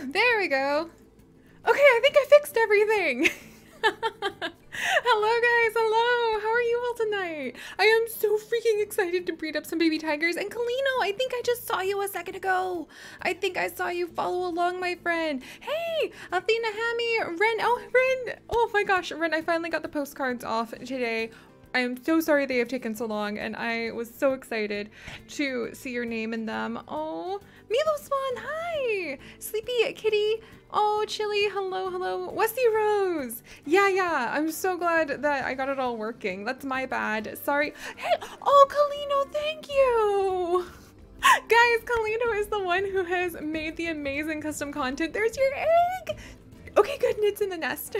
There we go. Okay, I think I fixed everything. hello guys, hello. How are you all tonight? I am so freaking excited to breed up some baby tigers. And Kalino, I think I just saw you a second ago. I think I saw you follow along, my friend. Hey, Athena Hammy, Ren. Oh, Ren. Oh my gosh, Ren, I finally got the postcards off today. I am so sorry they have taken so long, and I was so excited to see your name in them. Oh, Milo Swan, hi! Sleepy Kitty, oh, Chili, hello, hello. Westy Rose, yeah, yeah, I'm so glad that I got it all working. That's my bad, sorry. Hey, oh, Kalino, thank you! Guys, Kalino is the one who has made the amazing custom content. There's your egg! Okay, good, it's in the nest.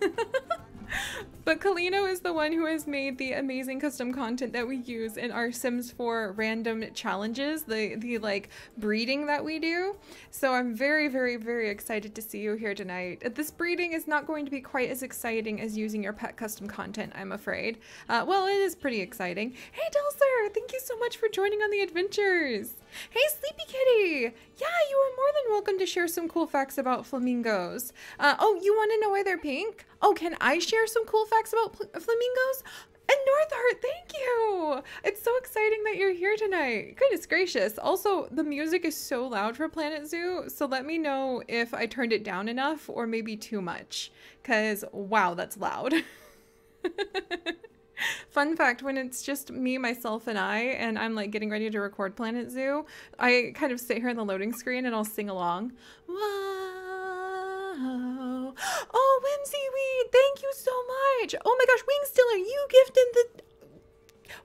But Kalino is the one who has made the amazing custom content that we use in our Sims 4 random challenges, the, the like breeding that we do. So I'm very, very, very excited to see you here tonight. This breeding is not going to be quite as exciting as using your pet custom content, I'm afraid. Uh, well, it is pretty exciting. Hey, Delser, thank you so much for joining on the adventures. Hey, Sleepy Kitty! Yeah, you are more than welcome to share some cool facts about flamingos. Uh, oh, you want to know why they're pink? Oh, can I share some cool facts about flamingos? And Northheart, thank you! It's so exciting that you're here tonight. Goodness gracious. Also, the music is so loud for Planet Zoo, so let me know if I turned it down enough or maybe too much. Because, wow, that's loud. Fun fact when it's just me, myself, and I, and I'm like getting ready to record Planet Zoo, I kind of sit here on the loading screen and I'll sing along. Wow. Oh, Whimsy Weed, thank you so much. Oh my gosh, Wingstiller, you gifted the.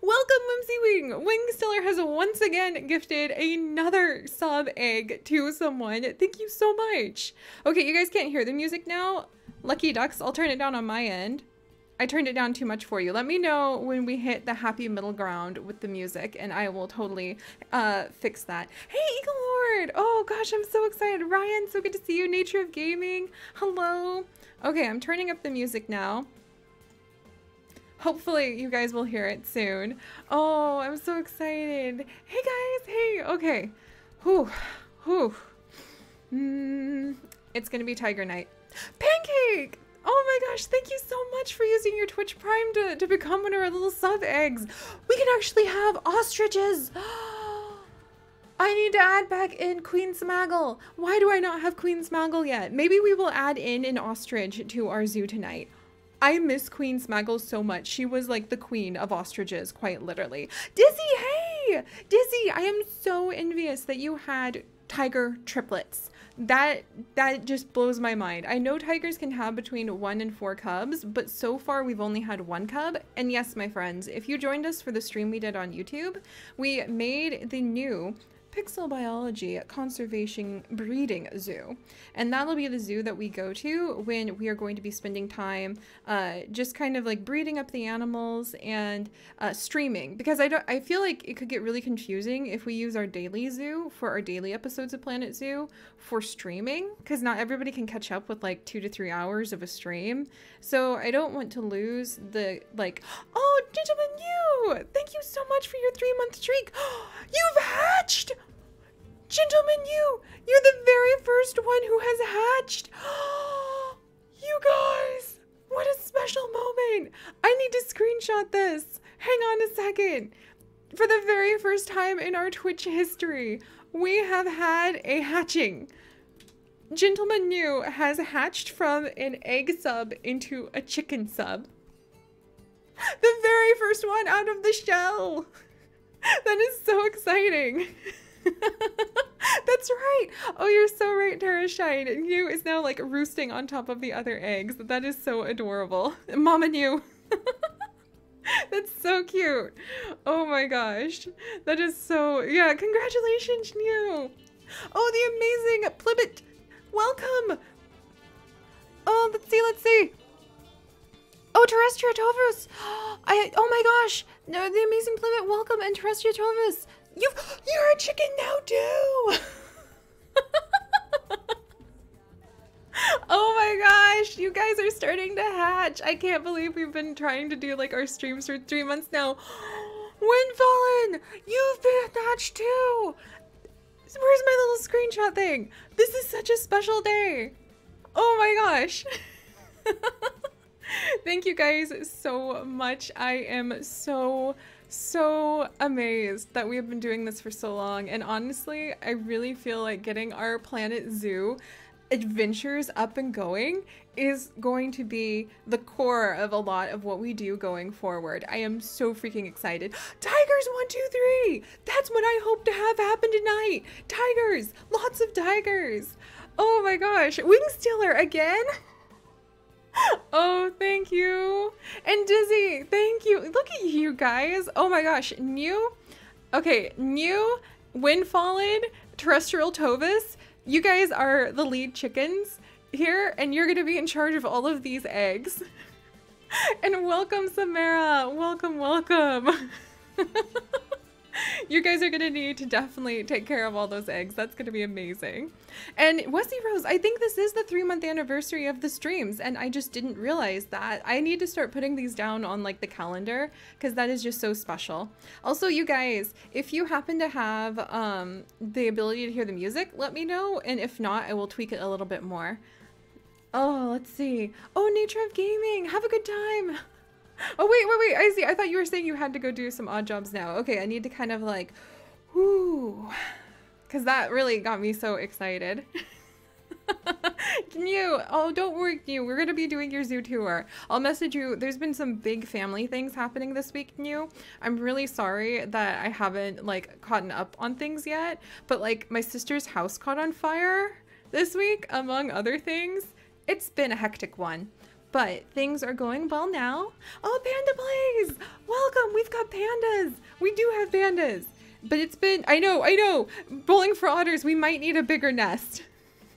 Welcome, Whimsy Wing. Wingstiller has once again gifted another sub egg to someone. Thank you so much. Okay, you guys can't hear the music now. Lucky Ducks, I'll turn it down on my end. I turned it down too much for you. Let me know when we hit the happy middle ground with the music and I will totally uh, fix that. Hey, Eagle Lord! Oh gosh, I'm so excited. Ryan, so good to see you. Nature of Gaming, hello. Okay, I'm turning up the music now. Hopefully you guys will hear it soon. Oh, I'm so excited. Hey guys, hey, okay. Whew, whew. Mm, it's gonna be Tiger Night. Pancake! Oh my gosh, thank you so much for using your Twitch Prime to, to become one of our little sub eggs. We can actually have ostriches. I need to add back in Queen Smaggle. Why do I not have Queen Smaggle yet? Maybe we will add in an ostrich to our zoo tonight. I miss Queen Smaggle so much. She was like the queen of ostriches, quite literally. Dizzy, hey! Dizzy, I am so envious that you had tiger triplets that that just blows my mind. I know tigers can have between one and four cubs, but so far we've only had one cub. And yes, my friends, if you joined us for the stream we did on YouTube, we made the new Pixel Biology Conservation Breeding Zoo. And that'll be the zoo that we go to when we are going to be spending time uh, just kind of like breeding up the animals and uh, streaming. Because I, don't, I feel like it could get really confusing if we use our daily zoo for our daily episodes of Planet Zoo for streaming. Because not everybody can catch up with like two to three hours of a stream. So I don't want to lose the like, oh, gentlemen, you! Thank you so much for your three month streak. You've hatched! Gentlemen, you! You're the very first one who has hatched! you guys! What a special moment! I need to screenshot this! Hang on a second! For the very first time in our Twitch history, we have had a hatching. Gentleman New has hatched from an egg sub into a chicken sub. The very first one out of the shell! That is so exciting! That's right. Oh, you're so right, Tara Shine. You is now like roosting on top of the other eggs. That is so adorable. Mama New. That's so cute. Oh my gosh. That is so, yeah, congratulations, New. Oh, the amazing Plibbit. Welcome. Oh, let's see, let's see. Oh, Terrestrial Tovus. I, oh my gosh. No, the amazing Plibbit, welcome, and Terrestrial Tovus. You you're a chicken now too. oh my gosh, you guys are starting to hatch. I can't believe we've been trying to do like our streams for three months now. Windfallen, you've been hatched too. Where's my little screenshot thing? This is such a special day. Oh my gosh. Thank you guys so much. I am so, so amazed that we have been doing this for so long. And honestly, I really feel like getting our Planet Zoo adventures up and going is going to be the core of a lot of what we do going forward. I am so freaking excited. Tigers, one, two, three. That's what I hope to have happen tonight. Tigers, lots of tigers. Oh my gosh, Wing Stealer again? Oh, thank you. And Dizzy, thank you. Look at you guys. Oh my gosh, new. Okay, new Windfallen Terrestrial Tovis. You guys are the lead chickens here, and you're going to be in charge of all of these eggs. and welcome, Samara. Welcome, welcome. you guys are gonna need to definitely take care of all those eggs. That's gonna be amazing. And Wesley Rose, I think this is the three month anniversary of the streams, and I just didn't realize that. I need to start putting these down on like the calendar because that is just so special. Also, you guys, if you happen to have um, the ability to hear the music, let me know, and if not, I will tweak it a little bit more. Oh, let's see. Oh, Nature of Gaming, have a good time. Oh, wait, wait, wait. I see. I thought you were saying you had to go do some odd jobs now. Okay, I need to kind of like, whoo. Because that really got me so excited. New, oh, don't worry, New. We're to be doing your zoo tour. I'll message you. There's been some big family things happening this week, New. I'm really sorry that I haven't, like, caught up on things yet. But, like, my sister's house caught on fire this week, among other things. It's been a hectic one but things are going well now. Oh, Panda Blaze! Welcome! We've got pandas! We do have pandas! But it's been, I know, I know, bowling for otters, we might need a bigger nest.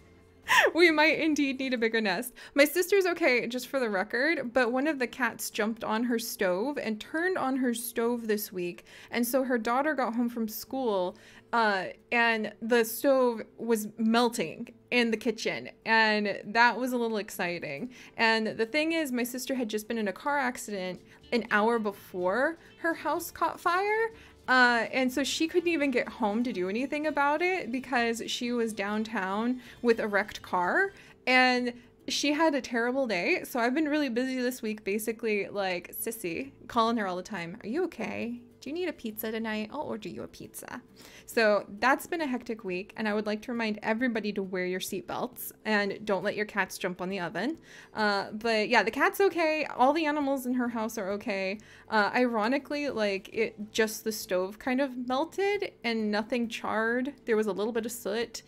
we might indeed need a bigger nest. My sister's okay, just for the record, but one of the cats jumped on her stove and turned on her stove this week. And so her daughter got home from school uh, and the stove was melting in the kitchen and that was a little exciting. And the thing is my sister had just been in a car accident an hour before her house caught fire uh, and so she couldn't even get home to do anything about it because she was downtown with a wrecked car and she had a terrible day. So i've been really busy this week basically like sissy calling her all the time are you okay do you need a pizza tonight? I'll order you a pizza. So that's been a hectic week, and I would like to remind everybody to wear your seatbelts and don't let your cats jump on the oven. Uh, but yeah, the cat's okay. All the animals in her house are okay. Uh, ironically, like it just the stove kind of melted and nothing charred. There was a little bit of soot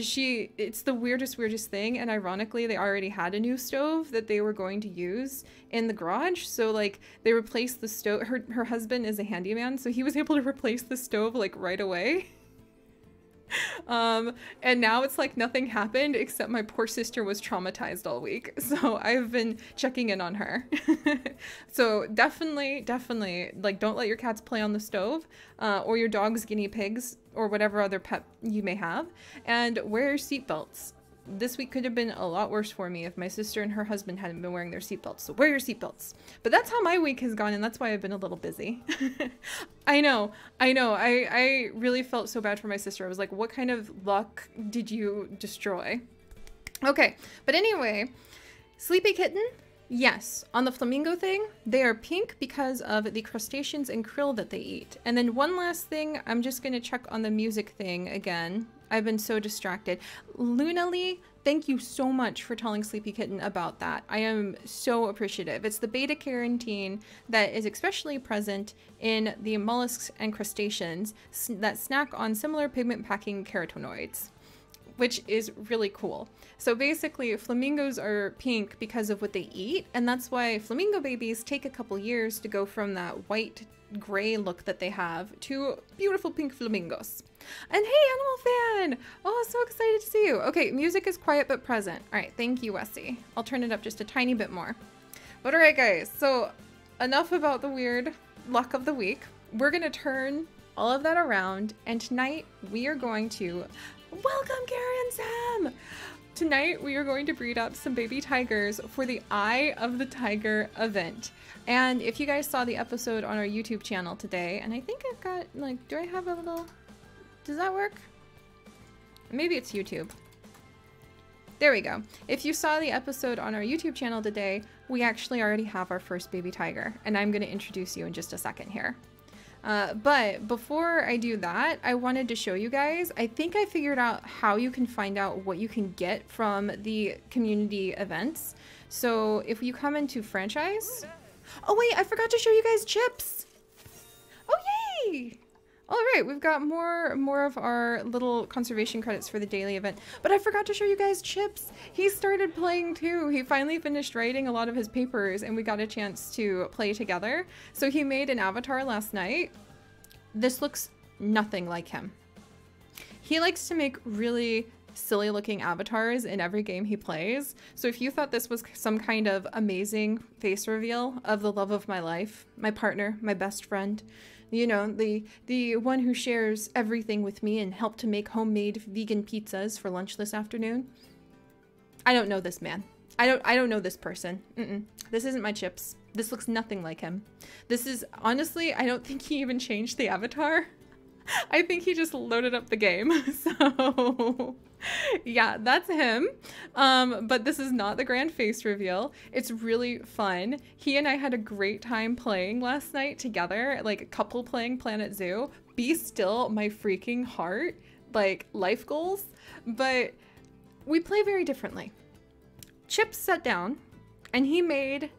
she it's the weirdest weirdest thing and ironically they already had a new stove that they were going to use in the garage so like they replaced the stove her her husband is a handyman so he was able to replace the stove like right away um, and now it's like nothing happened except my poor sister was traumatized all week. So I've been checking in on her. so definitely, definitely, like don't let your cats play on the stove uh, or your dog's guinea pigs or whatever other pet you may have. And wear seatbelts this week could have been a lot worse for me if my sister and her husband hadn't been wearing their seatbelts. So wear your seatbelts. But that's how my week has gone, and that's why I've been a little busy. I know, I know. I, I really felt so bad for my sister. I was like, what kind of luck did you destroy? Okay, but anyway, Sleepy Kitten, yes, on the flamingo thing, they are pink because of the crustaceans and krill that they eat. And then one last thing, I'm just going to check on the music thing again I've been so distracted. Luna Lee, thank you so much for telling Sleepy Kitten about that. I am so appreciative. It's the beta carotene that is especially present in the mollusks and crustaceans that snack on similar pigment packing carotenoids which is really cool. So basically, flamingos are pink because of what they eat, and that's why flamingo babies take a couple years to go from that white gray look that they have to beautiful pink flamingos. And hey, Animal Fan! Oh, so excited to see you. Okay, music is quiet but present. All right, thank you, Wessie. I'll turn it up just a tiny bit more. But all right, guys, so enough about the weird luck of the week. We're gonna turn all of that around, and tonight we are going to welcome Gary and Sam! Tonight we are going to breed up some baby tigers for the Eye of the Tiger event. And if you guys saw the episode on our YouTube channel today, and I think I've got, like, do I have a little, does that work? Maybe it's YouTube. There we go. If you saw the episode on our YouTube channel today, we actually already have our first baby tiger, and I'm going to introduce you in just a second here. Uh, but before I do that, I wanted to show you guys, I think I figured out how you can find out what you can get from the community events. So if you come into franchise, oh wait, I forgot to show you guys chips. Oh yay! All right, we've got more more of our little conservation credits for the daily event. But I forgot to show you guys Chips. He started playing too. He finally finished writing a lot of his papers and we got a chance to play together. So he made an avatar last night. This looks nothing like him. He likes to make really silly looking avatars in every game he plays. So if you thought this was some kind of amazing face reveal of the love of my life, my partner, my best friend, you know, the the one who shares everything with me and helped to make homemade vegan pizzas for lunch this afternoon. I don't know this man. I don't I don't know this person. Mm -mm. This isn't my chips. This looks nothing like him. This is honestly, I don't think he even changed the avatar. I think he just loaded up the game. So yeah, that's him. Um, but this is not the grand face reveal. It's really fun. He and I had a great time playing last night together, like a couple playing Planet Zoo. Be still my freaking heart, like life goals. But we play very differently. Chip sat down and he made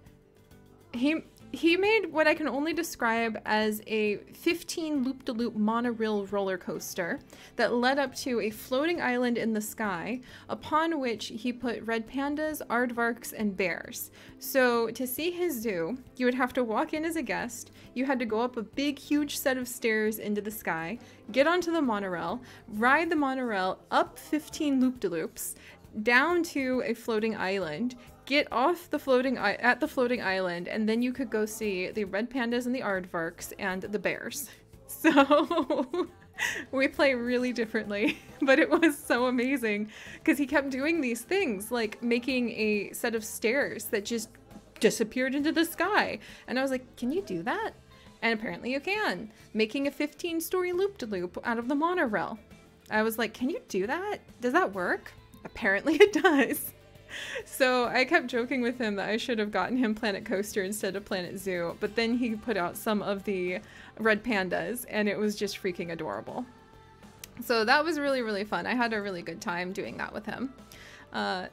he he made what I can only describe as a 15 loop-de-loop monorail roller coaster that led up to a floating island in the sky, upon which he put red pandas, aardvarks, and bears. So to see his zoo, you would have to walk in as a guest, you had to go up a big huge set of stairs into the sky, get onto the monorail, ride the monorail up 15 loop-de-loops, down to a floating island, get off the floating at the floating island, and then you could go see the red pandas and the aardvarks and the bears. So we play really differently, but it was so amazing because he kept doing these things like making a set of stairs that just disappeared into the sky. And I was like, can you do that? And apparently you can. Making a 15 story loop de loop out of the monorail. I was like, can you do that? Does that work? Apparently it does so I kept joking with him that I should have gotten him Planet Coaster instead of Planet Zoo, but then he put out some of the red pandas and it was just freaking adorable. So that was really, really fun. I had a really good time doing that with him. Uh,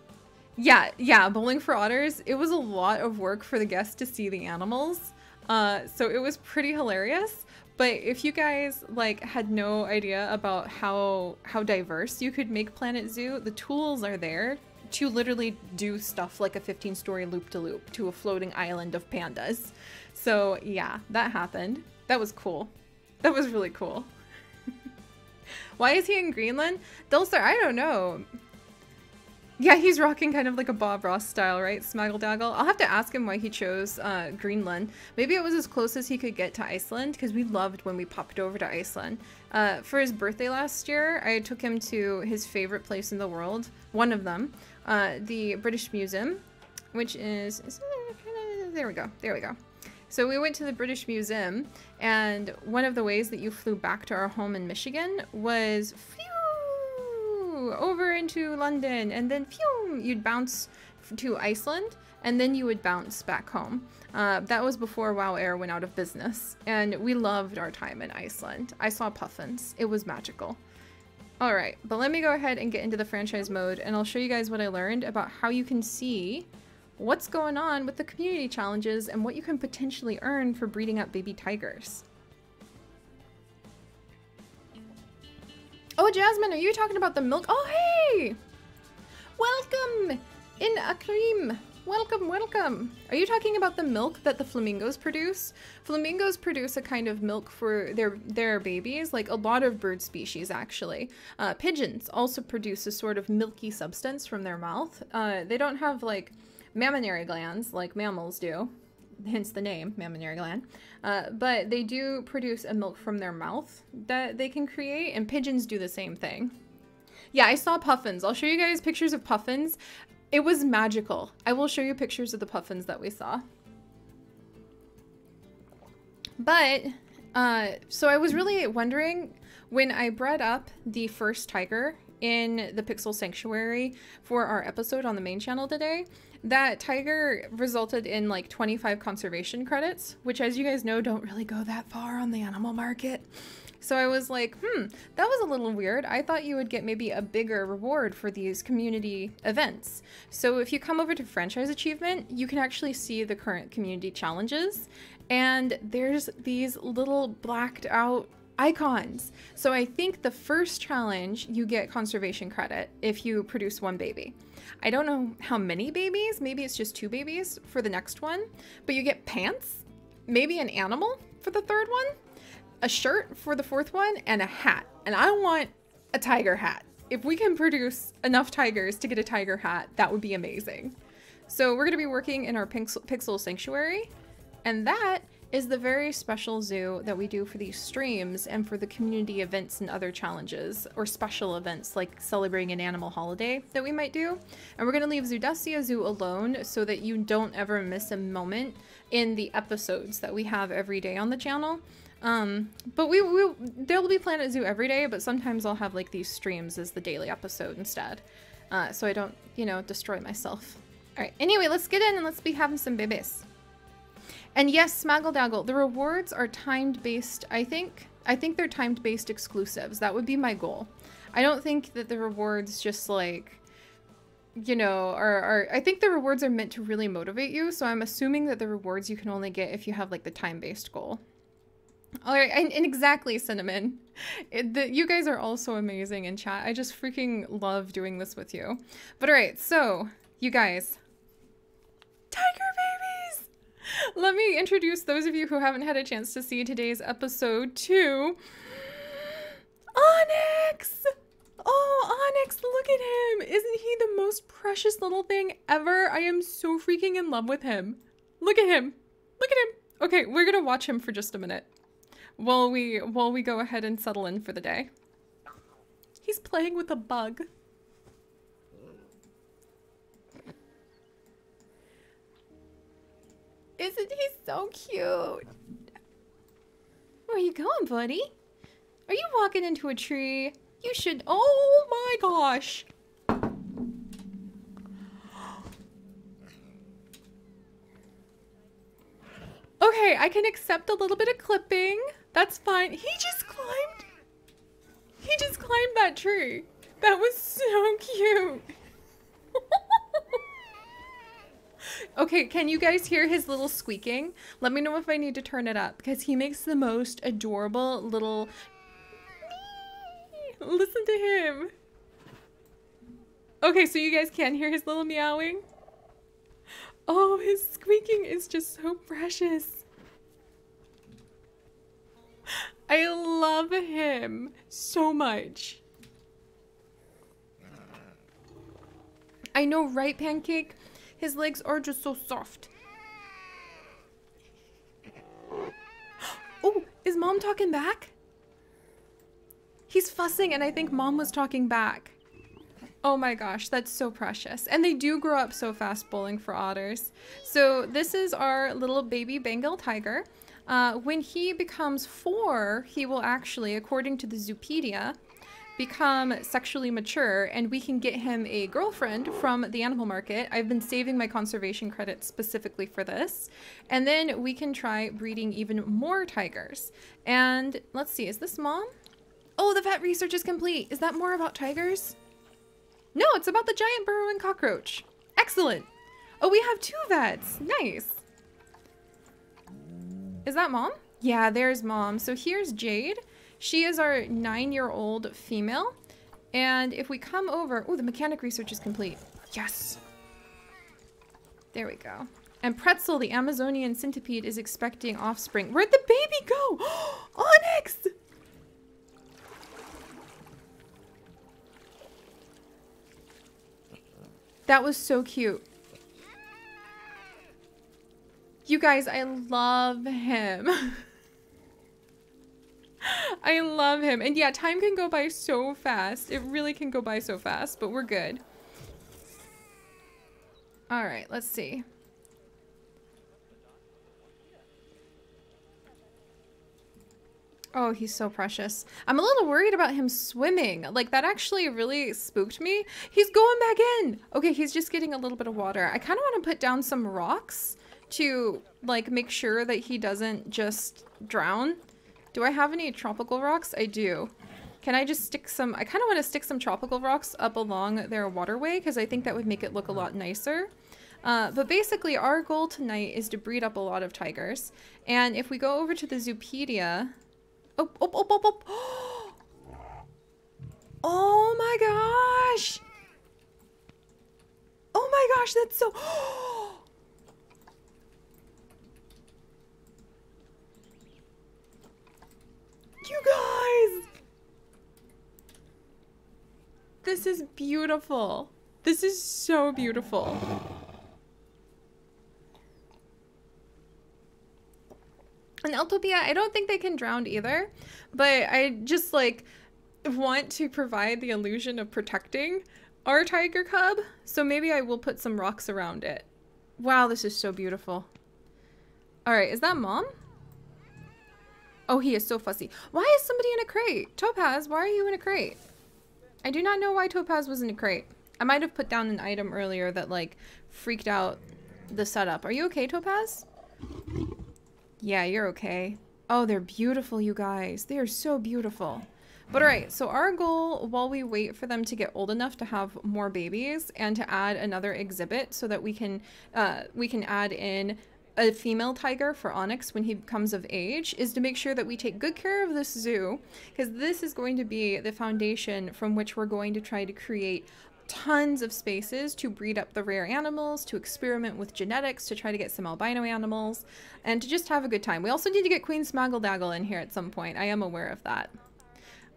yeah, yeah, Bowling for Otters, it was a lot of work for the guests to see the animals. Uh, so it was pretty hilarious. But if you guys like had no idea about how how diverse you could make Planet Zoo, the tools are there to literally do stuff like a 15 story loop to loop to a floating island of pandas. So yeah, that happened. That was cool. That was really cool. Why is he in Greenland? Dulcer, I don't know. Yeah, he's rocking kind of like a Bob Ross style, right? Smaggle Daggle. I'll have to ask him why he chose uh, Greenland. Maybe it was as close as he could get to Iceland because we loved when we popped over to Iceland. Uh, for his birthday last year, I took him to his favorite place in the world, one of them, uh, the British Museum, which is, is there we go, there we go. So we went to the British Museum, and one of the ways that you flew back to our home in Michigan was over into London, and then phew, you'd bounce to Iceland, and then you would bounce back home. Uh, that was before WoW Air went out of business, and we loved our time in Iceland. I saw puffins. It was magical. Alright, but let me go ahead and get into the franchise mode and I'll show you guys what I learned about how you can see what's going on with the community challenges and what you can potentially earn for breeding up baby tigers. Oh, Jasmine, are you talking about the milk? Oh, hey! Welcome in Akrim. Welcome, welcome. Are you talking about the milk that the flamingos produce? Flamingos produce a kind of milk for their their babies, like a lot of bird species actually. Uh, pigeons also produce a sort of milky substance from their mouth. Uh, they don't have like mammary glands like mammals do, hence the name mammary gland. Uh, but they do produce a milk from their mouth that they can create, and pigeons do the same thing. Yeah, I saw puffins. I'll show you guys pictures of puffins. It was magical. I will show you pictures of the puffins that we saw. But, uh, so I was really wondering when I bred up the first tiger in the Pixel Sanctuary for our episode on the main channel today, that tiger resulted in like 25 conservation credits, which as you guys know don't really go that far on the animal market. So I was like, hmm, that was a little weird. I thought you would get maybe a bigger reward for these community events. So if you come over to Franchise Achievement, you can actually see the current community challenges. And there's these little blacked out icons. So I think the first challenge, you get conservation credit if you produce one baby. I don't know how many babies, maybe it's just two babies for the next one, but you get pants, maybe an animal for the third one, a shirt for the fourth one, and a hat. And I want a tiger hat. If we can produce enough tigers to get a tiger hat, that would be amazing. So we're going to be working in our Pixel, Pixel Sanctuary, and that is the very special zoo that we do for these streams and for the community events and other challenges or special events like celebrating an animal holiday that we might do. And we're going to leave Zoodestia Zoo alone so that you don't ever miss a moment in the episodes that we have every day on the channel. Um, but we, we there'll be Planet Zoo every day, but sometimes I'll have like these streams as the daily episode instead. Uh, so I don't, you know, destroy myself. All right. Anyway, let's get in and let's be having some babies. And yes, Smaggle Daggle, the rewards are timed based, I think. I think they're timed based exclusives. That would be my goal. I don't think that the rewards just like you know, are, are I think the rewards are meant to really motivate you, so I'm assuming that the rewards you can only get if you have like the time-based goal. Oh, all right, and, and exactly, Cinnamon. It, the, you guys are all so amazing in chat. I just freaking love doing this with you. But all right, so you guys, tiger babies. Let me introduce those of you who haven't had a chance to see today's episode to Onyx. Oh, Onyx, look at him. Isn't he the most precious little thing ever? I am so freaking in love with him. Look at him. Look at him. Okay, we're gonna watch him for just a minute while we while we go ahead and settle in for the day. He's playing with a bug. Isn't he so cute? Where are you going, buddy? Are you walking into a tree? You should- Oh my gosh! Okay, I can accept a little bit of clipping. That's fine. He just climbed. He just climbed that tree. That was so cute. okay, can you guys hear his little squeaking? Let me know if I need to turn it up because he makes the most adorable little... Listen to him. Okay, so you guys can hear his little meowing? Oh, his squeaking is just so precious. I love him so much. I know, right, Pancake? His legs are just so soft. Oh, is mom talking back? He's fussing and I think mom was talking back. Oh my gosh, that's so precious. And they do grow up so fast bowling for otters. So this is our little baby Bengal tiger. Uh, when he becomes four, he will actually, according to the Zoopedia, become sexually mature and we can get him a girlfriend from the animal market. I've been saving my conservation credits specifically for this. And then we can try breeding even more tigers. And let's see, is this mom? Oh, the vet research is complete. Is that more about tigers? No, it's about the giant burrowing cockroach. Excellent. Oh, we have two vets. Nice. Is that mom? Yeah, there's mom. So here's Jade. She is our nine-year-old female. And if we come over... Oh, the mechanic research is complete. Yes. There we go. And Pretzel, the Amazonian centipede, is expecting offspring. Where'd the baby go? Onyx! That was so cute. You guys, I love him. I love him. And yeah, time can go by so fast. It really can go by so fast, but we're good. All right, let's see. Oh, he's so precious. I'm a little worried about him swimming. Like, that actually really spooked me. He's going back in. Okay, he's just getting a little bit of water. I kind of want to put down some rocks to, like, make sure that he doesn't just drown. Do I have any tropical rocks? I do. Can I just stick some... I kind of want to stick some tropical rocks up along their waterway because I think that would make it look a lot nicer. Uh, but basically, our goal tonight is to breed up a lot of tigers. And if we go over to the Zoopedia... Oh, oh, oh, oh, oh. Oh my gosh. Oh my gosh, that's so... you guys! This is beautiful. This is so beautiful. And Eltopia, I don't think they can drown either, but I just like want to provide the illusion of protecting our tiger cub. So maybe I will put some rocks around it. Wow, this is so beautiful. All right, is that mom? Oh, he is so fussy. Why is somebody in a crate? Topaz, why are you in a crate? I do not know why Topaz was in a crate. I might have put down an item earlier that like freaked out the setup. Are you okay, Topaz? Yeah, you're okay. Oh, they're beautiful, you guys. They are so beautiful. But alright, so our goal while we wait for them to get old enough to have more babies and to add another exhibit so that we can uh, we can add in a female tiger for Onyx when he comes of age is to make sure that we take good care of this zoo because this is going to be the foundation from which we're going to try to create tons of spaces to breed up the rare animals, to experiment with genetics, to try to get some albino animals, and to just have a good time. We also need to get Queen Smaggledaggle in here at some point. I am aware of that.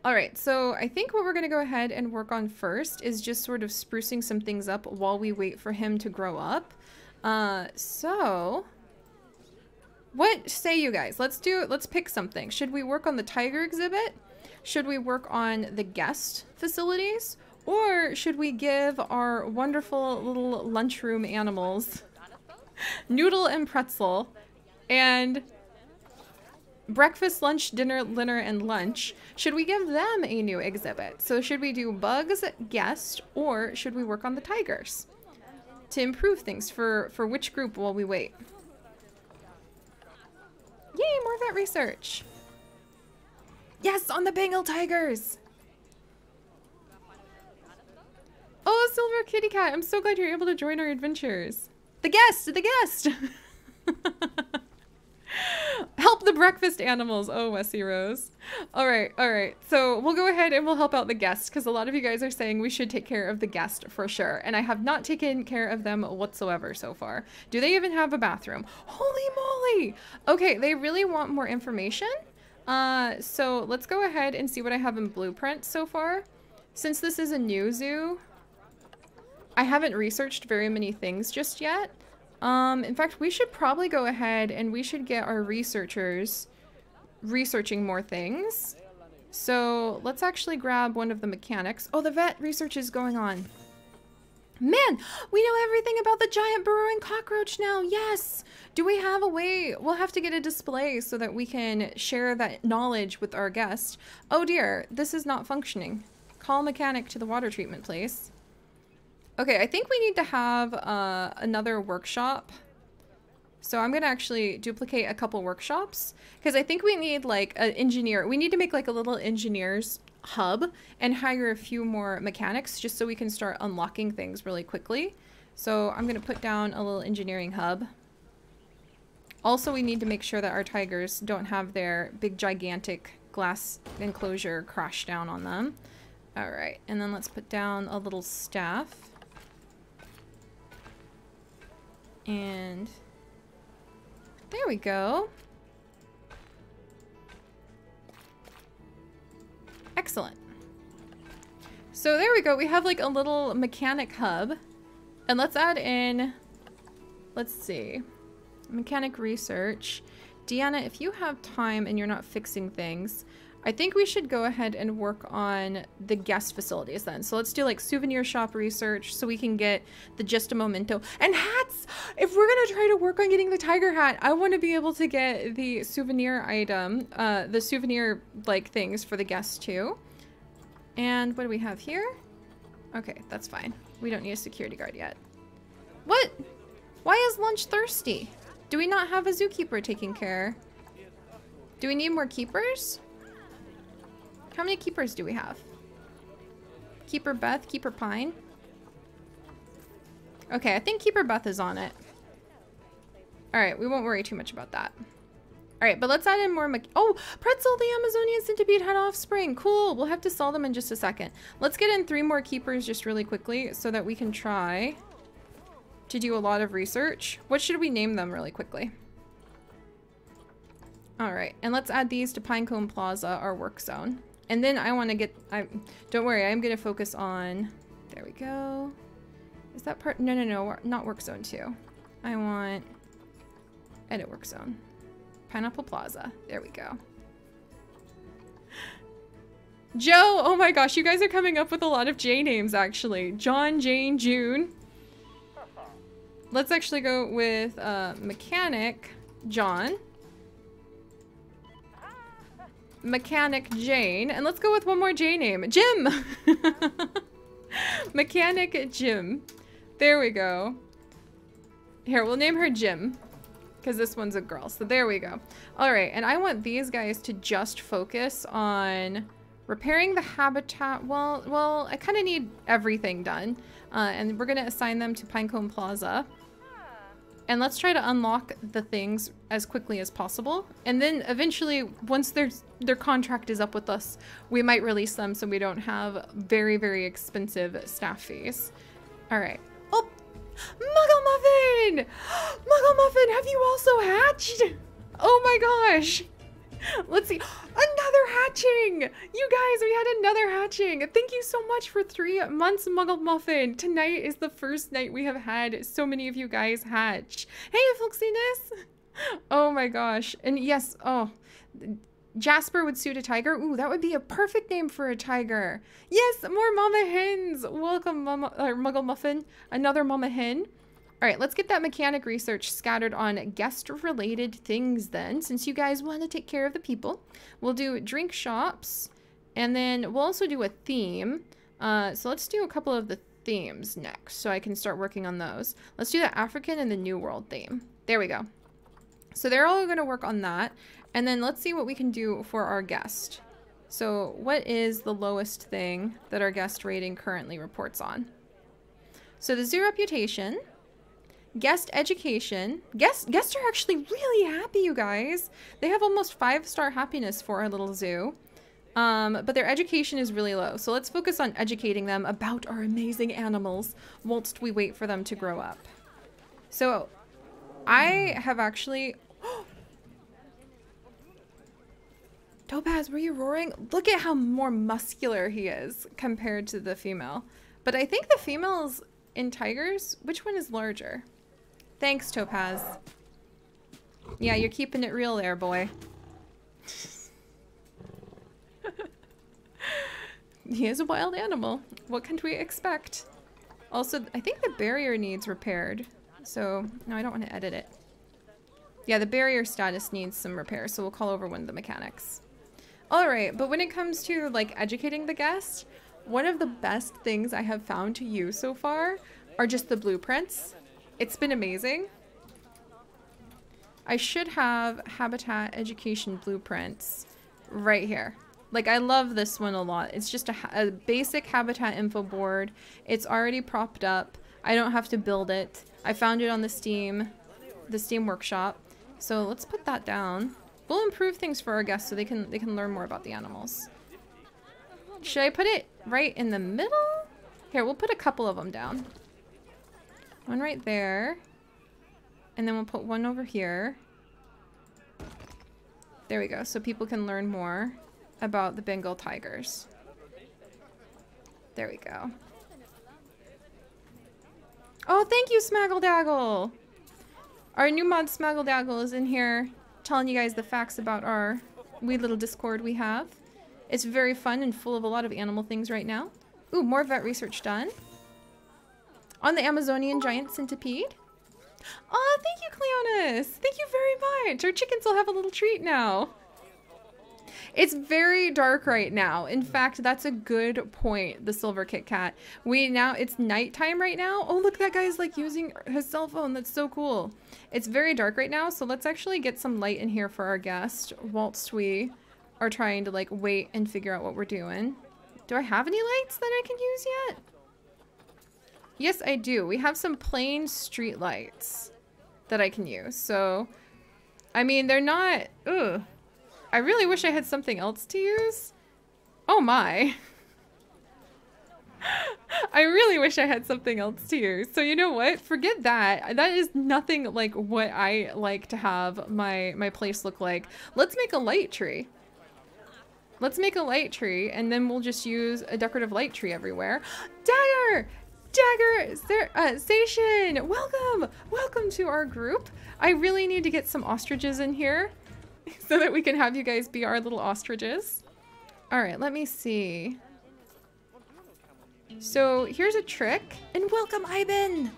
All right, so I think what we're going to go ahead and work on first is just sort of sprucing some things up while we wait for him to grow up. Uh, so, what say you guys? Let's do, let's pick something. Should we work on the tiger exhibit? Should we work on the guest facilities? Or should we give our wonderful little lunchroom animals noodle and pretzel and breakfast, lunch, dinner, dinner, and lunch, should we give them a new exhibit? So should we do bugs, guest, or should we work on the tigers to improve things for, for which group while we wait? Yay, more vet research. Yes, on the Bengal tigers. Oh, Silver Kitty Cat, I'm so glad you're able to join our adventures. The guest, the guest. help the breakfast animals. Oh, Wessie Rose. All right, all right. So we'll go ahead and we'll help out the guest because a lot of you guys are saying we should take care of the guest for sure. And I have not taken care of them whatsoever so far. Do they even have a bathroom? Holy moly. Okay, they really want more information. Uh, so let's go ahead and see what I have in blueprint so far. Since this is a new zoo, I haven't researched very many things just yet. Um, in fact, we should probably go ahead and we should get our researchers researching more things. So let's actually grab one of the mechanics. Oh, the vet research is going on. Man, we know everything about the giant burrowing cockroach now. Yes. Do we have a way? We'll have to get a display so that we can share that knowledge with our guest. Oh dear, this is not functioning. Call mechanic to the water treatment place. Okay, I think we need to have uh, another workshop. So I'm to actually duplicate a couple workshops because I think we need like an engineer. We need to make like a little engineer's hub and hire a few more mechanics just so we can start unlocking things really quickly. So I'm to put down a little engineering hub. Also, we need to make sure that our tigers don't have their big gigantic glass enclosure crash down on them. All right, and then let's put down a little staff. And there we go. Excellent. So there we go. We have like a little mechanic hub. And let's add in, let's see, mechanic research. Deanna, if you have time and you're not fixing things, I think we should go ahead and work on the guest facilities then. So let's do like souvenir shop research so we can get the just a momento and hats. If we're gonna try to work on getting the tiger hat, I want to be able to get the souvenir item, uh, the souvenir like things for the guests too. And what do we have here? Okay, that's fine. We don't need a security guard yet. What? Why is lunch thirsty? Do we not have a zookeeper taking care? Do we need more keepers? How many keepers do we have? Keeper Beth, Keeper Pine. Okay, I think Keeper Beth is on it. Alright, we won't worry too much about that. Alright, but let's add in more... Oh, Pretzel, the Amazonian centipede had offspring. Cool. We'll have to sell them in just a second. Let's get in three more keepers just really quickly so that we can try to do a lot of research. What should we name them really quickly? Alright, and let's add these to Pinecone Plaza, our work zone. And then I want to get, I don't worry, I'm going to focus on, there we go. Is that part, no, no, no, not work zone two. I want edit work zone. Pineapple Plaza, there we go. Joe, oh my gosh, you guys are coming up with a lot of J names actually. John, Jane, June. Let's actually go with uh, Mechanic John. Mechanic Jane. And let's go with one more J name. Jim! Mechanic Jim. There we go. Here, we'll name her Jim. Because this one's a girl. So there we go. Alright, and I want these guys to just focus on repairing the habitat. Well, well, I kind of need everything done. Uh, and we're going to assign them to Pinecone Plaza. And let's try to unlock the things as quickly as possible. And then eventually, once their, their contract is up with us, we might release them so we don't have very, very expensive staff fees. All right. Oh, Muggle Muffin! Muggle Muffin, have you also hatched? Oh my gosh. Let's see. Another hatching! You guys, we had another hatching. Thank you so much for three months, Muggle Muffin. Tonight is the first night we have had so many of you guys hatch. Hey, Fluxiness! Oh my gosh. And yes, oh, Jasper would suit a tiger. Ooh, that would be a perfect name for a tiger. Yes, more mama hens. Welcome, mama, or Muggle Muffin. Another mama hen. All right, let's get that mechanic research scattered on guest-related things then, since you guys want to take care of the people. We'll do drink shops, and then we'll also do a theme. Uh, so let's do a couple of the themes next, so I can start working on those. Let's do the African and the New World theme. There we go. So they're all going to work on that. And then let's see what we can do for our guest. So what is the lowest thing that our guest rating currently reports on? So the zoo reputation Guest education. Guest, guests are actually really happy, you guys. They have almost five-star happiness for our little zoo. Um, but their education is really low. So let's focus on educating them about our amazing animals whilst we wait for them to grow up. So I have actually... Topaz, were you roaring? Look at how more muscular he is compared to the female. But I think the females in tigers, which one is larger? Thanks, Topaz. Yeah, you're keeping it real there, boy. he is a wild animal. What can we expect? Also, I think the barrier needs repaired. So, no, I don't want to edit it. Yeah, the barrier status needs some repair, so we'll call over one of the mechanics. Alright, but when it comes to, like, educating the guest, one of the best things I have found to use so far are just the blueprints. It's been amazing. I should have habitat education blueprints right here. Like, I love this one a lot. It's just a, a, basic habitat info board. It's already propped up. I don't have to build it. I found it on the Steam, the Steam workshop. So let's put that down. We'll improve things for our guests so they can they can learn more about the animals. Should I put it right in the middle? Here, we'll put a couple of them down. One right there. And then we'll put one over here. There we go. So people can learn more about the Bengal tigers. There we go. Oh, thank you, Smaggledaggle! Our new mod Smaggledaggle is in here telling you guys the facts about our wee little Discord we have. It's very fun and full of a lot of animal things right now. Ooh, more vet research done. On the Amazonian giant centipede. Oh, thank you, Cleonis. Thank you very much. Our chickens will have a little treat now. It's very dark right now. In fact, that's a good point, the silver Kit Kat. We now, it's nighttime right now. Oh, look, that guy's like using his cell phone. That's so cool. It's very dark right now, so let's actually get some light in here for our guest whilst we are trying to like wait and figure out what we're doing. Do I have any lights that I can use yet? Yes, I do. We have some plain street lights that I can use. So, I mean, they're not... Ugh. I really wish I had something else to use. Oh my. I really wish I had something else to use. So you know what? Forget that. That is nothing like what I like to have my, my place look like. Let's make a light tree. Let's make a light tree and then we'll just use a decorative light tree everywhere. Dagger! Dagger uh, Station! Welcome! Welcome to our group. I really need to get some ostriches in here so that we can have you guys be our little ostriches. All right, let me see. So here's a trick. And welcome, Ivan!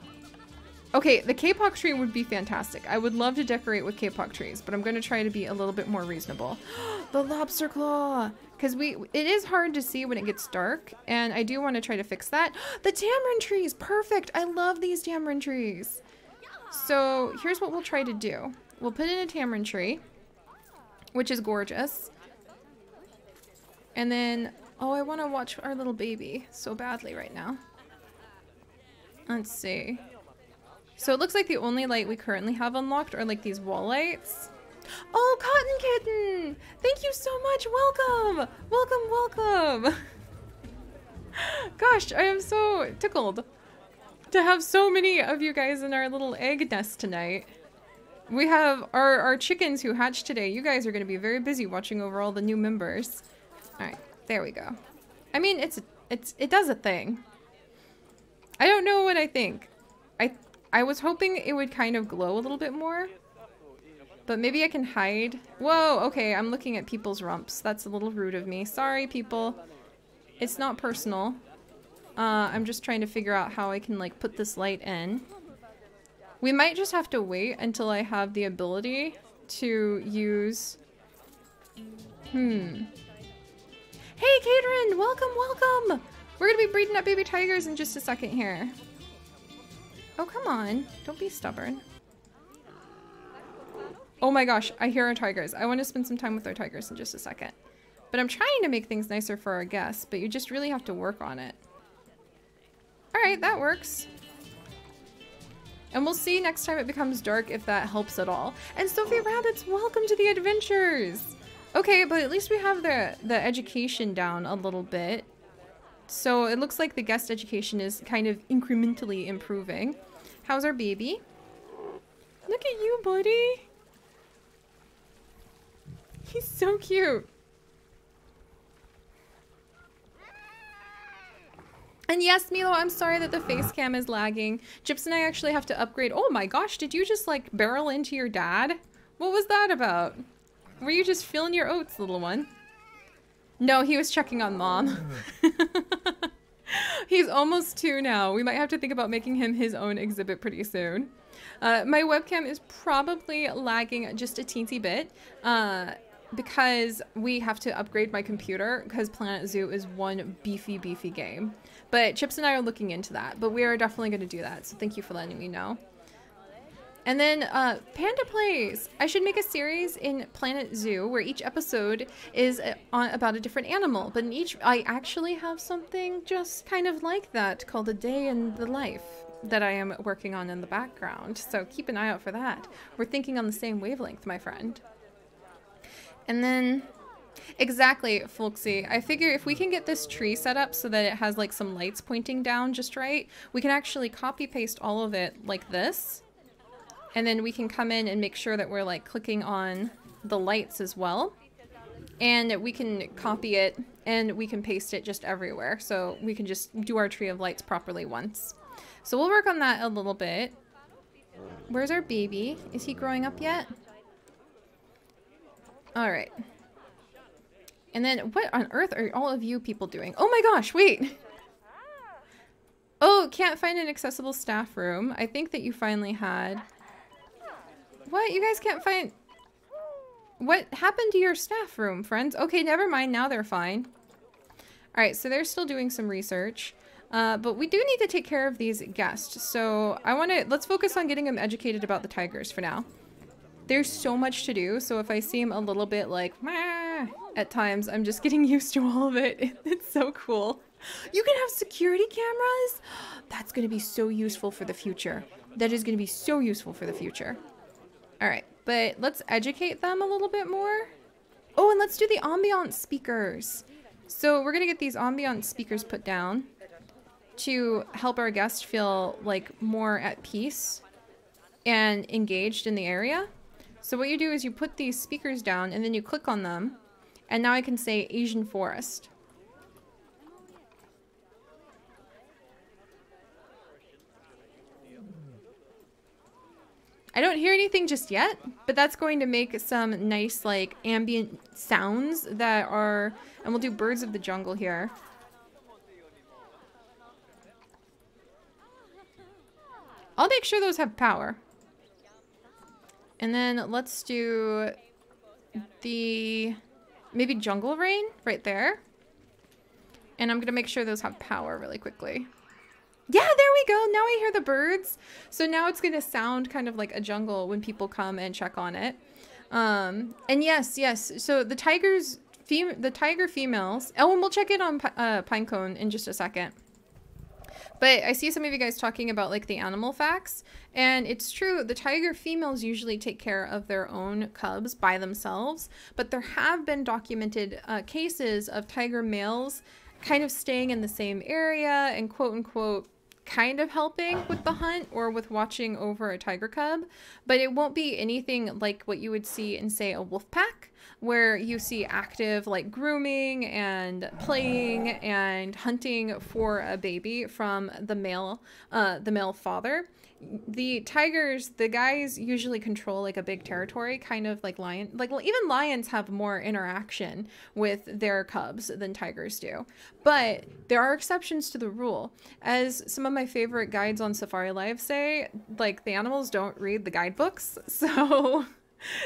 Okay, the Kapok tree would be fantastic. I would love to decorate with Kapok trees, but I'm going to try to be a little bit more reasonable. the lobster claw! Because we, it is hard to see when it gets dark, and I do want to try to fix that. the tamarind trees! Perfect! I love these tamarind trees! So here's what we'll try to do. We'll put in a tamarind tree, which is gorgeous. And then, oh, I want to watch our little baby so badly right now. Let's see. So it looks like the only light we currently have unlocked are like these wall lights. Oh, Cotton Kitten! Thank you so much! Welcome! Welcome, welcome! Gosh, I am so tickled to have so many of you guys in our little egg nest tonight. We have our, our chickens who hatched today. You guys are going to be very busy watching over all the new members. Alright, there we go. I mean, it's, it's, it does a thing. I don't know what I think. I was hoping it would kind of glow a little bit more. But maybe I can hide. Whoa, okay, I'm looking at people's rumps. That's a little rude of me. Sorry, people. It's not personal. Uh, I'm just trying to figure out how I can, like, put this light in. We might just have to wait until I have the ability to use... Hmm. Hey, Catherine! Welcome, welcome! We're gonna be breeding up baby tigers in just a second here. Oh, come on. Don't be stubborn. Oh my gosh, I hear our tigers. I want to spend some time with our tigers in just a second. But I'm trying to make things nicer for our guests, but you just really have to work on it. Alright, that works. And we'll see next time it becomes dark if that helps at all. And Sophie Rabbits, welcome to the adventures! Okay, but at least we have the, the education down a little bit. So it looks like the guest education is kind of incrementally improving. How's our baby? Look at you, buddy. He's so cute. And yes, Milo, I'm sorry that the face cam is lagging. Chips and I actually have to upgrade. Oh my gosh, did you just like barrel into your dad? What was that about? Were you just feeling your oats, little one? No, he was checking on mom. He's almost two now. We might have to think about making him his own exhibit pretty soon. Uh, my webcam is probably lagging just a teensy bit uh, because we have to upgrade my computer because Planet Zoo is one beefy, beefy game. But Chips and I are looking into that, but we are definitely going to do that. So thank you for letting me know. And then uh, Panda Plays. I should make a series in Planet Zoo where each episode is uh, on, about a different animal. But in each, I actually have something just kind of like that called A Day in the Life that I am working on in the background. So keep an eye out for that. We're thinking on the same wavelength, my friend. And then Exactly, Folksy. I figure if we can get this tree set up so that it has like some lights pointing down just right, we can actually copy paste all of it like this and then we can come in and make sure that we're like clicking on the lights as well. And we can copy it and we can paste it just everywhere. So we can just do our tree of lights properly once. So we'll work on that a little bit. Where's our baby? Is he growing up yet? All right. And then what on earth are all of you people doing? Oh my gosh, wait. Oh, can't find an accessible staff room. I think that you finally had... What? You guys can't find... What happened to your staff room, friends? Okay, never mind. Now they're fine. Alright, so they're still doing some research. Uh, but we do need to take care of these guests. So I want to... Let's focus on getting them educated about the tigers for now. There's so much to do, so if I seem a little bit like... at times, I'm just getting used to all of it. It's so cool. You can have security cameras? That's going to be so useful for the future. That is going to be so useful for the future. Alright, but let's educate them a little bit more. Oh, and let's do the ambiance speakers. So we're to get these ambiance speakers put down to help our guests feel like more at peace and engaged in the area. So what you do is you put these speakers down and then you click on them and now I can say Asian forest. I don't hear anything just yet, but that's going to make some nice like ambient sounds that are, and we'll do birds of the jungle here. I'll make sure those have power. And then let's do the, maybe jungle rain right there. And I'm going to make sure those have power really quickly. Yeah, there we go. Now I hear the birds. So now it's going to sound kind of like a jungle when people come and check on it. Um, and yes, yes. So the tigers, the tiger females. Oh, and we'll check it on uh, Pinecone in just a second. But I see some of you guys talking about like the animal facts, and it's true. The tiger females usually take care of their own cubs by themselves, but there have been documented uh, cases of tiger males kind of staying in the same area and quote unquote kind of helping with the hunt or with watching over a tiger cub, but it won't be anything like what you would see in, say, a wolf pack, where you see active like grooming and playing and hunting for a baby from the male, uh, the male father the tigers the guys usually control like a big territory kind of like lion like well, even lions have more interaction with their cubs than tigers do but there are exceptions to the rule as some of my favorite guides on safari live say like the animals don't read the guidebooks so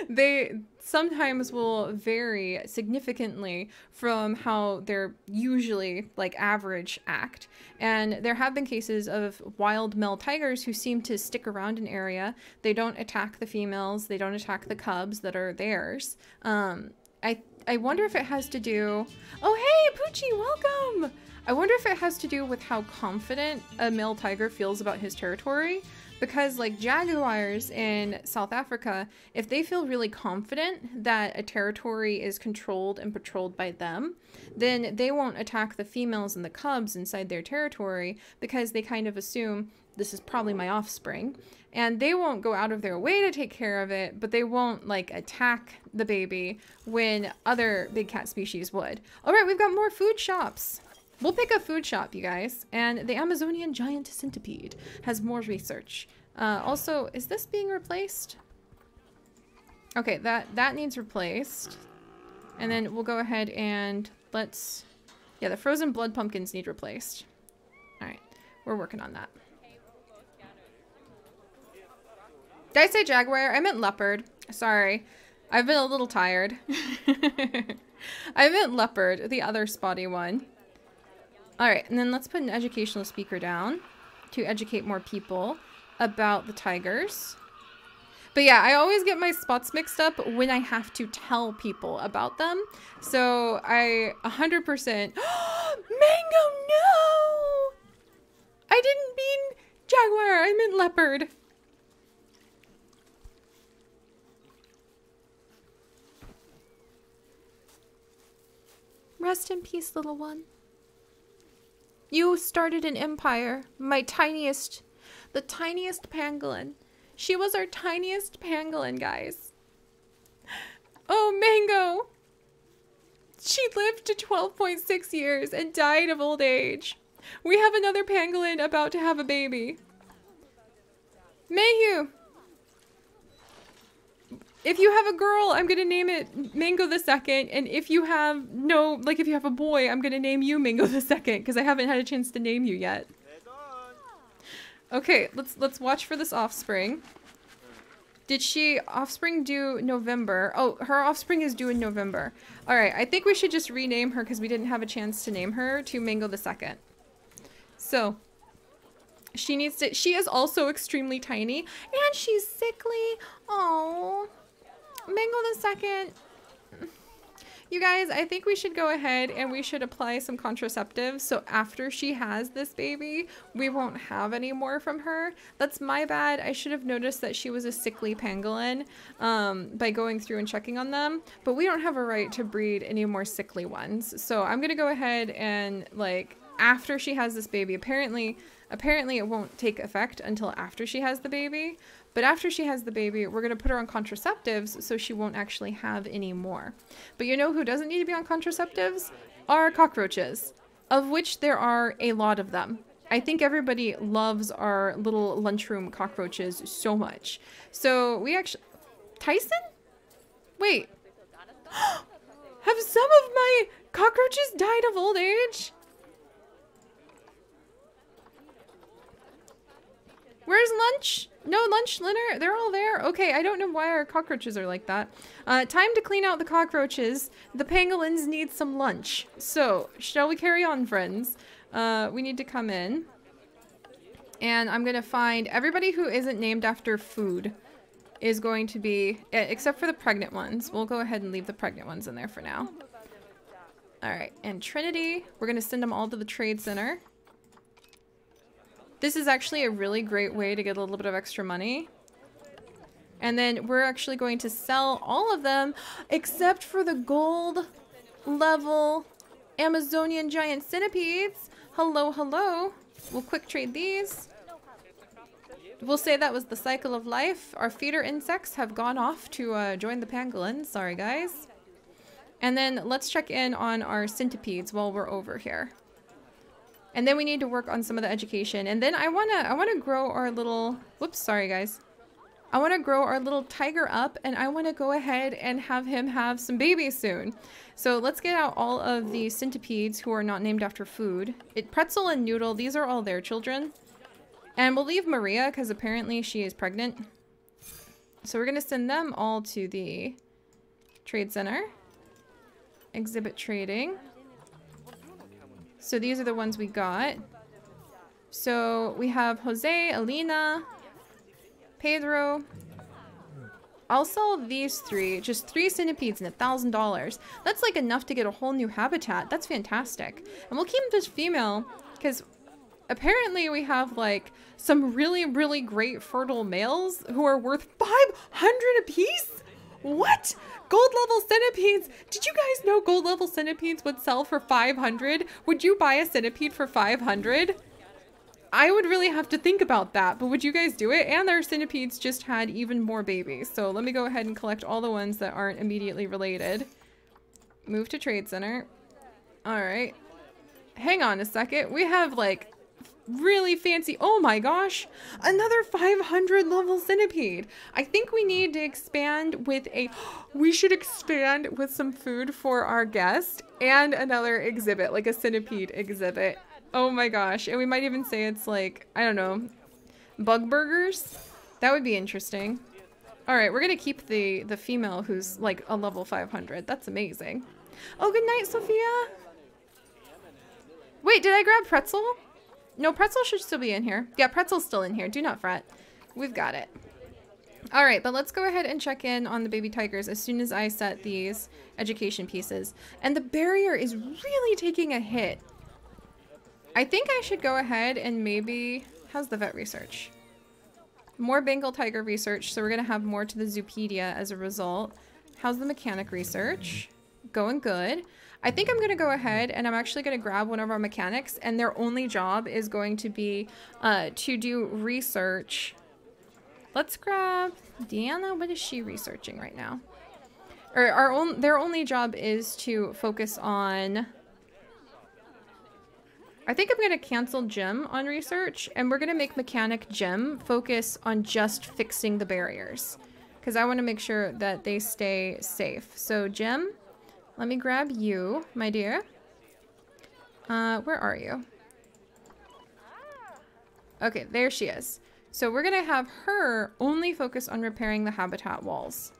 they sometimes will vary significantly from how they're usually like average act. And there have been cases of wild male tigers who seem to stick around an area. They don't attack the females, they don't attack the cubs that are theirs. Um, I I wonder if it has to do. Oh hey, Poochie, welcome. I wonder if it has to do with how confident a male tiger feels about his territory because like jaguars in South Africa, if they feel really confident that a territory is controlled and patrolled by them, then they won't attack the females and the cubs inside their territory because they kind of assume this is probably my offspring. And they won't go out of their way to take care of it, but they won't like attack the baby when other big cat species would. All right, we've got more food shops. We'll pick a food shop, you guys. And the Amazonian giant centipede has more research. Uh, also, is this being replaced? Okay, that, that needs replaced. And then we'll go ahead and let's... Yeah, the frozen blood pumpkins need replaced. Alright, we're working on that. Did I say jaguar? I meant leopard. Sorry. I've been a little tired. I meant leopard, the other spotty one. Alright, and then let's put an educational speaker down to educate more people about the tigers. But yeah, I always get my spots mixed up when I have to tell people about them. So I 100%... Mango, no! I didn't mean jaguar, I meant leopard. Rest in peace, little one. You started an empire, my tiniest, the tiniest pangolin. She was our tiniest pangolin, guys. Oh, Mango! She lived to 12.6 years and died of old age. We have another pangolin about to have a baby. Mayhew! If you have a girl, I'm gonna name it Mango the Second, and if you have no, like if you have a boy, I'm gonna name you Mango the Second because I haven't had a chance to name you yet. Okay, let's let's watch for this offspring. Did she offspring due November? Oh, her offspring is due in November. All right, I think we should just rename her because we didn't have a chance to name her to Mango the Second. So, she needs to, she is also extremely tiny and she's sickly. Oh, Mango the second. You guys, I think we should go ahead and we should apply some contraceptives so after she has this baby, we won't have any more from her. That's my bad. I should have noticed that she was a sickly pangolin um, by going through and checking on them, but we don't have a right to breed any more sickly ones. So I'm going to go ahead and like after she has this baby, apparently apparently it won't take effect until after she has the baby. But after she has the baby, we're going to put her on contraceptives so she won't actually have any more. But you know who doesn't need to be on contraceptives? Are cockroaches, of which there are a lot of them. I think everybody loves our little lunchroom cockroaches so much. So we actually... Tyson? Wait. have some of my cockroaches died of old age? Where's lunch? No lunch dinner? They're all there? Okay, I don't know why our cockroaches are like that. Uh, time to clean out the cockroaches. The pangolins need some lunch. So, shall we carry on, friends? Uh, we need to come in. And I'm going to find everybody who isn't named after food is going to be, except for the pregnant ones. We'll go ahead and leave the pregnant ones in there for now. Alright, and Trinity, we're going to send them all to the trade center. This is actually a really great way to get a little bit of extra money. And then we're actually going to sell all of them except for the gold level Amazonian giant centipedes. Hello, hello. We'll quick trade these. We'll say that was the cycle of life. Our feeder insects have gone off to uh, join the pangolin. Sorry, guys. And then let's check in on our centipedes while we're over here. And then we need to work on some of the education. And then I want to I want to grow our little whoops, sorry guys. I want to grow our little tiger up and I want to go ahead and have him have some babies soon. So let's get out all of the centipedes who are not named after food. It Pretzel and Noodle, these are all their children. And we'll leave Maria because apparently she is pregnant. So we're going to send them all to the trade center. Exhibit trading. So these are the ones we got. So we have Jose, Alina, Pedro. I'll sell these three, just three centipedes and a thousand dollars. That's like enough to get a whole new habitat. That's fantastic. And we'll keep this female because apparently we have like some really, really great fertile males who are worth 500 apiece. What? Gold level centipedes. Did you guys know gold level centipedes would sell for 500? Would you buy a centipede for 500? I would really have to think about that, but would you guys do it? And their centipedes just had even more babies. So let me go ahead and collect all the ones that aren't immediately related. Move to trade center. All right. Hang on a second. We have like really fancy. Oh my gosh, another 500 level centipede. I think we need to expand with a, we should expand with some food for our guest and another exhibit, like a centipede exhibit. Oh my gosh. And we might even say it's like, I don't know, bug burgers. That would be interesting. All right, we're to keep the, the female who's like a level 500. That's amazing. Oh, good night, Sophia. Wait, did I grab pretzel? No, Pretzel should still be in here. Yeah, Pretzel's still in here. Do not fret. We've got it. All right, but let's go ahead and check in on the baby tigers as soon as I set these education pieces. And the barrier is really taking a hit. I think I should go ahead and maybe... How's the vet research? More Bengal tiger research, so we're going to have more to the Zoopedia as a result. How's the mechanic research? Going good. I think I'm going to go ahead and I'm actually going to grab one of our mechanics and their only job is going to be uh, to do research. Let's grab Deanna. What is she researching right now? Or our own, their only job is to focus on... I think I'm going to cancel Jim on research and we're going to make Mechanic Jim focus on just fixing the barriers. because I want to make sure that they stay safe. So Jim, let me grab you, my dear. Uh, where are you? Okay, there she is. So we're going to have her only focus on repairing the habitat walls.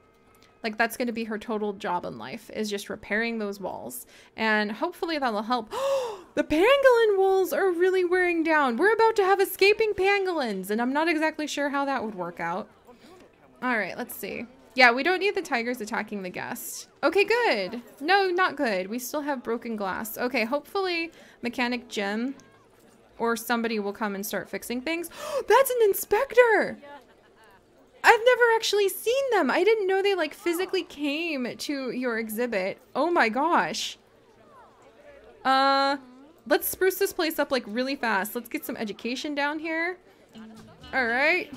Like that's going to be her total job in life is just repairing those walls. And hopefully that'll help. the pangolin walls are really wearing down. We're about to have escaping pangolins and I'm not exactly sure how that would work out. All right, let's see. Yeah, we don't need the tigers attacking the guest. Okay, good. No, not good. We still have broken glass. Okay, hopefully Mechanic Jim or somebody will come and start fixing things. That's an inspector! I've never actually seen them. I didn't know they like physically came to your exhibit. Oh my gosh. Uh, let's spruce this place up like really fast. Let's get some education down here. All right.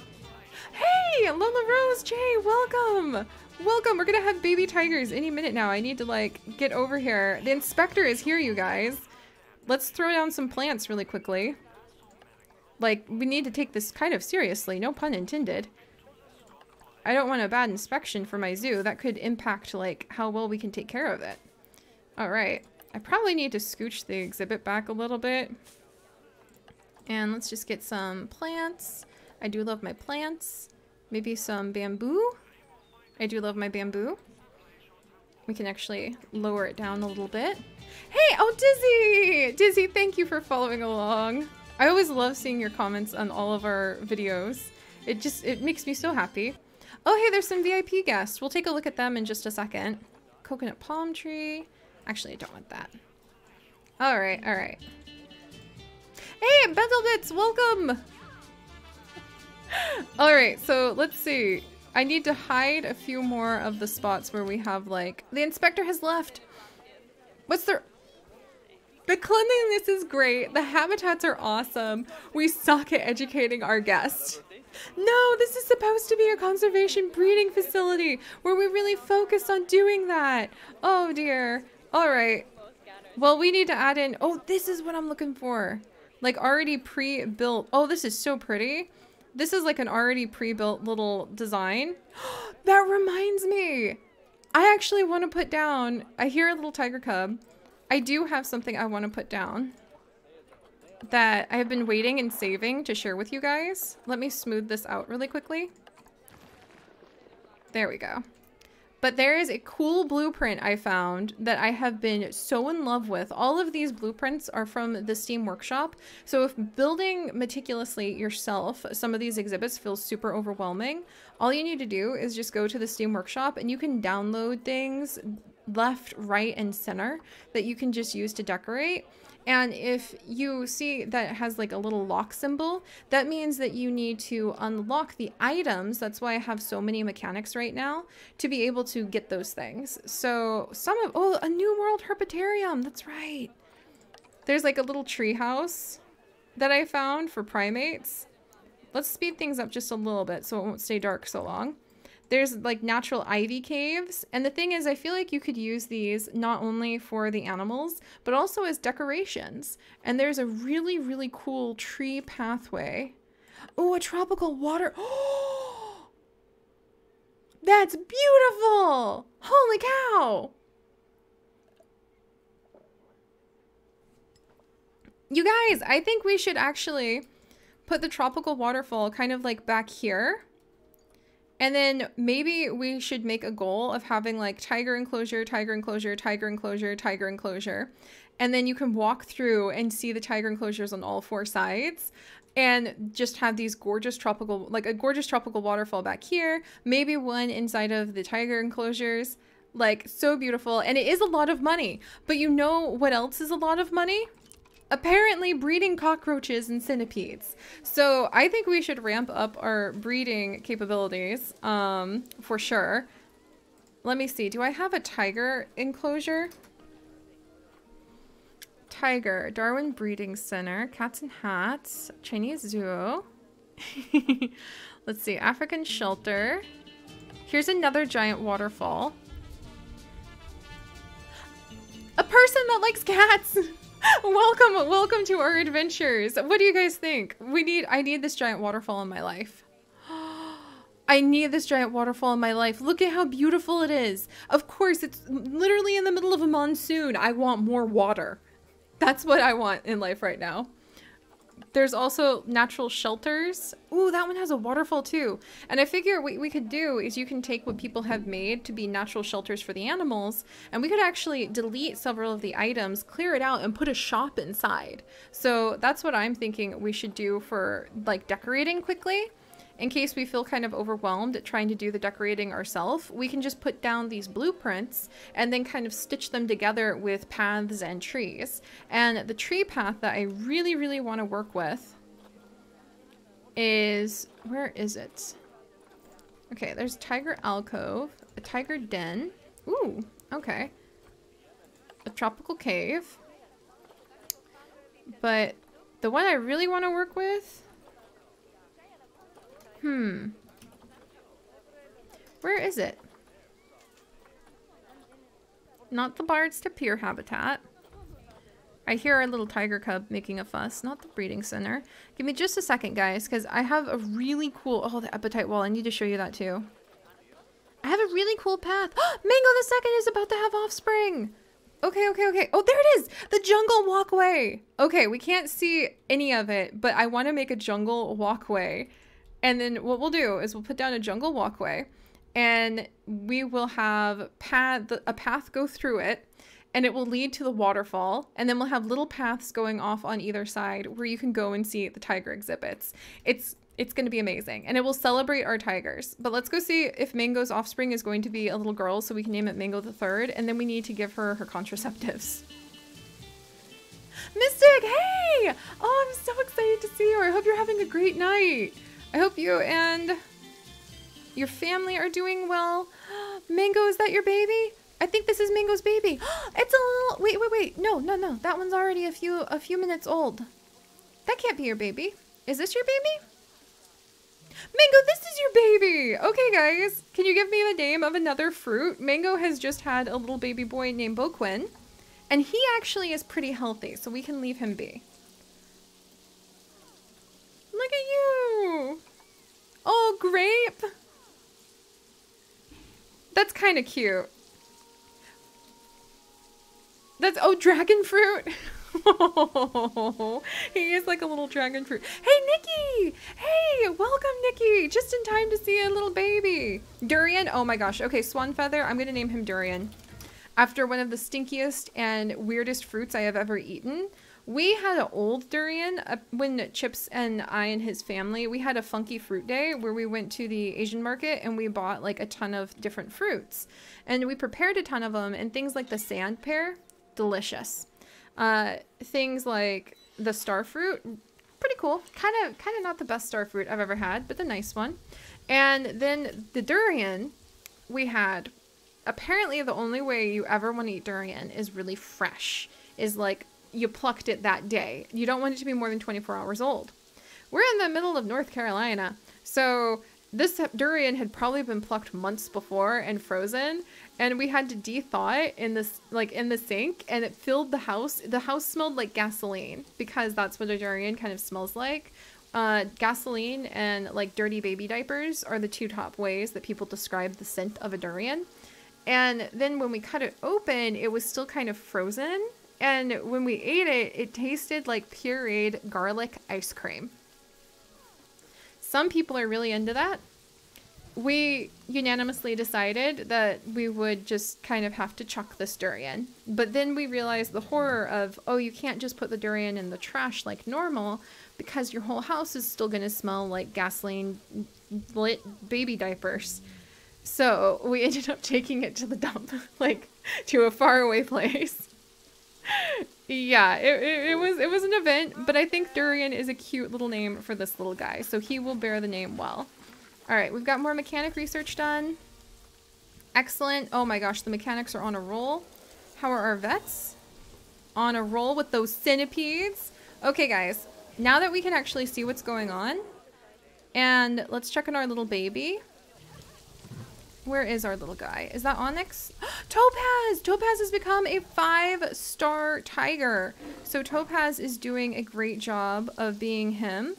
Hey, Lola Rose Jay, welcome. Welcome. We're going to have baby tigers any minute now. I need to like get over here. The inspector is here, you guys. Let's throw down some plants really quickly. Like, we need to take this kind of seriously. No pun intended. I don't want a bad inspection for my zoo. That could impact, like, how well we can take care of it. Alright. I probably need to scooch the exhibit back a little bit. And let's just get some plants. I do love my plants. Maybe some bamboo. I do love my bamboo. We can actually lower it down a little bit. Hey, oh Dizzy! Dizzy, thank you for following along. I always love seeing your comments on all of our videos. It just, it makes me so happy. Oh, hey, there's some VIP guests. We'll take a look at them in just a second. Coconut palm tree. Actually, I don't want that. All right, all right. Hey, Bendelbits, welcome! all right, so let's see. I need to hide a few more of the spots where we have like... The inspector has left. What's their... The cleanliness is great. The habitats are awesome. We suck at educating our guests. No, this is supposed to be a conservation breeding facility where we really focus on doing that. Oh dear. All right. Well, we need to add in, oh, this is what I'm looking for. Like already pre-built. Oh, this is so pretty. This is like an already pre-built little design. that reminds me. I actually want to put down, I hear a little tiger cub. I do have something I want to put down that I have been waiting and saving to share with you guys. Let me smooth this out really quickly. There we go. But there is a cool blueprint I found that I have been so in love with. All of these blueprints are from the Steam Workshop. So if building meticulously yourself some of these exhibits feels super overwhelming, all you need to do is just go to the Steam Workshop and you can download things left, right, and center that you can just use to decorate. And if you see that it has like a little lock symbol, that means that you need to unlock the items. That's why I have so many mechanics right now to be able to get those things. So some of, oh, a new world herpetarium. That's right. There's like a little tree house that I found for primates. Let's speed things up just a little bit so it won't stay dark so long. There's like natural ivy caves. And the thing is, I feel like you could use these not only for the animals, but also as decorations. And there's a really, really cool tree pathway. Oh, a tropical water. Oh, that's beautiful. Holy cow. You guys, I think we should actually put the tropical waterfall kind of like back here and then maybe we should make a goal of having like tiger enclosure, tiger enclosure, tiger enclosure, tiger enclosure. And then you can walk through and see the tiger enclosures on all four sides and just have these gorgeous tropical, like a gorgeous tropical waterfall back here, maybe one inside of the tiger enclosures. Like, so beautiful. And it is a lot of money. But you know what else is a lot of money? Apparently breeding cockroaches and centipedes. So I think we should ramp up our breeding capabilities um, for sure. Let me see. Do I have a tiger enclosure? Tiger, Darwin Breeding Center, Cats and Hats, Chinese Zoo. Let's see, African Shelter. Here's another giant waterfall. A person that likes cats! welcome, welcome to our adventures. What do you guys think? We need, I need this giant waterfall in my life. I need this giant waterfall in my life. Look at how beautiful it is. Of course, it's literally in the middle of a monsoon. I want more water. That's what I want in life right now. There's also natural shelters. Ooh, that one has a waterfall too. And I figure what we could do is you can take what people have made to be natural shelters for the animals, and we could actually delete several of the items, clear it out, and put a shop inside. So that's what I'm thinking we should do for like decorating quickly in case we feel kind of overwhelmed at trying to do the decorating ourselves, we can just put down these blueprints and then kind of stitch them together with paths and trees. And the tree path that I really, really want to work with is, where is it? Okay, there's Tiger Alcove, a Tiger Den. Ooh, okay. A tropical cave. But the one I really want to work with Hmm. Where is it? Not the Baird's to Tapir habitat. I hear our little tiger cub making a fuss, not the breeding center. Give me just a second, guys, because I have a really cool... Oh, the epiphyte wall. I need to show you that, too. I have a really cool path. Mango the second is about to have offspring. Okay, okay, okay. Oh, there it is. The jungle walkway. Okay, we can't see any of it, but I want to make a jungle walkway. And then what we'll do is we'll put down a jungle walkway and we will have path, a path go through it and it will lead to the waterfall and then we'll have little paths going off on either side where you can go and see the tiger exhibits. It's it's going to be amazing and it will celebrate our tigers. But let's go see if Mango's offspring is going to be a little girl so we can name it Mango the Third and then we need to give her her contraceptives. Mystic, hey! Oh, I'm so excited to see you. I hope you're having a great night. I hope you and your family are doing well. Mango, is that your baby? I think this is Mango's baby. It's a little, wait, wait, wait. No, no, no. That one's already a few, a few minutes old. That can't be your baby. Is this your baby? Mango, this is your baby. Okay, guys. Can you give me the name of another fruit? Mango has just had a little baby boy named Boquin. And he actually is pretty healthy, so we can leave him be. Look at you! Oh, grape! That's kind of cute. That's, oh, dragon fruit! He is like a little dragon fruit. Hey, Nikki! Hey, welcome, Nikki! Just in time to see a little baby. Durian? Oh my gosh. Okay, Swan Feather. I'm going to name him Durian. After one of the stinkiest and weirdest fruits I have ever eaten. We had an old durian uh, when Chips and I and his family, we had a funky fruit day where we went to the Asian market and we bought like a ton of different fruits. And we prepared a ton of them and things like the sand pear, delicious. Uh, things like the star fruit, pretty cool. Kind of kind of not the best star fruit I've ever had, but the nice one. And then the durian we had apparently the only way you ever want to eat durian is really fresh. Is like you plucked it that day. You don't want it to be more than 24 hours old. We're in the middle of North Carolina, so this durian had probably been plucked months before and frozen, and we had to de-thaw it in this like in the sink, and it filled the house. The house smelled like gasoline because that's what a durian kind of smells like. Uh, gasoline and like dirty baby diapers are the two top ways that people describe the scent of a durian. And then when we cut it open, it was still kind of frozen and when we ate it, it tasted like pureed garlic ice cream. Some people are really into that. We unanimously decided that we would just kind of have to chuck this durian. But then we realized the horror of, oh, you can't just put the durian in the trash like normal because your whole house is still going to smell like gasoline lit baby diapers. So we ended up taking it to the dump, like to a faraway place yeah, it, it, it, was it was an event, but I think Durian is a cute little name for this little guy, so he will bear the name well. All right, we've got more mechanic research done. Excellent. Oh my gosh, the mechanics are on a roll. How are our vets? On a roll with those centipedes. Okay, guys, now that we can actually see what's going on, and let's check on our little baby. Where is our little guy? Is that Onyx? Topaz! Topaz has become a five-star tiger. So Topaz is doing a great job of being him.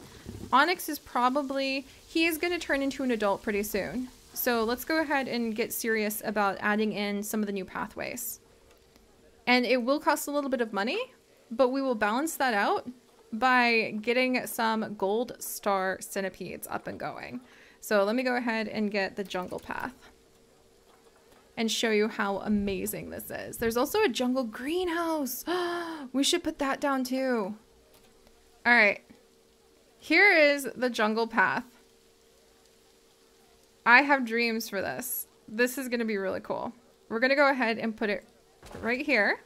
Onyx is probably... he is going to turn into an adult pretty soon. So let's go ahead and get serious about adding in some of the new pathways. And it will cost a little bit of money, but we will balance that out by getting some gold star centipedes up and going. So let me go ahead and get the jungle path and show you how amazing this is. There's also a jungle greenhouse. we should put that down too. All right. Here is the jungle path. I have dreams for this. This is going to be really cool. We're going to go ahead and put it right here.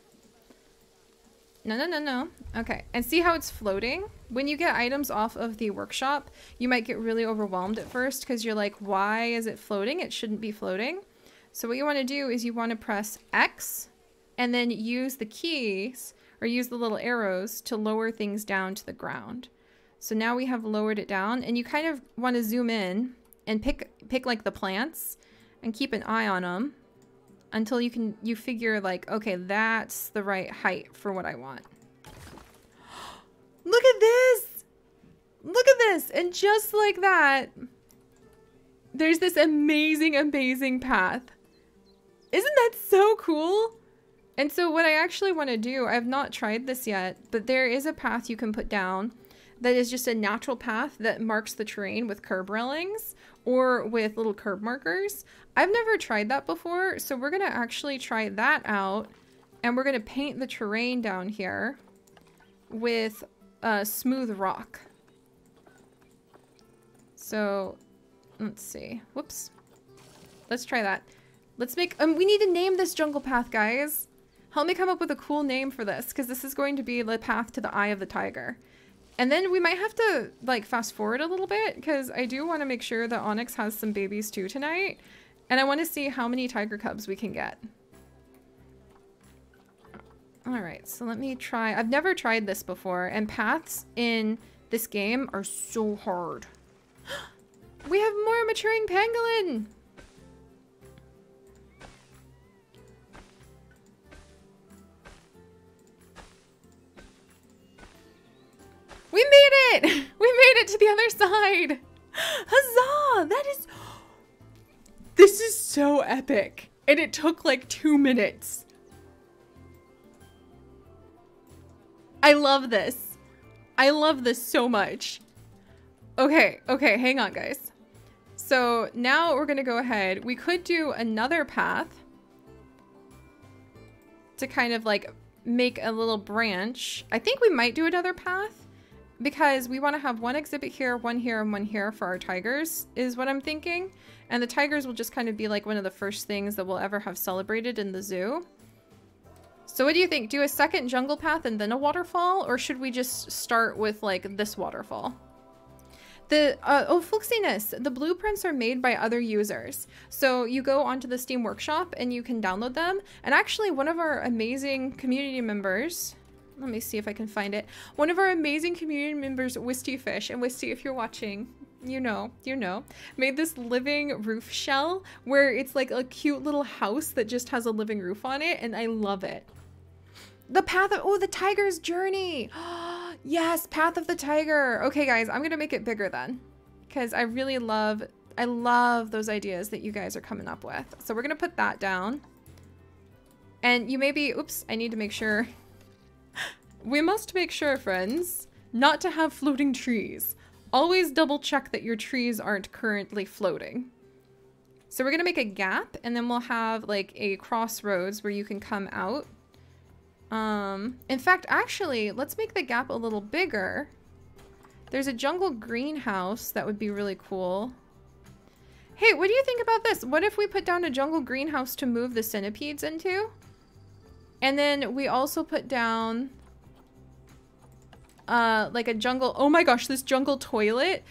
No, no, no, no. Okay. And see how it's floating? When you get items off of the workshop, you might get really overwhelmed at first because you're like, why is it floating? It shouldn't be floating. So what you want to do is you want to press X and then use the keys or use the little arrows to lower things down to the ground. So now we have lowered it down and you kind of want to zoom in and pick pick like the plants and keep an eye on them until you can you figure like okay that's the right height for what I want. Look at this! Look at this! And just like that, there's this amazing, amazing path. Isn't that so cool? And so what I actually want to do, I have not tried this yet, but there is a path you can put down that is just a natural path that marks the terrain with curb railings or with little curb markers. I've never tried that before, so we're going to actually try that out. And we're going to paint the terrain down here with a smooth rock. So, let's see. Whoops. Let's try that. Let's make, um, we need to name this jungle path, guys. Help me come up with a cool name for this, because this is going to be the path to the eye of the tiger. And then we might have to, like, fast forward a little bit, because I do want to make sure that Onyx has some babies too tonight. And I want to see how many tiger cubs we can get. Alright, so let me try. I've never tried this before, and paths in this game are so hard. we have more maturing pangolin! We made it! We made it to the other side! Huzzah! That is... This is so epic. And it took like two minutes. I love this. I love this so much. Okay, okay, hang on, guys. So now we're going to go ahead. We could do another path to kind of like make a little branch. I think we might do another path because we want to have one exhibit here, one here, and one here for our tigers, is what I'm thinking. And the tigers will just kind of be like one of the first things that we'll ever have celebrated in the zoo. So what do you think? Do a second jungle path and then a waterfall? Or should we just start with like this waterfall? The, uh, oh, fluxiness. The blueprints are made by other users. So you go onto the Steam Workshop and you can download them. And actually one of our amazing community members, let me see if I can find it. One of our amazing community members, Wisty Fish, and Wisty, if you're watching, you know, you know, made this living roof shell where it's like a cute little house that just has a living roof on it, and I love it. The path of, oh, the tiger's journey. yes, path of the tiger. Okay, guys, I'm gonna make it bigger then, because I really love, I love those ideas that you guys are coming up with. So we're gonna put that down. And you may be, oops, I need to make sure we must make sure, friends, not to have floating trees. Always double check that your trees aren't currently floating. So we're going to make a gap and then we'll have like a crossroads where you can come out. Um, in fact, actually, let's make the gap a little bigger. There's a jungle greenhouse that would be really cool. Hey, what do you think about this? What if we put down a jungle greenhouse to move the centipedes into? And then we also put down uh, like a jungle. Oh my gosh, this jungle toilet.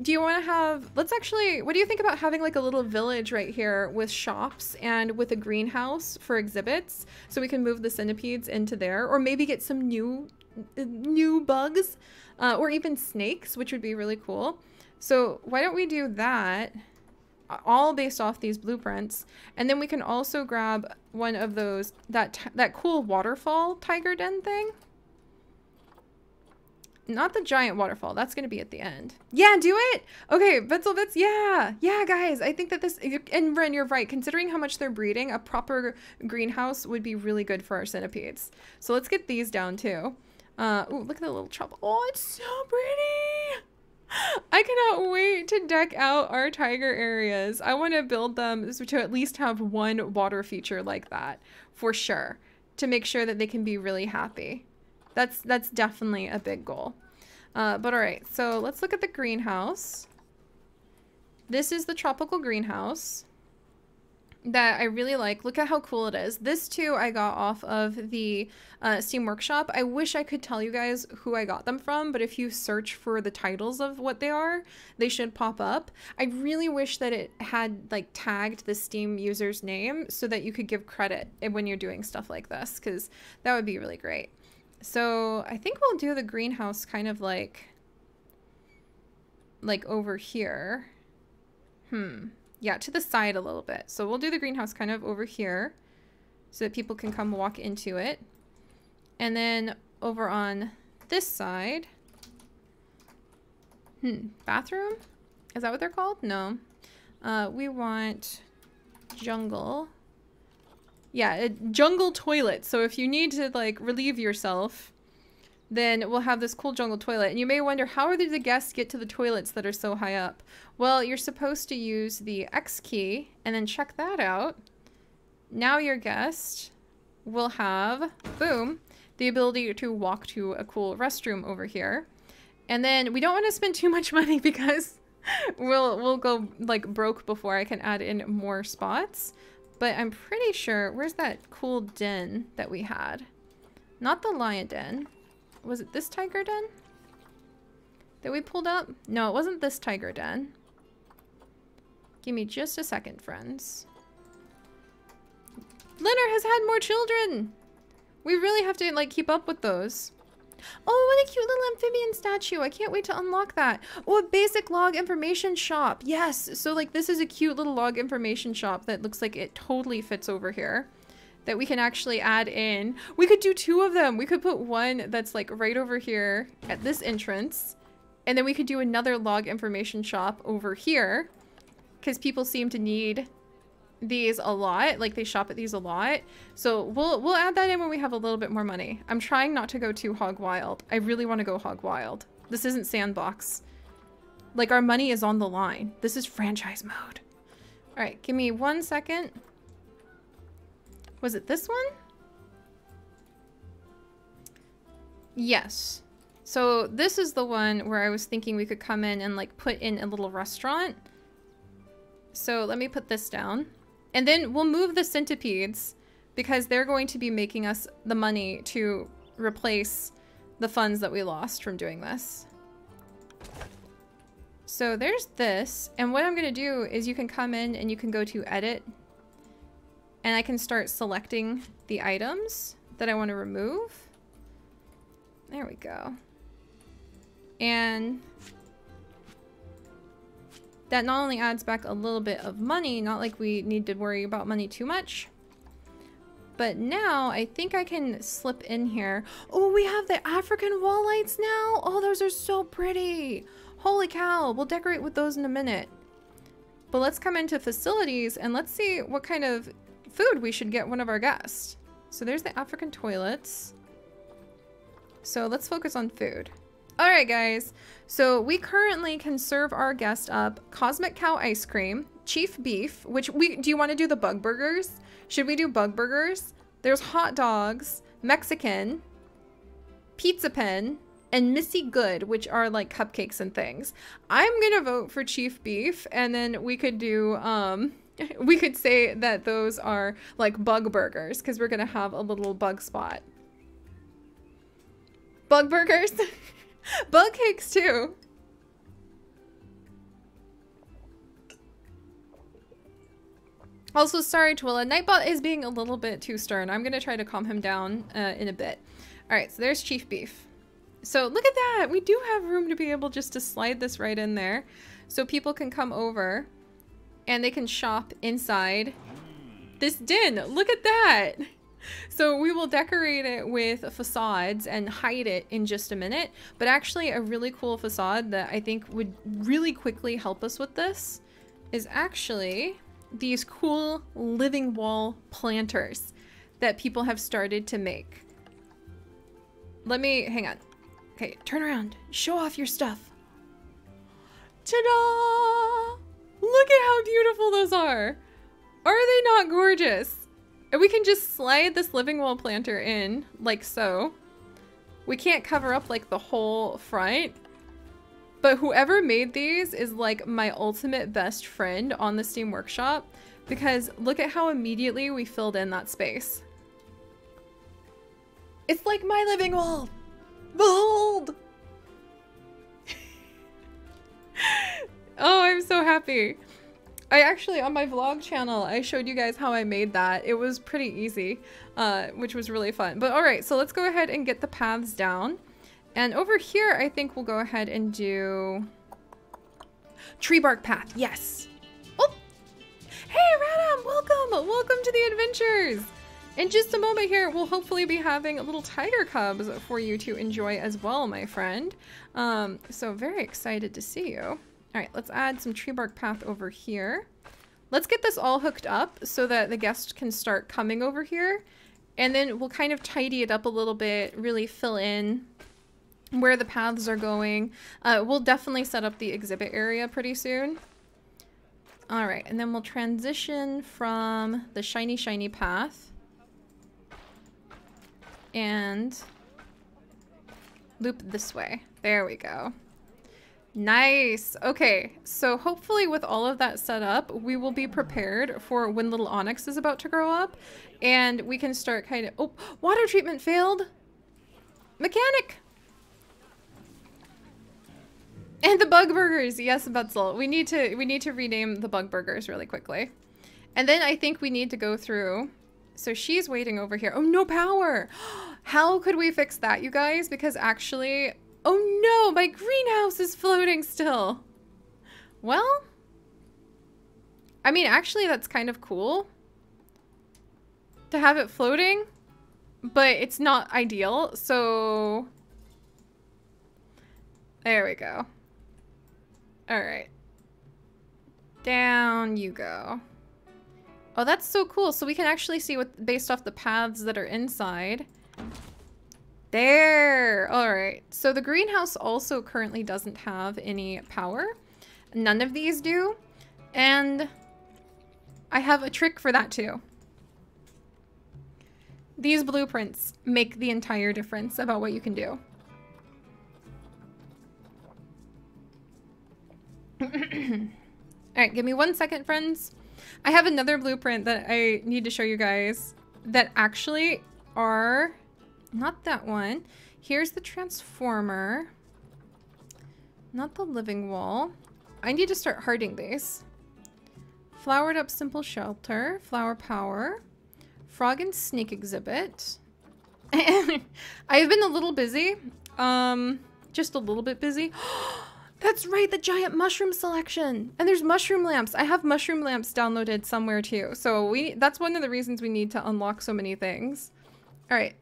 Do you want to have, let's actually, what do you think about having like a little village right here with shops and with a greenhouse for exhibits so we can move the centipedes into there or maybe get some new, new bugs uh, or even snakes, which would be really cool. So why don't we do that? all based off these blueprints and then we can also grab one of those that that cool waterfall tiger den thing not the giant waterfall. That's going to be at the end. Yeah, do it. Okay, Betzel Bits. Yeah. Yeah, guys. I think that this, and Ren, you're right. Considering how much they're breeding, a proper greenhouse would be really good for our centipedes. So let's get these down too. Uh, ooh, look at the little trouble. Oh, it's so pretty. I cannot wait to deck out our tiger areas. I want to build them to at least have one water feature like that for sure to make sure that they can be really happy. That's that's definitely a big goal. Uh, but all right, so let's look at the greenhouse. This is the tropical greenhouse that I really like. Look at how cool it is. This too I got off of the uh, Steam Workshop. I wish I could tell you guys who I got them from, but if you search for the titles of what they are, they should pop up. I really wish that it had like tagged the Steam user's name so that you could give credit when you're doing stuff like this because that would be really great. So I think we'll do the greenhouse kind of like like over here. Hmm yeah, to the side a little bit. So we'll do the greenhouse kind of over here so that people can come walk into it. And then over on this side, hmm, bathroom? Is that what they're called? No. Uh, we want jungle. Yeah, a jungle toilet. So if you need to like relieve yourself, then we'll have this cool jungle toilet. And you may wonder, how did the guests get to the toilets that are so high up? Well, you're supposed to use the X key and then check that out. Now your guest will have, boom, the ability to walk to a cool restroom over here. And then we don't want to spend too much money because we'll we'll go like broke before I can add in more spots. But I'm pretty sure, where's that cool den that we had? Not the lion den. Was it this tiger den? That we pulled up? No, it wasn't this tiger den. Give me just a second, friends. Leonard has had more children! We really have to, like, keep up with those. Oh, what a cute little amphibian statue. I can't wait to unlock that. Oh, a basic log information shop. Yes. So, like, this is a cute little log information shop that looks like it totally fits over here that we can actually add in. We could do two of them. We could put one that's like right over here at this entrance. And then we could do another log information shop over here. Because people seem to need these a lot. Like they shop at these a lot. So we'll we'll add that in when we have a little bit more money. I'm trying not to go too hog wild. I really want to go hog wild. This isn't sandbox. Like our money is on the line. This is franchise mode. All right, give me one second. Was it this one? Yes. So this is the one where I was thinking we could come in and like put in a little restaurant. So let me put this down. And then we'll move the centipedes because they're going to be making us the money to replace the funds that we lost from doing this. So there's this. And what I'm going to do is you can come in and you can go to edit and I can start selecting the items that I want to remove. There we go. And that not only adds back a little bit of money, not like we need to worry about money too much, but now I think I can slip in here. Oh, we have the African wall lights now. Oh, those are so pretty. Holy cow. We'll decorate with those in a minute. But let's come into facilities and let's see what kind of food we should get one of our guests. So there's the African toilets. So let's focus on food. All right, guys. So we currently can serve our guest up Cosmic Cow ice cream, Chief beef, which we do you want to do the bug burgers? Should we do bug burgers? There's hot dogs, Mexican, pizza pen, and Missy Good, which are like cupcakes and things. I'm gonna vote for Chief Beef, and then we could do um we could say that those are like bug burgers because we're gonna have a little bug spot. Bug burgers? bug cakes too. Also, sorry, Twilla. Nightbot is being a little bit too stern. I'm going to try to calm him down uh, in a bit. All right, so there's Chief Beef. So look at that. We do have room to be able just to slide this right in there. So people can come over and they can shop inside this den. Look at that. So we will decorate it with facades and hide it in just a minute. But actually a really cool facade that I think would really quickly help us with this is actually these cool living wall planters that people have started to make. Let me, hang on. Okay, turn around. Show off your stuff. Ta-da! Look at how beautiful those are. Are they not gorgeous? And we can just slide this living wall planter in, like so. We can't cover up like the whole front. But whoever made these is like my ultimate best friend on the Steam Workshop because look at how immediately we filled in that space. It's like my living wall. Behold! oh, I'm so happy. I actually, on my vlog channel, I showed you guys how I made that. It was pretty easy, uh, which was really fun. But all right, so let's go ahead and get the paths down. And over here, I think we'll go ahead and do tree bark path. Yes. Oh, hey, Radam, welcome. Welcome to the adventures. In just a moment here, we'll hopefully be having little tiger cubs for you to enjoy as well, my friend. Um, so very excited to see you. All right, let's add some tree bark path over here. Let's get this all hooked up so that the guest can start coming over here. And then we'll kind of tidy it up a little bit, really fill in where the paths are going. Uh, we'll definitely set up the exhibit area pretty soon. All right, and then we'll transition from the shiny, shiny path and loop this way. There we go. Nice. Okay, so hopefully with all of that set up, we will be prepared for when little Onyx is about to grow up. And we can start kind of... Oh, water treatment failed. Mechanic. And the bug burgers. Yes, Betzel. We need to we need to rename the bug burgers really quickly. And then I think we need to go through. So she's waiting over here. Oh, no power. How could we fix that, you guys? Because actually, Oh no, my greenhouse is floating still. Well, I mean, actually that's kind of cool to have it floating, but it's not ideal. So there we go. All right. Down you go. Oh, that's so cool. So we can actually see what based off the paths that are inside. There. All right. So the greenhouse also currently doesn't have any power. None of these do. And I have a trick for that too. These blueprints make the entire difference about what you can do. All right, give me one second, friends. I have another blueprint that I need to show you guys that actually are not that one. Here's the transformer. Not the living wall. I need to start harding these. Flowered up simple shelter. Flower power. Frog and snake exhibit. I have been a little busy. Um, just a little bit busy. That's right, the giant mushroom selection. And there's mushroom lamps. I have mushroom lamps downloaded somewhere too. So we that's one of the reasons we need to unlock so many things. All right,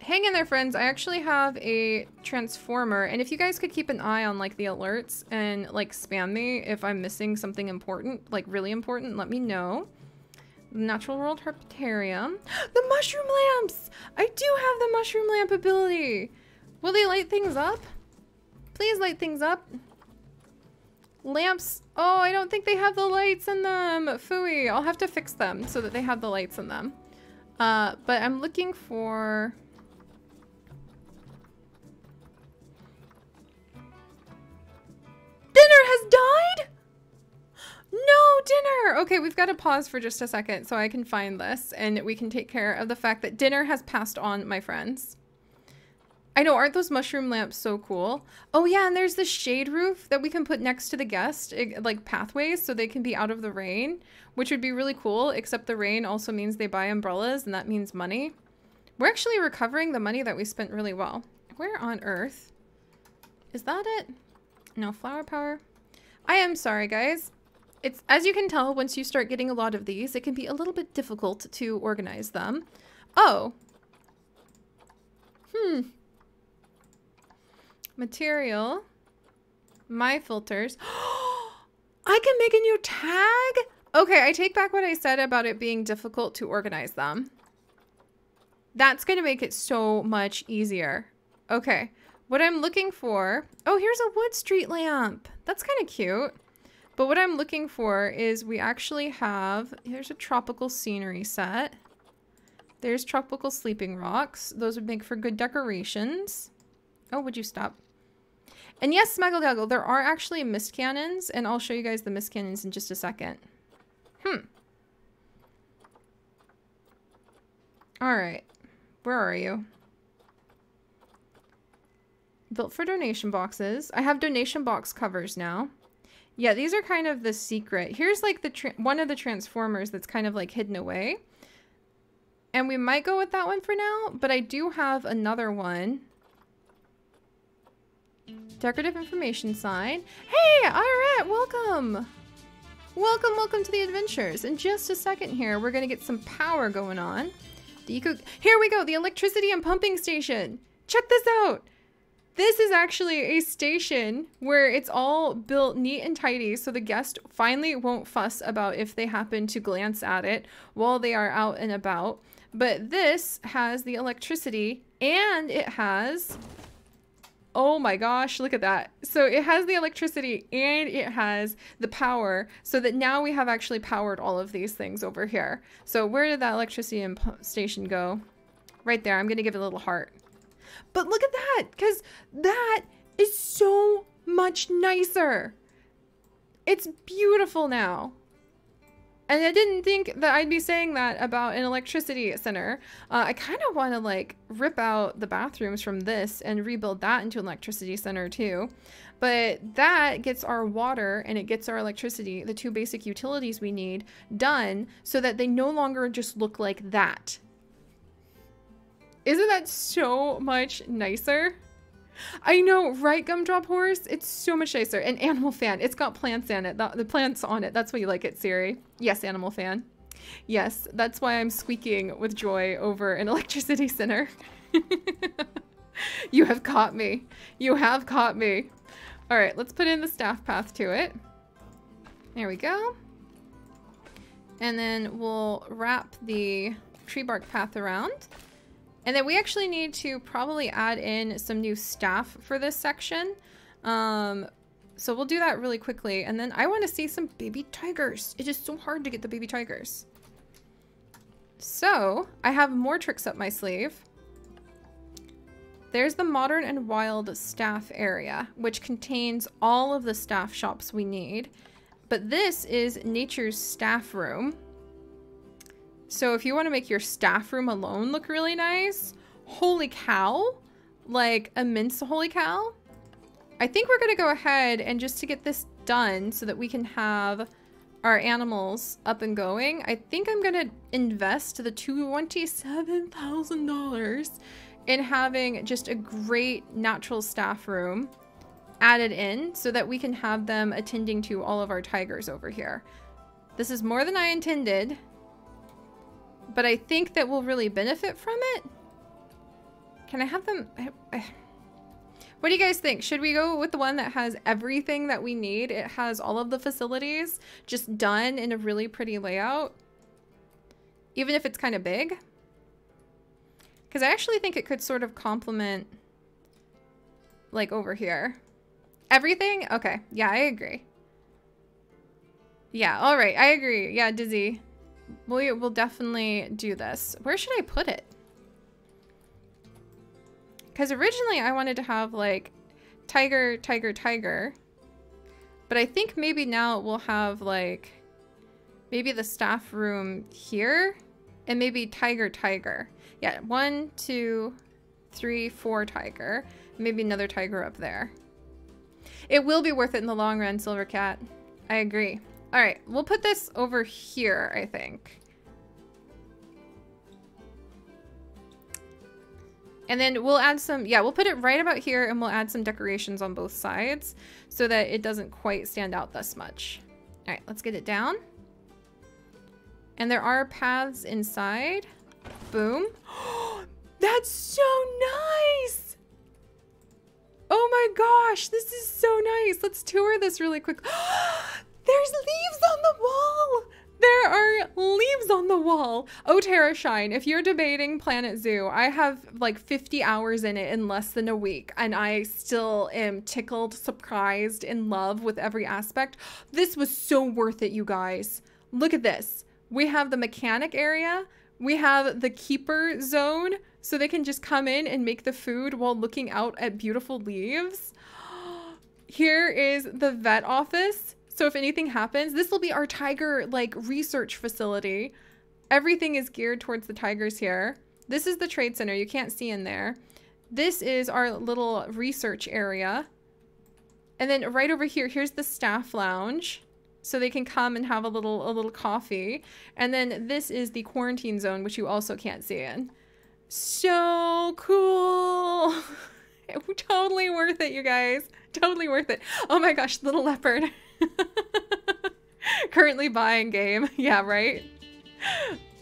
hang in there, friends. I actually have a transformer, and if you guys could keep an eye on like the alerts and like spam me if I'm missing something important, like really important, let me know. Natural World Herpetarium. The mushroom lamps! I do have the mushroom lamp ability. Will they light things up? Please light things up. Lamps. Oh, I don't think they have the lights in them. Fooey. I'll have to fix them so that they have the lights in them. Uh, but I'm looking for... Dinner has died? No, dinner! Okay, we've got to pause for just a second so I can find this and we can take care of the fact that dinner has passed on, my friends. I know, aren't those mushroom lamps so cool? Oh yeah, and there's the shade roof that we can put next to the guest, eh, like pathways, so they can be out of the rain, which would be really cool, except the rain also means they buy umbrellas, and that means money. We're actually recovering the money that we spent really well. Where on earth? Is that it? No flower power. I am sorry, guys. It's As you can tell, once you start getting a lot of these, it can be a little bit difficult to organize them. Oh. Hmm. Material. My filters. I can make a new tag? Okay, I take back what I said about it being difficult to organize them. That's going to make it so much easier. Okay, what I'm looking for... Oh, here's a wood street lamp. That's kind of cute. But what I'm looking for is we actually have... Here's a tropical scenery set. There's tropical sleeping rocks. Those would make for good decorations. Oh, would you stop? And yes, Smaggle gaggle, there are actually mist cannons, and I'll show you guys the mist cannons in just a second. Hmm. Alright. Where are you? Built for donation boxes. I have donation box covers now. Yeah, these are kind of the secret. Here's like the one of the transformers that's kind of like hidden away. And we might go with that one for now, but I do have another one Decorative information sign. Hey, alright, welcome! Welcome, welcome to the adventures. In just a second here, we're gonna get some power going on. The eco- Here we go, the electricity and pumping station. Check this out! This is actually a station where it's all built neat and tidy so the guest finally won't fuss about if they happen to glance at it while they are out and about. But this has the electricity and it has Oh my gosh, look at that. So it has the electricity and it has the power so that now we have actually powered all of these things over here. So where did that electricity station go? Right there. I'm going to give it a little heart. But look at that because that is so much nicer. It's beautiful now. And I didn't think that I'd be saying that about an electricity center. Uh, I kind of want to like rip out the bathrooms from this and rebuild that into an electricity center too. But that gets our water and it gets our electricity, the two basic utilities we need, done so that they no longer just look like that. Isn't that so much nicer? I know, right, Gumdrop Horse? It's so much nicer. An Animal Fan, it's got plants in it. The, the plants on it. That's why you like it, Seri. Yes, Animal Fan. Yes, that's why I'm squeaking with joy over an electricity center. you have caught me. You have caught me. All right, let's put in the staff path to it. There we go. And then we'll wrap the tree bark path around. And then we actually need to probably add in some new staff for this section. Um, so we'll do that really quickly. And then I want to see some baby tigers. It is so hard to get the baby tigers. So I have more tricks up my sleeve. There's the modern and wild staff area, which contains all of the staff shops we need. But this is nature's staff room. So if you want to make your staff room alone look really nice, holy cow, like immense holy cow. I think we're going to go ahead and just to get this done so that we can have our animals up and going, I think I'm going to invest the $27,000 in having just a great natural staff room added in so that we can have them attending to all of our tigers over here. This is more than I intended, but I think that we'll really benefit from it. Can I have them? What do you guys think? Should we go with the one that has everything that we need? It has all of the facilities just done in a really pretty layout. Even if it's kind of big. Because I actually think it could sort of complement like over here. Everything? Okay. Yeah, I agree. Yeah, all right. I agree. Yeah, Dizzy. We will definitely do this. Where should I put it? Because originally I wanted to have like tiger, tiger, tiger. But I think maybe now we'll have like maybe the staff room here and maybe tiger, tiger. Yeah, one, two, three, four tiger. Maybe another tiger up there. It will be worth it in the long run, Silver Cat. I agree. All right, we'll put this over here, I think. And then we'll add some, yeah, we'll put it right about here and we'll add some decorations on both sides so that it doesn't quite stand out this much. All right, let's get it down. And there are paths inside. Boom. That's so nice. Oh my gosh, this is so nice. Let's tour this really quick. There's leaves on the wall. There are leaves on the wall. Oh, Terra Shine, if you're debating Planet Zoo, I have like 50 hours in it in less than a week, and I still am tickled, surprised, in love with every aspect. This was so worth it, you guys. Look at this. We have the mechanic area, we have the keeper zone, so they can just come in and make the food while looking out at beautiful leaves. Here is the vet office. So if anything happens, this will be our tiger like research facility. Everything is geared towards the tigers here. This is the trade center. You can't see in there. This is our little research area. And then right over here, here's the staff lounge. So they can come and have a little a little coffee. And then this is the quarantine zone, which you also can't see in. So cool. totally worth it, you guys. Totally worth it. Oh my gosh, little leopard. Currently buying game. Yeah, right?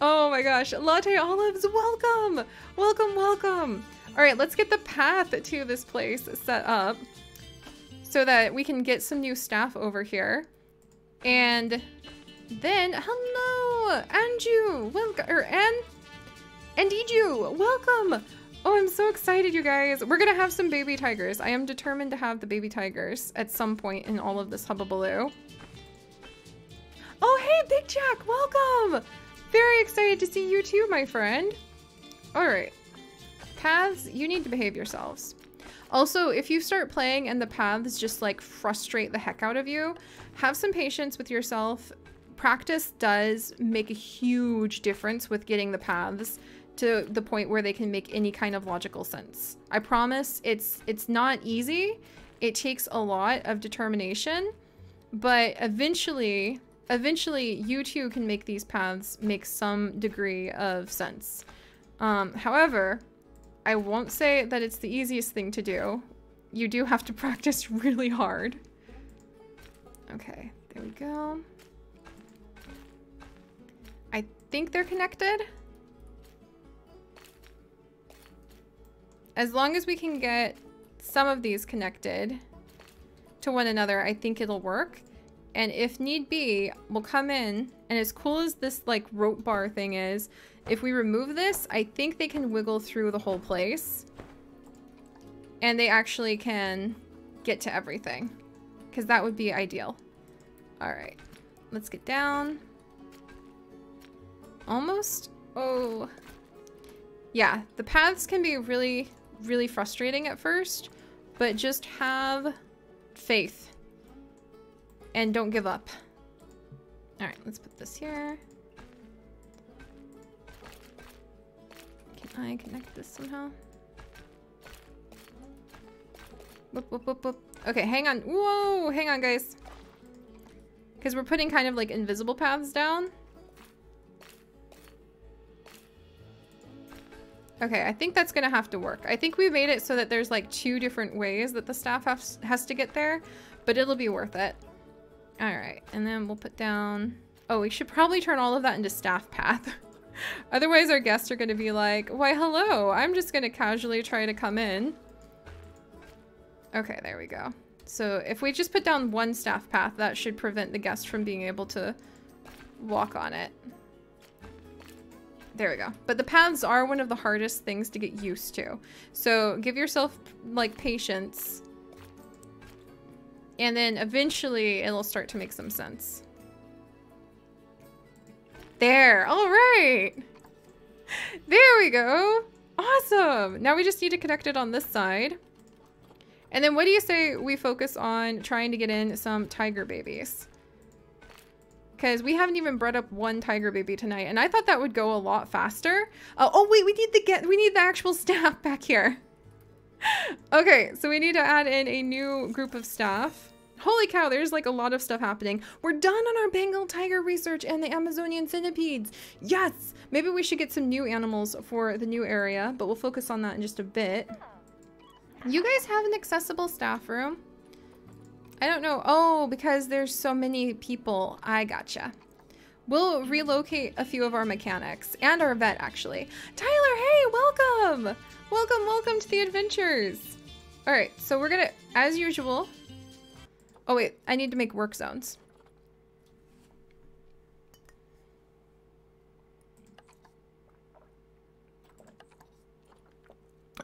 Oh my gosh. Latte Olives, welcome! Welcome, welcome! Alright, let's get the path to this place set up so that we can get some new staff over here. And then, hello! Anju! Welcome! Or An... Andiju! Welcome! Oh, I'm so excited, you guys. We're gonna have some baby tigers. I am determined to have the baby tigers at some point in all of this hubbubaloo. Oh, hey, Big Jack, welcome! Very excited to see you too, my friend. All right. Paths, you need to behave yourselves. Also, if you start playing and the paths just like frustrate the heck out of you, have some patience with yourself. Practice does make a huge difference with getting the paths to the point where they can make any kind of logical sense. I promise it's it's not easy. It takes a lot of determination, but eventually eventually you too can make these paths make some degree of sense. Um, however, I won't say that it's the easiest thing to do. You do have to practice really hard. Okay, there we go. I think they're connected. As long as we can get some of these connected to one another, I think it'll work. And if need be, we'll come in, and as cool as this like rope bar thing is, if we remove this, I think they can wiggle through the whole place. And they actually can get to everything. Because that would be ideal. Alright. Let's get down. Almost? Oh. Yeah, the paths can be really really frustrating at first, but just have faith and don't give up. All right, let's put this here. Can I connect this somehow? Okay, hang on. Whoa, hang on, guys. Because we're putting kind of like invisible paths down. Okay, I think that's gonna have to work. I think we made it so that there's like two different ways that the staff has, has to get there, but it'll be worth it. All right, and then we'll put down... Oh, we should probably turn all of that into staff path. Otherwise our guests are gonna be like, why hello, I'm just gonna casually try to come in. Okay, there we go. So if we just put down one staff path, that should prevent the guest from being able to walk on it. There we go. But the paths are one of the hardest things to get used to. So give yourself like patience. And then eventually it'll start to make some sense. There. All right. There we go. Awesome. Now we just need to connect it on this side. And then what do you say we focus on trying to get in some tiger babies? Because we haven't even bred up one tiger baby tonight, and I thought that would go a lot faster. Uh, oh wait, we need the get we need the actual staff back here. okay, so we need to add in a new group of staff. Holy cow, there's like a lot of stuff happening. We're done on our Bengal tiger research and the Amazonian centipedes. Yes! Maybe we should get some new animals for the new area, but we'll focus on that in just a bit. You guys have an accessible staff room? I don't know. Oh, because there's so many people. I gotcha. We'll relocate a few of our mechanics and our vet, actually. Tyler, hey, welcome! Welcome, welcome to the adventures. All right, so we're gonna, as usual. Oh wait, I need to make work zones.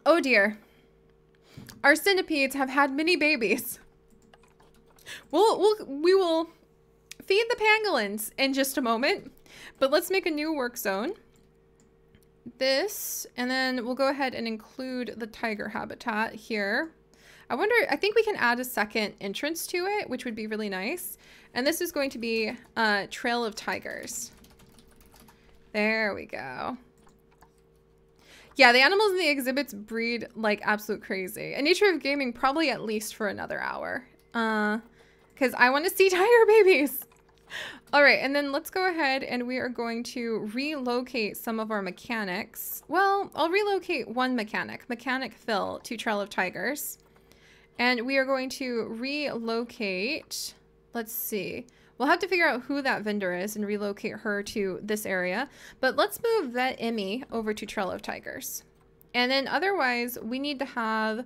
Oh dear. Our centipedes have had many babies. We'll, we'll, we will feed the pangolins in just a moment, but let's make a new work zone. This, and then we'll go ahead and include the tiger habitat here. I wonder, I think we can add a second entrance to it, which would be really nice. And this is going to be a Trail of Tigers. There we go. Yeah, the animals in the exhibits breed like absolute crazy. A Nature of Gaming probably at least for another hour. Uh, because I want to see tiger babies. All right, and then let's go ahead and we are going to relocate some of our mechanics. Well, I'll relocate one mechanic, Mechanic Phil, to Trail of Tigers. And we are going to relocate, let's see. We'll have to figure out who that vendor is and relocate her to this area. But let's move that Emmy over to Trail of Tigers. And then otherwise, we need to have,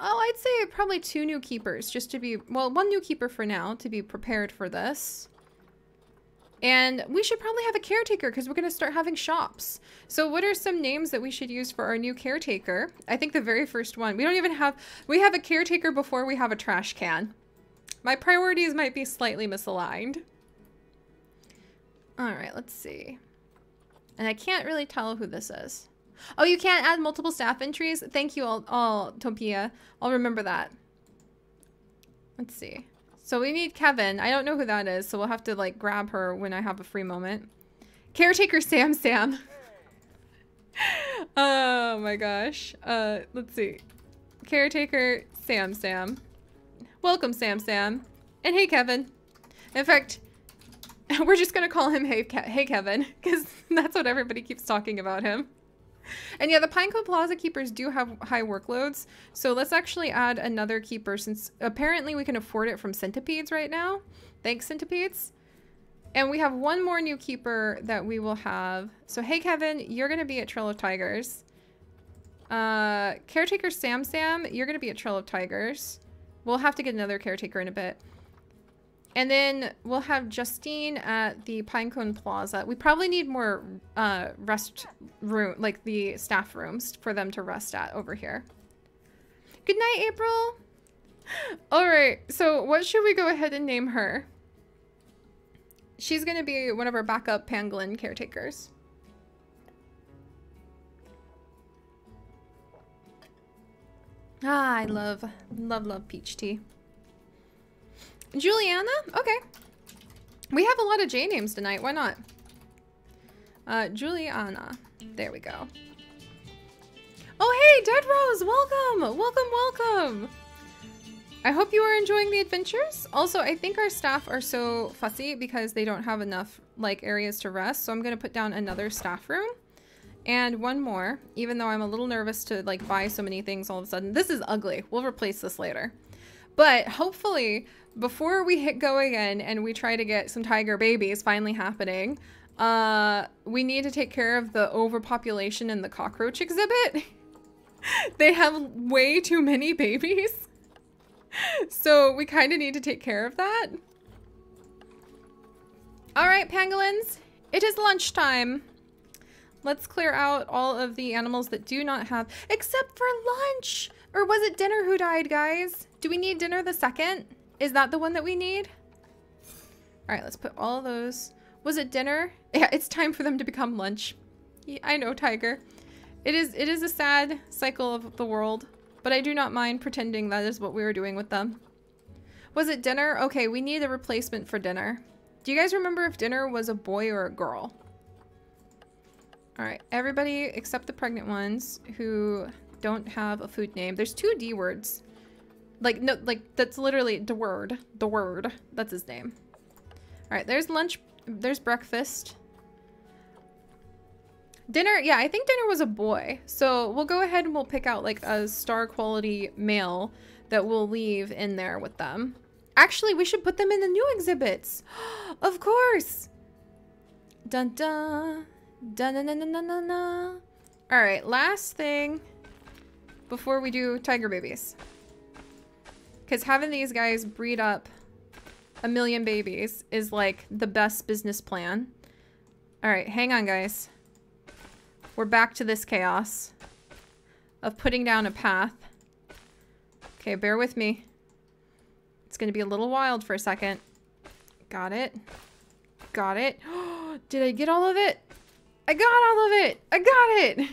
oh, I'd say probably two new keepers just to be, well, one new keeper for now to be prepared for this. And we should probably have a caretaker because we're going to start having shops. So what are some names that we should use for our new caretaker? I think the very first one. We don't even have... We have a caretaker before we have a trash can. My priorities might be slightly misaligned. Alright, let's see. And I can't really tell who this is. Oh, you can't add multiple staff entries? Thank you all, all Topia. I'll remember that. Let's see. So we need Kevin. I don't know who that is, so we'll have to like grab her when I have a free moment. Caretaker Sam Sam. oh my gosh. Uh, let's see. Caretaker Sam Sam. Welcome, Sam Sam. And hey, Kevin. In fact, we're just to call him Hey, Ke hey Kevin, because that's what everybody keeps talking about him. And yeah, the Pinecone Plaza keepers do have high workloads. So let's actually add another keeper since apparently we can afford it from centipedes right now. Thanks, centipedes. And we have one more new keeper that we will have. So hey, Kevin, you're going to be at Trail of Tigers. Uh, caretaker Sam Sam, you're going to be at Trail of Tigers. We'll have to get another caretaker in a bit. And then we'll have Justine at the Pinecone Plaza. We probably need more uh, rest room, like the staff rooms for them to rest at over here. Good night, April. All right, so what should we go ahead and name her? She's to be one of our backup pangolin caretakers. Ah, I love, love, love peach tea. Juliana? Okay. We have a lot of J names tonight. Why not? Uh, Juliana. There we go. Oh, hey, Dead Rose. Welcome. Welcome, welcome. I hope you are enjoying the adventures. Also, I think our staff are so fussy because they don't have enough like areas to rest. So I'm going to put down another staff room and one more, even though I'm a little nervous to like buy so many things all of a sudden. This is ugly. We'll replace this later. But hopefully before we hit go again and we try to get some tiger babies finally happening, uh, we need to take care of the overpopulation in the cockroach exhibit. they have way too many babies. So we kind of need to take care of that. All right, pangolins, it is lunchtime. Let's clear out all of the animals that do not have, except for lunch. Or was it dinner who died, guys? Do we need dinner the second? Is that the one that we need? All right, let's put all those. Was it dinner? Yeah, it's time for them to become lunch. Yeah, I know, Tiger. It is, it is a sad cycle of the world, but I do not mind pretending that is what we were doing with them. Was it dinner? Okay, we need a replacement for dinner. Do you guys remember if dinner was a boy or a girl? All right, everybody except the pregnant ones who don't have a food name. There's two D words. Like, no, like, that's literally the word. The word. That's his name. Alright, there's lunch. There's breakfast. Dinner, yeah, I think dinner was a boy. So we'll go ahead and we'll pick out like a star quality male that we'll leave in there with them. Actually, we should put them in the new exhibits. of course. Dun dun. Dun dun dun dun dun dun. dun. All right, last thing before we do tiger babies. Because having these guys breed up a million babies is like the best business plan. All right, hang on, guys. We're back to this chaos of putting down a path. Okay, bear with me. It's going to be a little wild for a second. Got it. Got it. Did I get all of it? I got all of it. I got it.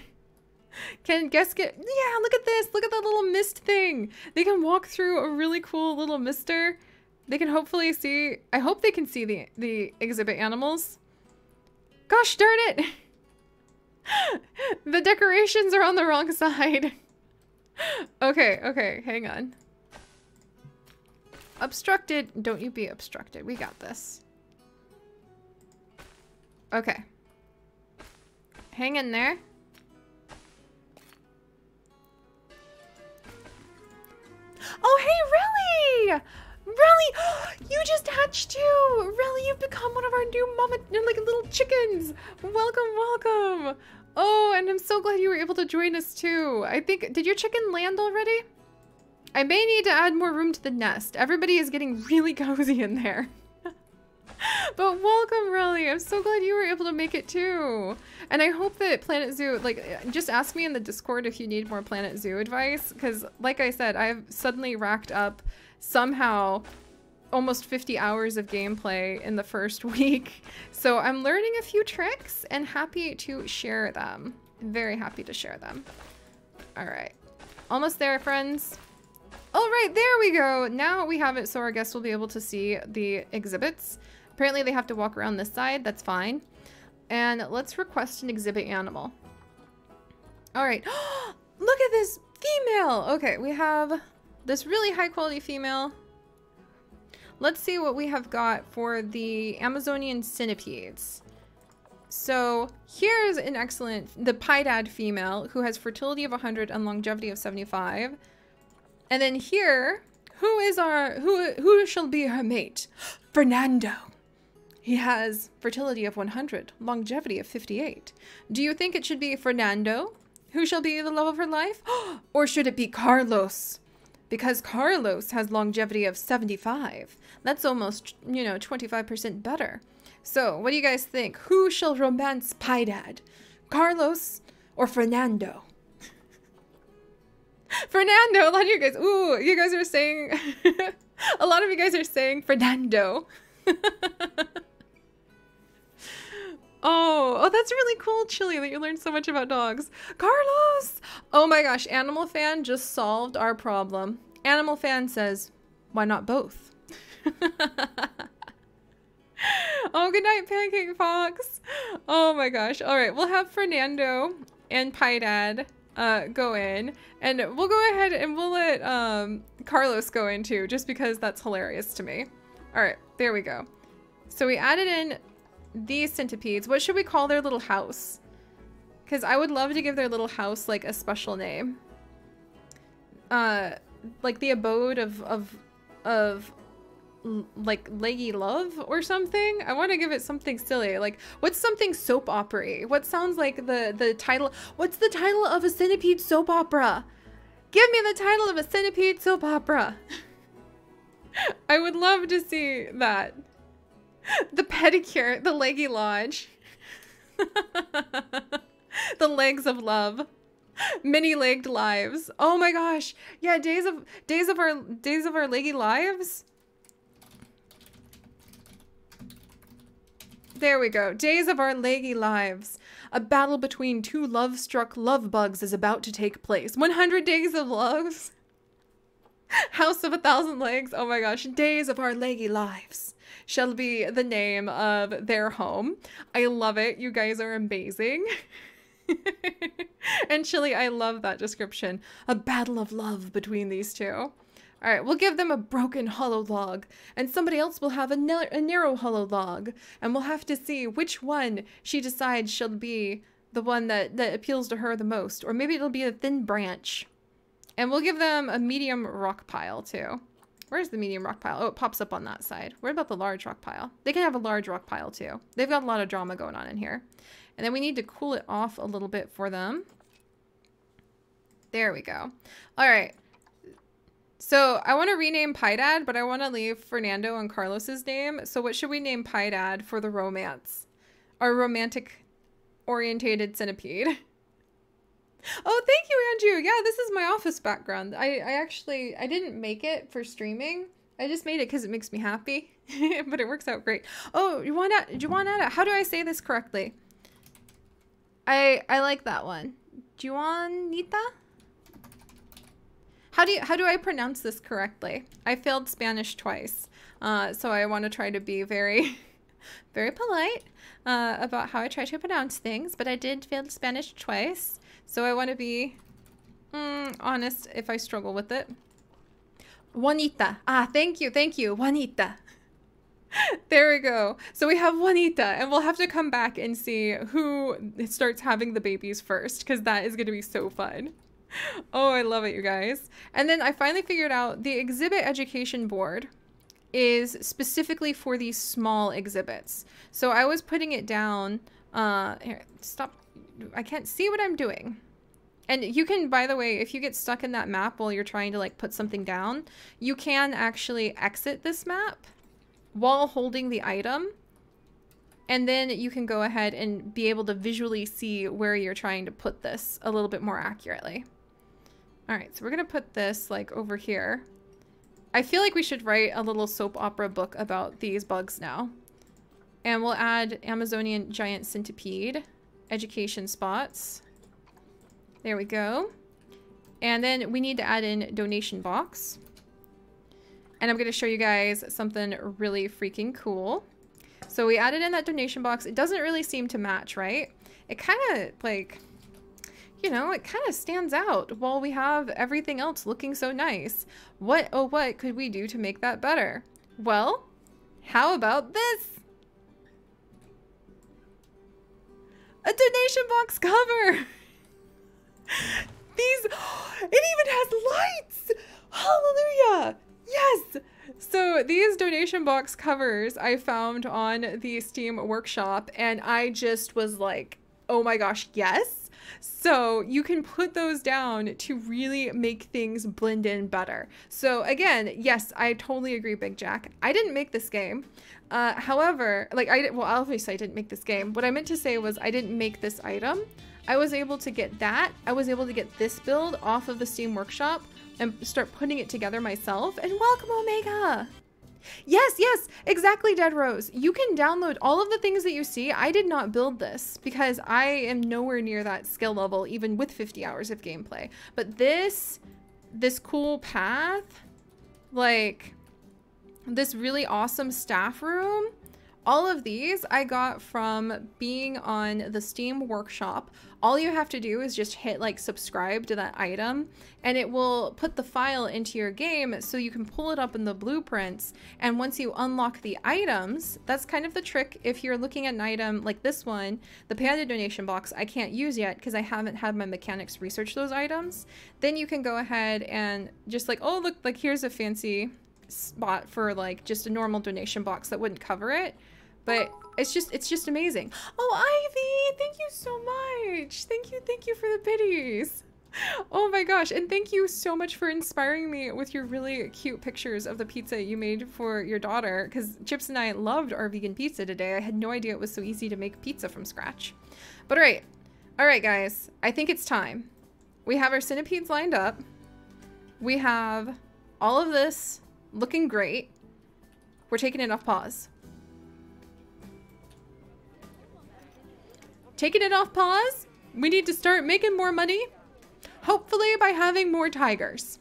Can guests get... Yeah, look at this. Look at that little mist thing. They can walk through a really cool little mister. They can hopefully see... I hope they can see the, the exhibit animals. Gosh darn it. the decorations are on the wrong side. okay, okay, hang on. Obstructed. Don't you be obstructed. We got this. Okay. Hang in there. Oh, hey, Relly! Relly! You just hatched too! Relly, you've become one of our new mama, like, little chickens! Welcome, welcome! Oh, and I'm so glad you were able to join us too. I think, did your chicken land already? I may need to add more room to the nest. Everybody is getting really cozy in there. But welcome, Relly. I'm so glad you were able to make it too. And I hope that Planet Zoo, like, just ask me in the Discord if you need more Planet Zoo advice. Because, like I said, I've suddenly racked up somehow almost 50 hours of gameplay in the first week. So I'm learning a few tricks and happy to share them. Very happy to share them. All right. Almost there, friends. All right, there we go. Now we have it so our guests will be able to see the exhibits. Apparently they have to walk around this side. That's fine. And let's request an exhibit animal. All right. Look at this female. Okay, we have this really high quality female. Let's see what we have got for the Amazonian centipedes. So here's an excellent, the Piedad female who has fertility of 100 and longevity of 75. And then here, who is our, who, who shall be her mate? Fernando. He has fertility of 100, longevity of 58. Do you think it should be Fernando, who shall be the love of her life? or should it be Carlos? Because Carlos has longevity of 75. That's almost, you know, 25% better. So, what do you guys think? Who shall romance Piedad? Carlos or Fernando? Fernando, a lot of you guys, ooh, you guys are saying, a lot of you guys are saying Fernando. Oh, oh, that's really cool, Chili, that you learned so much about dogs. Carlos! Oh my gosh, Animal Fan just solved our problem. Animal Fan says, why not both? oh, good night, Pancake Fox. Oh my gosh. All right, we'll have Fernando and Piedad uh, go in, and we'll go ahead and we'll let um, Carlos go in too, just because that's hilarious to me. All right, there we go. So we added in these centipedes, what should we call their little house? Because I would love to give their little house like a special name. Uh, like the abode of of of like leggy love or something. I want to give it something silly. Like what's something soap opera? What sounds like the the title? What's the title of a centipede soap opera? Give me the title of a centipede soap opera. I would love to see that the pedicure, the leggy lodge. the legs of love. Many-legged lives. Oh my gosh. Yeah, days of days of our days of our leggy lives. There we go. Days of our leggy lives. A battle between two love-struck love bugs is about to take place. 100 days of love. House of a thousand legs. Oh my gosh. Days of our leggy lives shall be the name of their home. I love it. You guys are amazing. and Chili, I love that description. A battle of love between these two. All right, we'll give them a broken hollow log, and somebody else will have a, a narrow hollow log, and we'll have to see which one she decides shall be the one that, that appeals to her the most. Or maybe it'll be a thin branch. And we'll give them a medium rock pile, too. Where's the medium rock pile? Oh, it pops up on that side. What about the large rock pile? They can have a large rock pile too. They've got a lot of drama going on in here. And then we need to cool it off a little bit for them. There we go. All right. So I want to rename Piedad, but I want to leave Fernando and Carlos's name. So what should we name Piedad for the romance? Our romantic orientated centipede. Oh, thank you, Andrew. Yeah, this is my office background. I, I actually, I didn't make it for streaming. I just made it because it makes me happy, but it works out great. Oh, you want that? Juanetta, how do I say this correctly? I I like that one. Juanita? How do you, how do I pronounce this correctly? I failed Spanish twice, uh, so I want to try to be very, very polite uh, about how I try to pronounce things. But I did fail Spanish twice, so I want to be mm, honest if I struggle with it. Juanita. Ah, thank you, thank you, Juanita. there we go. So we have Juanita, and we'll have to come back and see who starts having the babies first, because that is going to be so fun. Oh, I love it, you guys. And then I finally figured out the exhibit education board is specifically for these small exhibits. So I was putting it down. Uh, here, stop. I can't see what I'm doing. And you can, by the way, if you get stuck in that map while you're trying to like put something down, you can actually exit this map while holding the item. And then you can go ahead and be able to visually see where you're trying to put this a little bit more accurately. All right, so we're going to put this like over here. I feel like we should write a little soap opera book about these bugs now. And we'll add Amazonian giant centipede education spots. There we go. And then we need to add in donation box. And I'm going to show you guys something really freaking cool. So we added in that donation box. It doesn't really seem to match, right? It kind of like you know, it kind of stands out while we have everything else looking so nice. What, oh, what could we do to make that better? Well, how about this? A donation box cover! These, it even has lights! Hallelujah! Yes! So these donation box covers I found on the Steam workshop and I just was like, oh my gosh, yes! So you can put those down to really make things blend in better. So again, yes, I totally agree, Big Jack. I didn't make this game. Uh, however, like I, did, well, obviously I didn't make this game. What I meant to say was I didn't make this item. I was able to get that. I was able to get this build off of the Steam Workshop and start putting it together myself. And welcome, Omega! Yes, yes, exactly, Dead Rose. You can download all of the things that you see. I did not build this because I am nowhere near that skill level, even with 50 hours of gameplay. But this, this cool path, like this really awesome staff room, all of these I got from being on the Steam workshop. All you have to do is just hit like subscribe to that item and it will put the file into your game so you can pull it up in the blueprints. And once you unlock the items, that's kind of the trick. If you're looking at an item like this one, the Panda donation box, I can't use yet because I haven't had my mechanics research those items. Then you can go ahead and just like, oh, look, like here's a fancy spot for like just a normal donation box that wouldn't cover it but it's just it's just amazing. Oh, Ivy, thank you so much. Thank you, thank you for the biddies. Oh my gosh, and thank you so much for inspiring me with your really cute pictures of the pizza you made for your daughter because Chips and I loved our vegan pizza today. I had no idea it was so easy to make pizza from scratch. But all right, all right, guys, I think it's time. We have our centipedes lined up. We have all of this looking great. We're taking it off pause. taking it off pause. We need to start making more money, hopefully by having more tigers.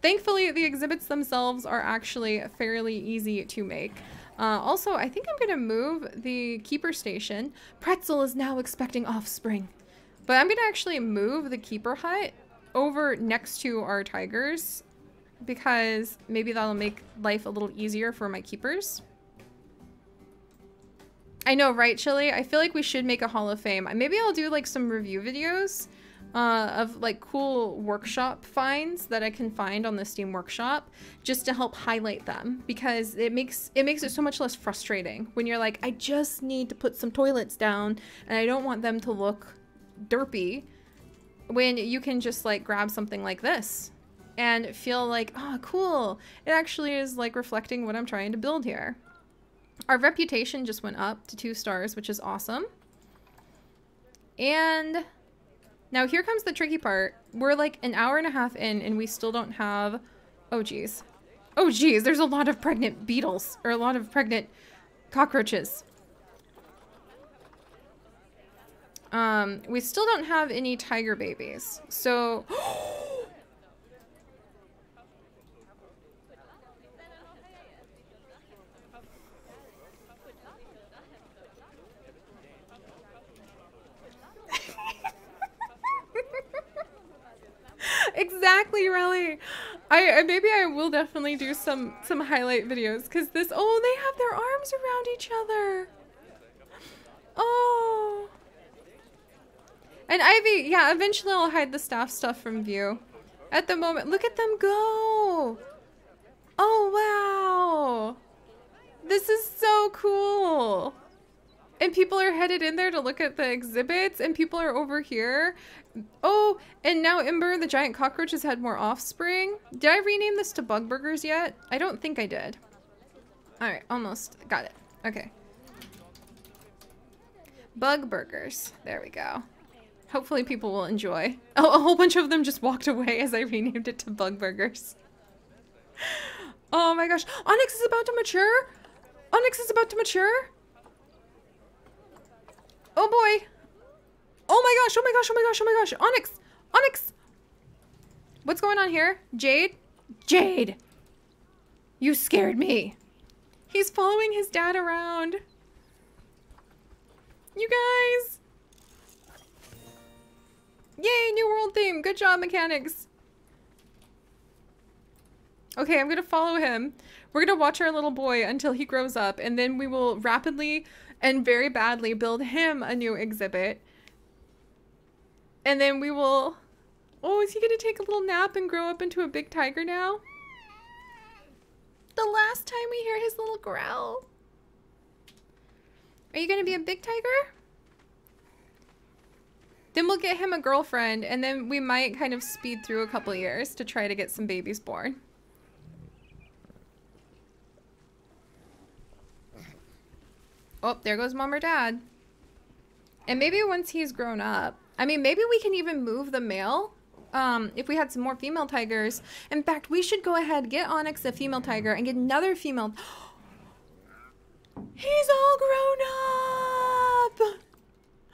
Thankfully, the exhibits themselves are actually fairly easy to make. Uh, also, I think I'm going to move the keeper station. Pretzel is now expecting offspring. But I'm going to actually move the keeper hut over next to our tigers because maybe that'll make life a little easier for my keepers. I know, right, Chili? I feel like we should make a Hall of Fame. Maybe I'll do like some review videos uh, of like cool workshop finds that I can find on the Steam Workshop just to help highlight them because it makes it makes it so much less frustrating when you're like I just need to put some toilets down and I don't want them to look derpy when you can just like grab something like this and feel like oh cool it actually is like reflecting what I'm trying to build here. Our reputation just went up to two stars which is awesome. And now here comes the tricky part. We're like an hour and a half in and we still don't have... Oh, geez. Oh, geez. There's a lot of pregnant beetles. Or a lot of pregnant cockroaches. Um, we still don't have any tiger babies. So... exactly, Relly. I, I maybe I will definitely do some some highlight videos because this. Oh, they have their arms around each other. Oh. And Ivy, yeah, eventually I'll hide the staff stuff from view. At the moment, look at them go. Oh, wow. This is so cool. And people are headed in there to look at the exhibits and people are over here Oh, and now Ember, the giant cockroach, has had more offspring. Did I rename this to Bug Burgers yet? I don't think I did. Alright, almost. Got it. Okay. Bug Burgers. There we go. Hopefully people will enjoy. Oh, a whole bunch of them just walked away as I renamed it to Bug Burgers. Oh my gosh. Onyx is about to mature? Onyx is about to mature? Oh boy. Oh my gosh, oh my gosh, oh my gosh, oh my gosh. Onyx! Onyx! What's going on here? Jade? Jade! You scared me. He's following his dad around. You guys! Yay, new world theme. Good job, mechanics. Okay, I'm gonna follow him. We're gonna watch our little boy until he grows up, and then we will rapidly and very badly build him a new exhibit. And then we will... Oh, is he going to take a little nap and grow up into a big tiger now? The last time we hear his little growl. Are you going to be a big tiger? Then we'll get him a girlfriend, and then we might kind of speed through a couple years to try to get some babies born. Oh, there goes mom or dad. And maybe once he's grown up, I mean, maybe we can even move the male um, if we had some more female tigers. In fact, we should go ahead, get Onyx a female tiger, and get another female. He's all grown up!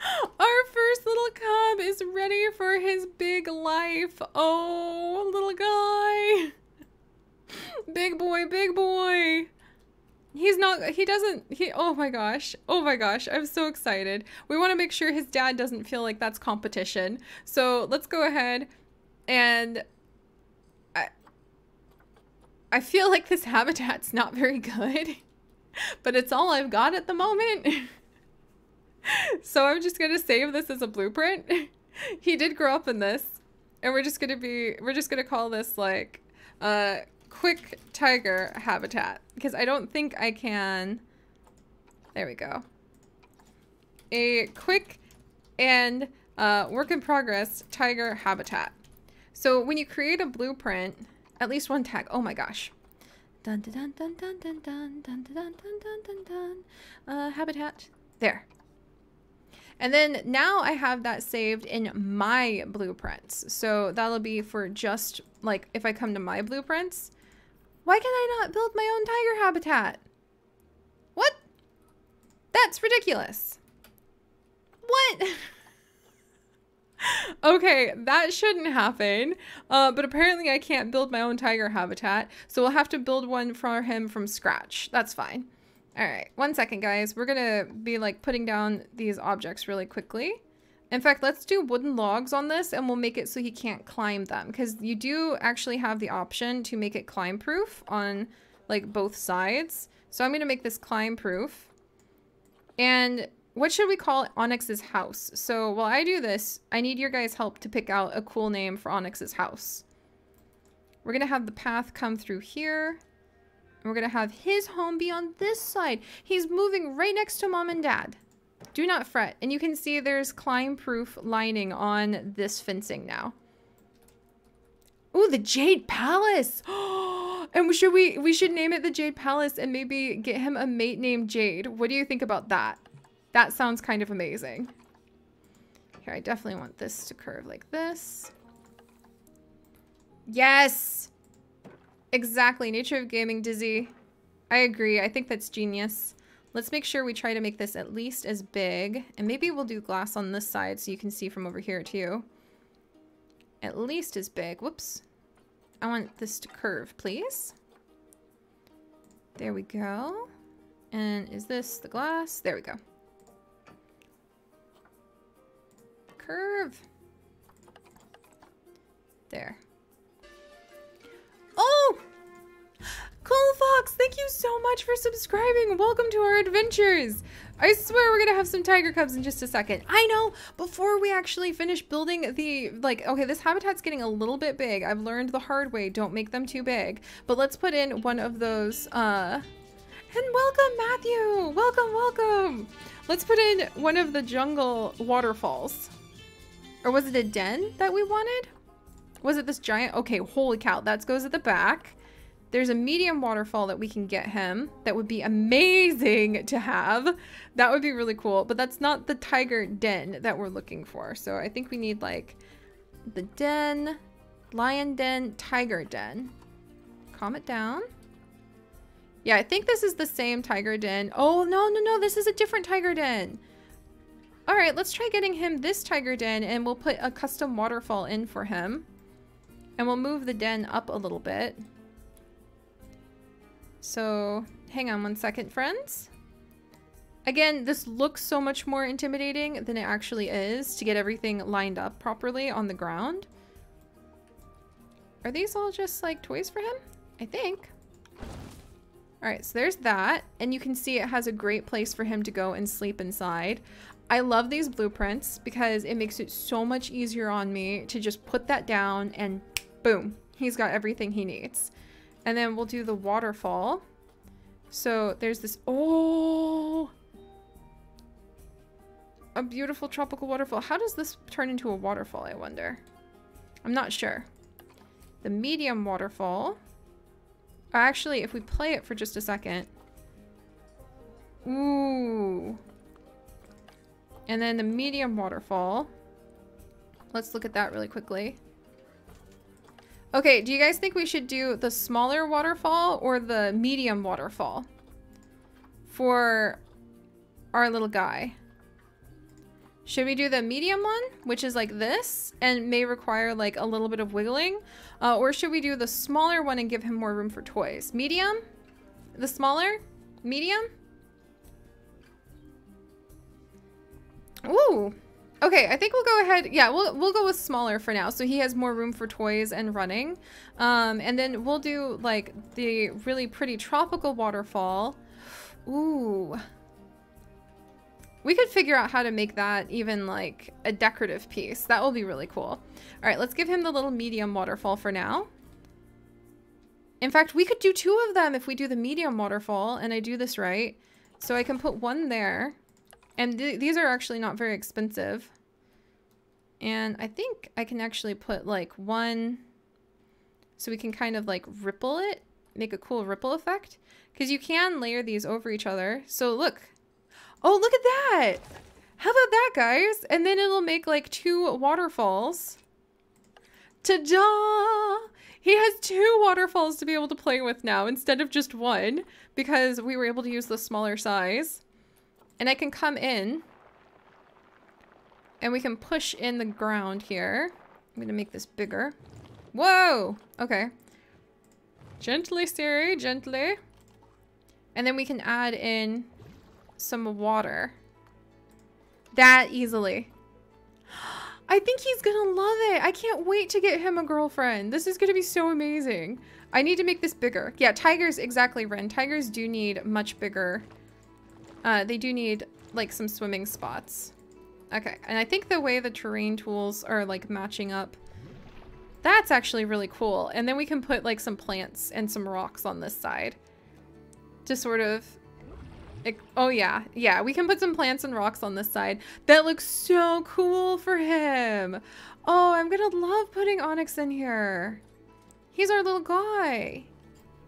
Our first little cub is ready for his big life. Oh, little guy. Big boy, big boy. He's not, he doesn't, he, oh my gosh. Oh my gosh. I'm so excited. We want to make sure his dad doesn't feel like that's competition. So let's go ahead and I, I feel like this habitat's not very good, but it's all I've got at the moment. so I'm just going to save this as a blueprint. he did grow up in this and we're just going to be, we're just going to call this like, uh, quick tiger habitat because I don't think I can. There we go. A quick and uh, work in progress tiger habitat. So when you create a blueprint, at least one tag. Oh my gosh. Dun dun dun dun dun dun dun dun dun dun dun dun. Uh, habitat. There. And then now I have that saved in my blueprints. So that'll be for just like if I come to my blueprints, why can I not build my own tiger habitat? What? That's ridiculous. What? okay, that shouldn't happen. Uh, but apparently I can't build my own tiger habitat. So we'll have to build one for him from scratch. That's fine. All right, one second, guys. We're gonna be like putting down these objects really quickly. In fact, let's do wooden logs on this and we'll make it so he can't climb them because you do actually have the option to make it climb proof on like both sides. So I'm going to make this climb proof. And what should we call Onyx's house? So while I do this, I need your guys' help to pick out a cool name for Onyx's house. We're going to have the path come through here. And we're going to have his home be on this side. He's moving right next to mom and dad. Do not fret. And you can see there's climb-proof lining on this fencing now. Ooh, the Jade Palace. and should we we should name it the Jade Palace and maybe get him a mate named Jade. What do you think about that? That sounds kind of amazing. Here, I definitely want this to curve like this. Yes! Exactly. Nature of gaming, Dizzy. I agree. I think that's genius. Let's make sure we try to make this at least as big. And maybe we'll do glass on this side so you can see from over here too. At least as big. Whoops. I want this to curve, please. There we go. And is this the glass? There we go. Curve. There. Oh! Cool Fox, thank you so much for subscribing. Welcome to our adventures. I swear we're gonna have some tiger cubs in just a second. I know, before we actually finish building the, like, okay, this habitat's getting a little bit big. I've learned the hard way, don't make them too big. But let's put in one of those, uh, and welcome Matthew, welcome, welcome. Let's put in one of the jungle waterfalls. Or was it a den that we wanted? Was it this giant? Okay, holy cow, that goes at the back. There's a medium waterfall that we can get him. That would be amazing to have. That would be really cool. But that's not the tiger den that we're looking for. So I think we need like the den, lion den, tiger den. Calm it down. Yeah, I think this is the same tiger den. Oh, no, no, no. This is a different tiger den. All right, let's try getting him this tiger den and we'll put a custom waterfall in for him. And we'll move the den up a little bit. So, hang on one second, friends. Again, this looks so much more intimidating than it actually is to get everything lined up properly on the ground. Are these all just like toys for him? I think. All right, so there's that. And you can see it has a great place for him to go and sleep inside. I love these blueprints because it makes it so much easier on me to just put that down and boom, he's got everything he needs. And then we'll do the waterfall. So there's this, oh, a beautiful tropical waterfall. How does this turn into a waterfall, I wonder? I'm not sure. The medium waterfall. Actually, if we play it for just a second. Ooh. And then the medium waterfall. Let's look at that really quickly. Okay, do you guys think we should do the smaller waterfall or the medium waterfall for our little guy? Should we do the medium one, which is like this and may require like a little bit of wiggling? Uh, or should we do the smaller one and give him more room for toys? Medium? The smaller? Medium? Ooh, Okay, I think we'll go ahead. Yeah, we'll we'll go with smaller for now, so he has more room for toys and running. Um, and then we'll do like the really pretty tropical waterfall. Ooh. We could figure out how to make that even like a decorative piece. That will be really cool. All right, let's give him the little medium waterfall for now. In fact, we could do two of them if we do the medium waterfall and I do this right. So I can put one there. And th these are actually not very expensive. And I think I can actually put like one, so we can kind of like ripple it, make a cool ripple effect. Because you can layer these over each other. So look. Oh, look at that. How about that, guys? And then it'll make like two waterfalls. Ta-da! He has two waterfalls to be able to play with now instead of just one because we were able to use the smaller size. And I can come in and we can push in the ground here. I'm gonna make this bigger. Whoa! Okay. Gently, Seri, gently. And then we can add in some water. That easily. I think he's gonna love it. I can't wait to get him a girlfriend. This is gonna be so amazing. I need to make this bigger. Yeah, tigers, exactly, Ren. Tigers do need much bigger uh, they do need like some swimming spots. Okay, and I think the way the terrain tools are like matching up, that's actually really cool. And then we can put like some plants and some rocks on this side to sort of oh yeah, yeah, we can put some plants and rocks on this side. That looks so cool for him. Oh, I'm gonna love putting Onyx in here. He's our little guy.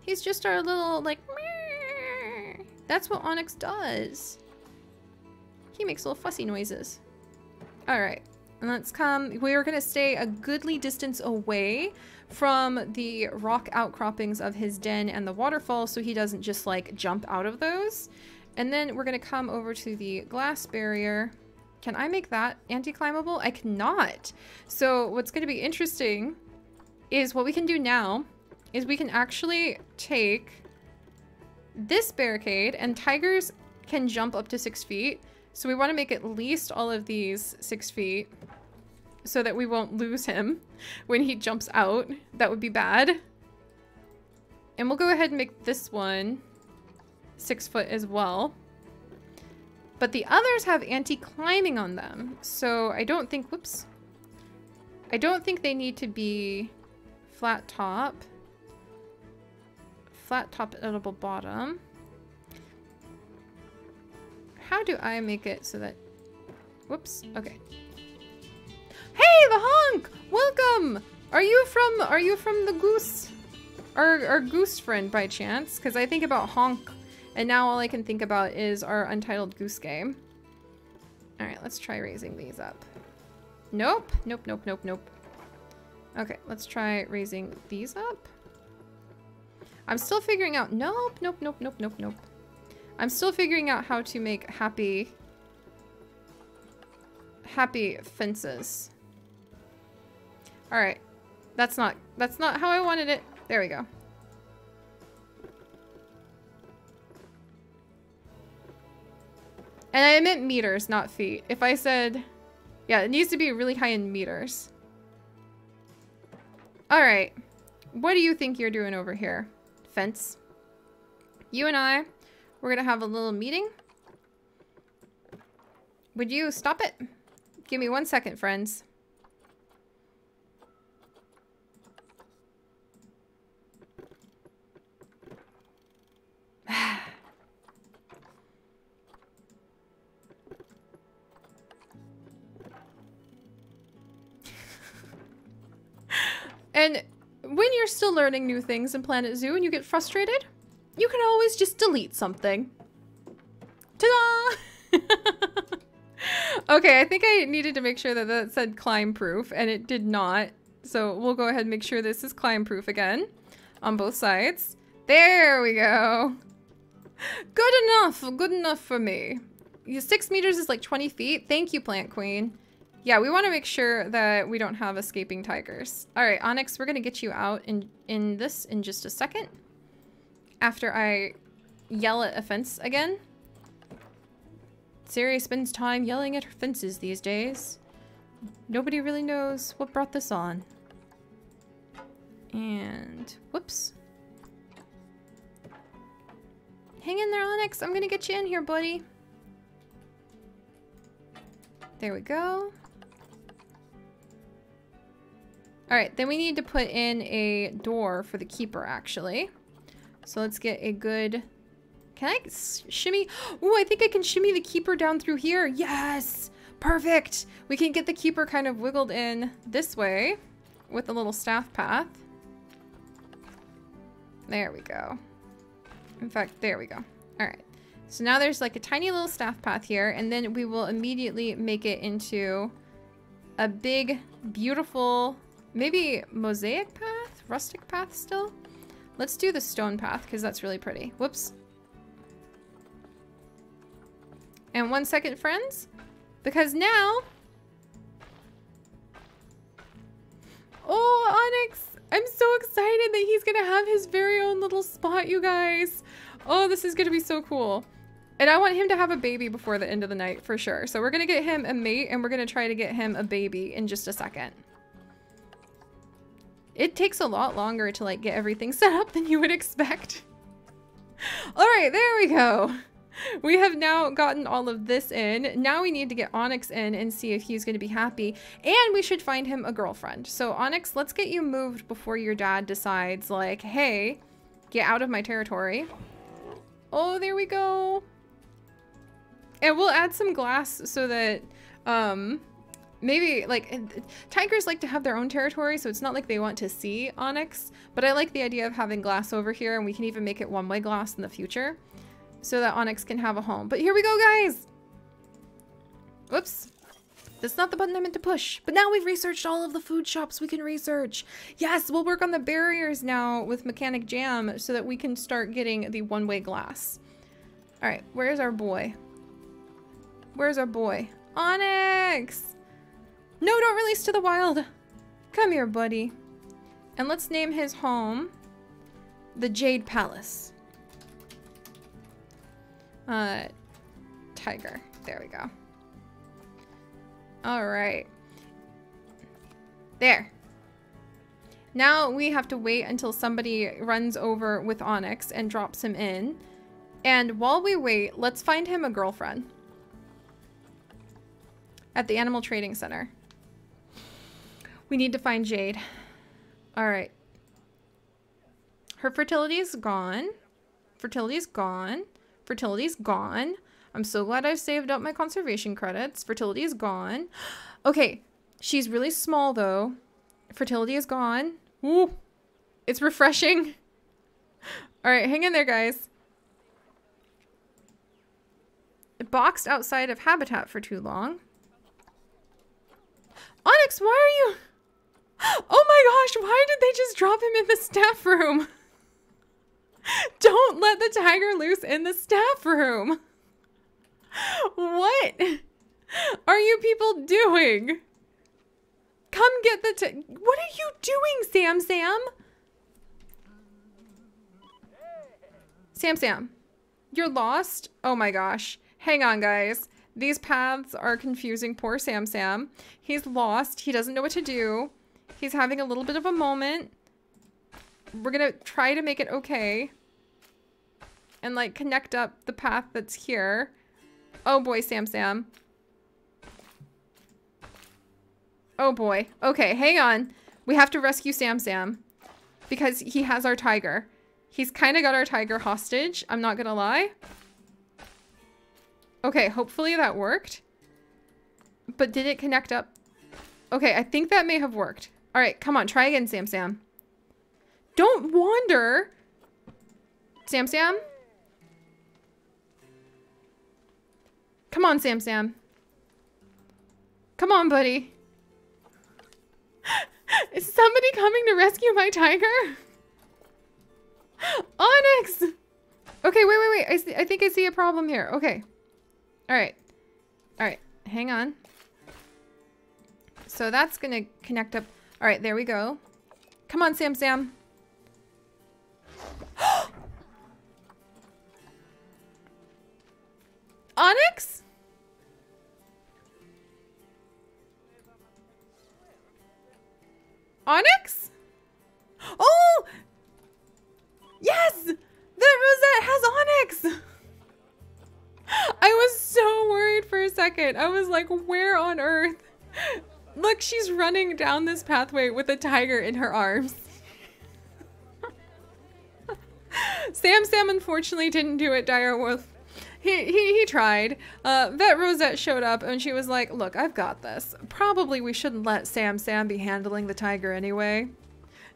He's just our little, like, Meh. That's what Onyx does. He makes little fussy noises. All right, let's come. We are gonna stay a goodly distance away from the rock outcroppings of his den and the waterfall so he doesn't just like jump out of those. And then we're to come over to the glass barrier. Can I make that anti-climbable? I cannot. So what's to be interesting is what we can do now is we can actually take this barricade and tigers can jump up to six feet. So we want to make at least all of these six feet so that we won't lose him when he jumps out. That would be bad. And we'll go ahead and make this one six foot as well. But the others have anti-climbing on them. So I don't think, whoops. I don't think they need to be flat top. Flat top edible bottom. How do I make it so that, whoops, okay. Hey, the honk! Welcome! Are you from, are you from the goose? Our, our goose friend by chance? Because I think about honk and now all I can think about is our Untitled Goose Game. Alright, let's try raising these up. Nope. Nope, nope, nope, nope. Okay, let's try raising these up. I'm still figuring out... Nope, nope, nope, nope, nope, nope. I'm still figuring out how to make happy... Happy fences. Alright. That's not... That's not how I wanted it. There we go. And I meant meters, not feet. If I said... Yeah, it needs to be really high in meters. Alright. What do you think you're doing over here? Fence. You and I, we're gonna have a little meeting. Would you stop it? Give me one second, friends. And when you're still learning new things in Planet Zoo and you get frustrated, you can always just delete something. Ta-da! okay, I think I needed to make sure that that said climb proof and it did not. So we'll go ahead and make sure this is climb proof again on both sides. There we go. Good enough. Good enough for me. Six meters is like 20 feet. Thank you, Plant Queen. Yeah, we want to make sure that we don't have escaping tigers. All right, Onyx, we're going to get you out in, in this in just a second. After I yell at a fence again. Seri spends time yelling at her fences these days. Nobody really knows what brought this on. And, whoops. Hang in there, Onyx. I'm going to get you in here, buddy. There we go. All right, then we need to put in a door for the keeper, actually. So let's get a good... Can I shimmy? Oh, I think I can shimmy the keeper down through here. Yes! Perfect! We can get the keeper kind of wiggled in this way with a little staff path. There we go. In fact, there we go. All right. So now there's like a tiny little staff path here, and then we will immediately make it into a big, beautiful Maybe mosaic path? Rustic path still? Let's do the stone path because that's really pretty. Whoops. And one second, friends. Because now... Oh, Onyx! I'm so excited that he's gonna have his very own little spot, you guys. Oh, this is gonna be so cool. And I want him to have a baby before the end of the night, for sure. So we're gonna get him a mate, and we're gonna try to get him a baby in just a second. It takes a lot longer to like get everything set up than you would expect. All right, there we go. we have now gotten all of this in. Now we need to get Onyx in and see if he's going to be happy. And we should find him a girlfriend. So Onyx, let's get you moved before your dad decides like, hey, get out of my territory. Oh, there we go. And we'll add some glass so that um, maybe like tigers like to have their own territory so it's not like they want to see onyx but i like the idea of having glass over here and we can even make it one-way glass in the future so that onyx can have a home. But here we go guys! Whoops. That's not the button i meant to push but now we've researched all of the food shops we can research. Yes we'll work on the barriers now with mechanic jam so that we can start getting the one-way glass. All right where's our boy? Where's our boy? Onyx no, don't release to the wild. Come here, buddy. And let's name his home the Jade Palace. Uh, tiger. There we go. All right. There. Now we have to wait until somebody runs over with Onyx and drops him in. And while we wait, let's find him a girlfriend. At the Animal Trading Center. We need to find Jade. Alright. Her fertility is gone. Fertility is gone. Fertility is gone. I'm so glad I've saved up my conservation credits. Fertility is gone. Okay. She's really small, though. Fertility is gone. Ooh. It's refreshing. Alright, hang in there, guys. Boxed outside of habitat for too long. Onyx, why are you... Oh my gosh, why did they just drop him in the staff room? Don't let the tiger loose in the staff room. What are you people doing? Come get the What are you doing, Sam Sam? Sam Sam, you're lost? Oh my gosh. Hang on, guys. These paths are confusing poor Sam Sam. He's lost. He doesn't know what to do. He's having a little bit of a moment. We're gonna try to make it okay. And like connect up the path that's here. Oh boy, Sam Sam. Oh boy. Okay, hang on. We have to rescue Sam Sam. Because he has our tiger. He's kind of got our tiger hostage. I'm not gonna lie. Okay, hopefully that worked. But did it connect up? Okay, I think that may have worked. All right, come on. Try again, Sam Sam. Don't wander. Sam Sam? Come on, Sam Sam. Come on, buddy. Is somebody coming to rescue my tiger? Onyx! Okay, wait, wait, wait. I, see, I think I see a problem here. Okay. All right. All right. Hang on. So that's going to connect up. All right, there we go. Come on, Sam Sam. Onyx? Onyx? Oh! Yes! The rosette has Onyx! I was so worried for a second. I was like, where on earth? Look, she's running down this pathway with a tiger in her arms. Sam Sam unfortunately didn't do it, Dire Wolf. He, he, he tried. Uh, Vet Rosette showed up and she was like, look, I've got this. Probably we shouldn't let Sam Sam be handling the tiger anyway.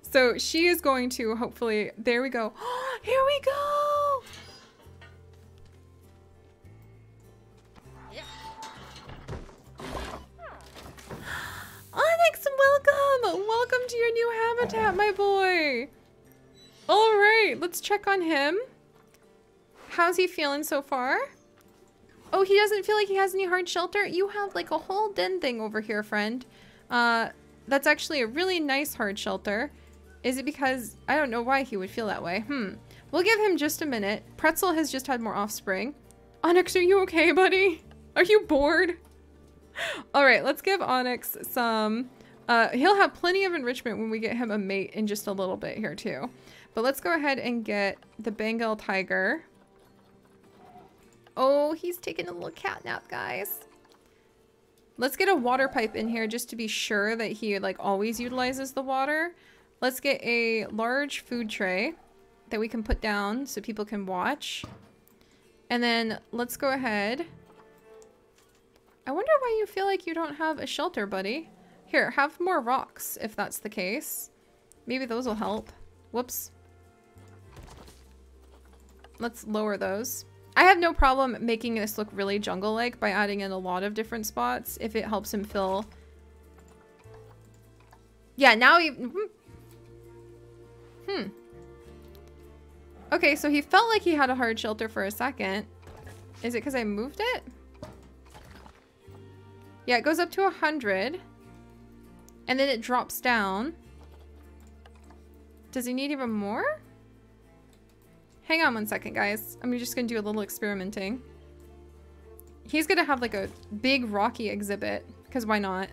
So she is going to hopefully, there we go. Here we go. Welcome! Welcome to your new habitat, my boy! Alright, let's check on him. How's he feeling so far? Oh, he doesn't feel like he has any hard shelter? You have like a whole den thing over here, friend. Uh, that's actually a really nice hard shelter. Is it because... I don't know why he would feel that way. Hmm. We'll give him just a minute. Pretzel has just had more offspring. Onyx, are you okay, buddy? Are you bored? All right, let's give Onyx some... Uh, he'll have plenty of enrichment when we get him a mate in just a little bit here too. But let's go ahead and get the Bengal tiger. Oh, he's taking a little cat nap, guys. Let's get a water pipe in here just to be sure that he like always utilizes the water. Let's get a large food tray that we can put down so people can watch. And then let's go ahead. I wonder why you feel like you don't have a shelter, buddy. Here, have more rocks if that's the case. Maybe those will help. Whoops. Let's lower those. I have no problem making this look really jungle-like by adding in a lot of different spots if it helps him fill. Yeah, now he... Hmm. hmm. Okay, so he felt like he had a hard shelter for a second. Is it because I moved it? Yeah, it goes up to 100. And then it drops down. Does he need even more? Hang on one second, guys. I'm just to do a little experimenting. He's to have like a big rocky exhibit, because why not?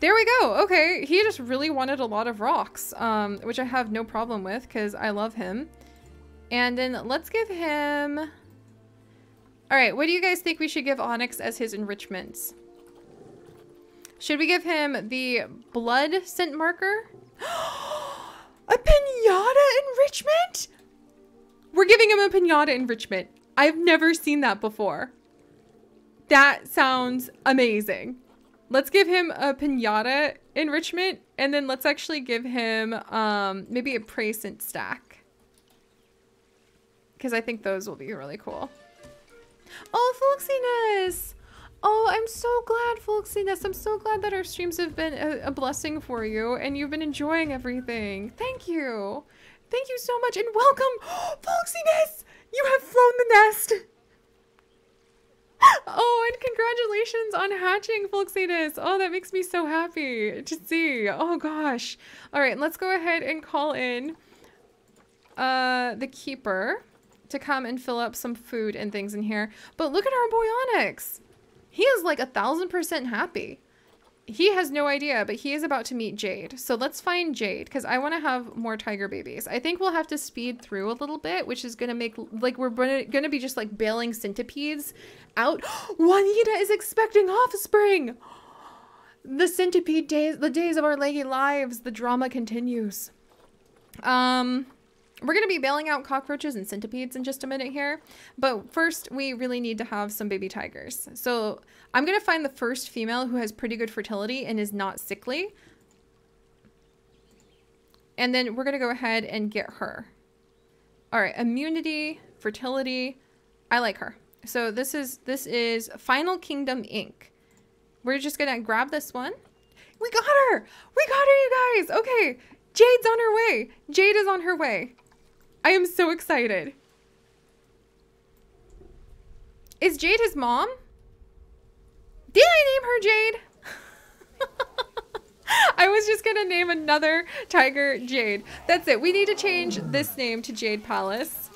There we go. Okay, he just really wanted a lot of rocks, um, which I have no problem with because I love him. And then let's give him... All right, what do you guys think we should give Onyx as his enrichments? Should we give him the blood scent marker? a pinata enrichment? We're giving him a pinata enrichment. I've never seen that before. That sounds amazing. Let's give him a pinata enrichment and then let's actually give him um, maybe a prey scent stack. Because I think those will be really cool. Oh, Fluxiness! Oh, I'm so glad, Fluxiness. I'm so glad that our streams have been a, a blessing for you and you've been enjoying everything. Thank you. Thank you so much and welcome, Foxiness! You have flown the nest! Oh, and congratulations on hatching, Foxiness! Oh, that makes me so happy to see. Oh gosh. All right, let's go ahead and call in uh, the keeper to come and fill up some food and things in here. But look at our boy Onyx. He is like a thousand percent happy he has no idea, but he is about to meet Jade. So let's find Jade because I want to have more tiger babies. I think we'll have to speed through a little bit, which is going to make like we're going to be just like bailing centipedes out. Juanita is expecting offspring. The centipede days, the days of our leggy lives, the drama continues. Um, we're going to be bailing out cockroaches and centipedes in just a minute here. But first, we really need to have some baby tigers. So I'm going to find the first female who has pretty good fertility and is not sickly. And then we're going to go ahead and get her. All right, immunity, fertility. I like her. So this is this is Final Kingdom Inc. We're just going to grab this one. We got her! We got her, you guys! Okay, Jade's on her way. Jade is on her way. I am so excited. Is Jade his mom? Did I name her Jade? I was just gonna name another tiger Jade. That's it. We need to change this name to Jade Palace.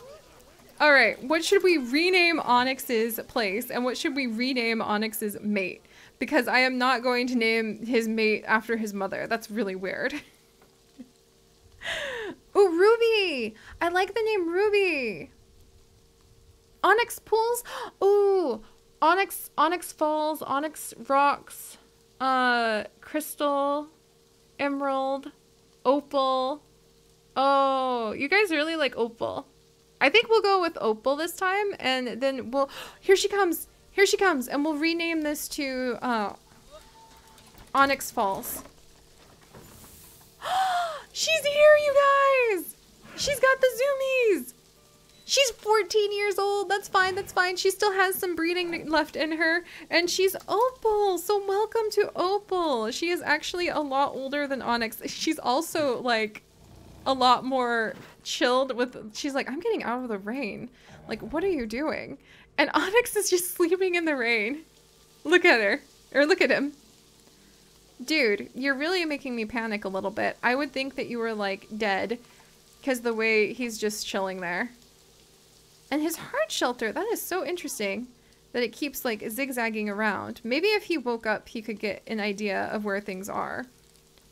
All right, what should we rename Onyx's place and what should we rename Onyx's mate? Because I am not going to name his mate after his mother. That's really weird. Oh, Ruby! I like the name Ruby. Onyx pools? Ooh, Onyx, Onyx Falls, Onyx Rocks, uh, Crystal, Emerald, Opal. Oh, you guys really like Opal. I think we'll go with Opal this time, and then we'll... Here she comes! Here she comes! And we'll rename this to, uh, Onyx Falls. She's here, you guys! She's got the zoomies! She's 14 years old. That's fine. That's fine. She still has some breeding left in her. And she's Opal. So welcome to Opal. She is actually a lot older than Onyx. She's also like a lot more chilled with she's like, I'm getting out of the rain. Like, what are you doing? And Onyx is just sleeping in the rain. Look at her. Or look at him. Dude, you're really making me panic a little bit. I would think that you were, like, dead. Because the way he's just chilling there. And his hard shelter, that is so interesting. That it keeps, like, zigzagging around. Maybe if he woke up, he could get an idea of where things are.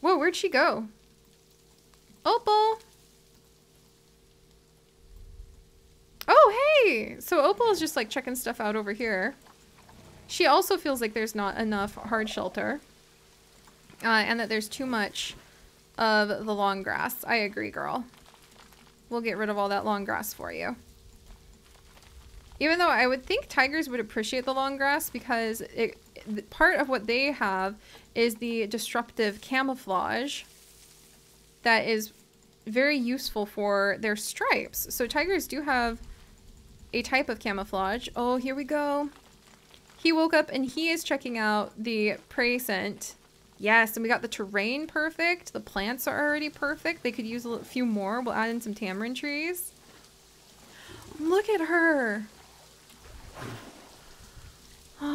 Whoa, where'd she go? Opal! Oh, hey! so Opal is just like checking stuff out over here. She also feels like there's not enough hard shelter. Uh, and that there's too much of the long grass. I agree, girl. We'll get rid of all that long grass for you. Even though I would think tigers would appreciate the long grass because it, part of what they have is the disruptive camouflage that is very useful for their stripes. So tigers do have a type of camouflage. Oh, here we go. He woke up and he is checking out the prey scent. Yes, and we got the terrain perfect. The plants are already perfect. They could use a few more. We'll add in some tamarind trees. Look at her.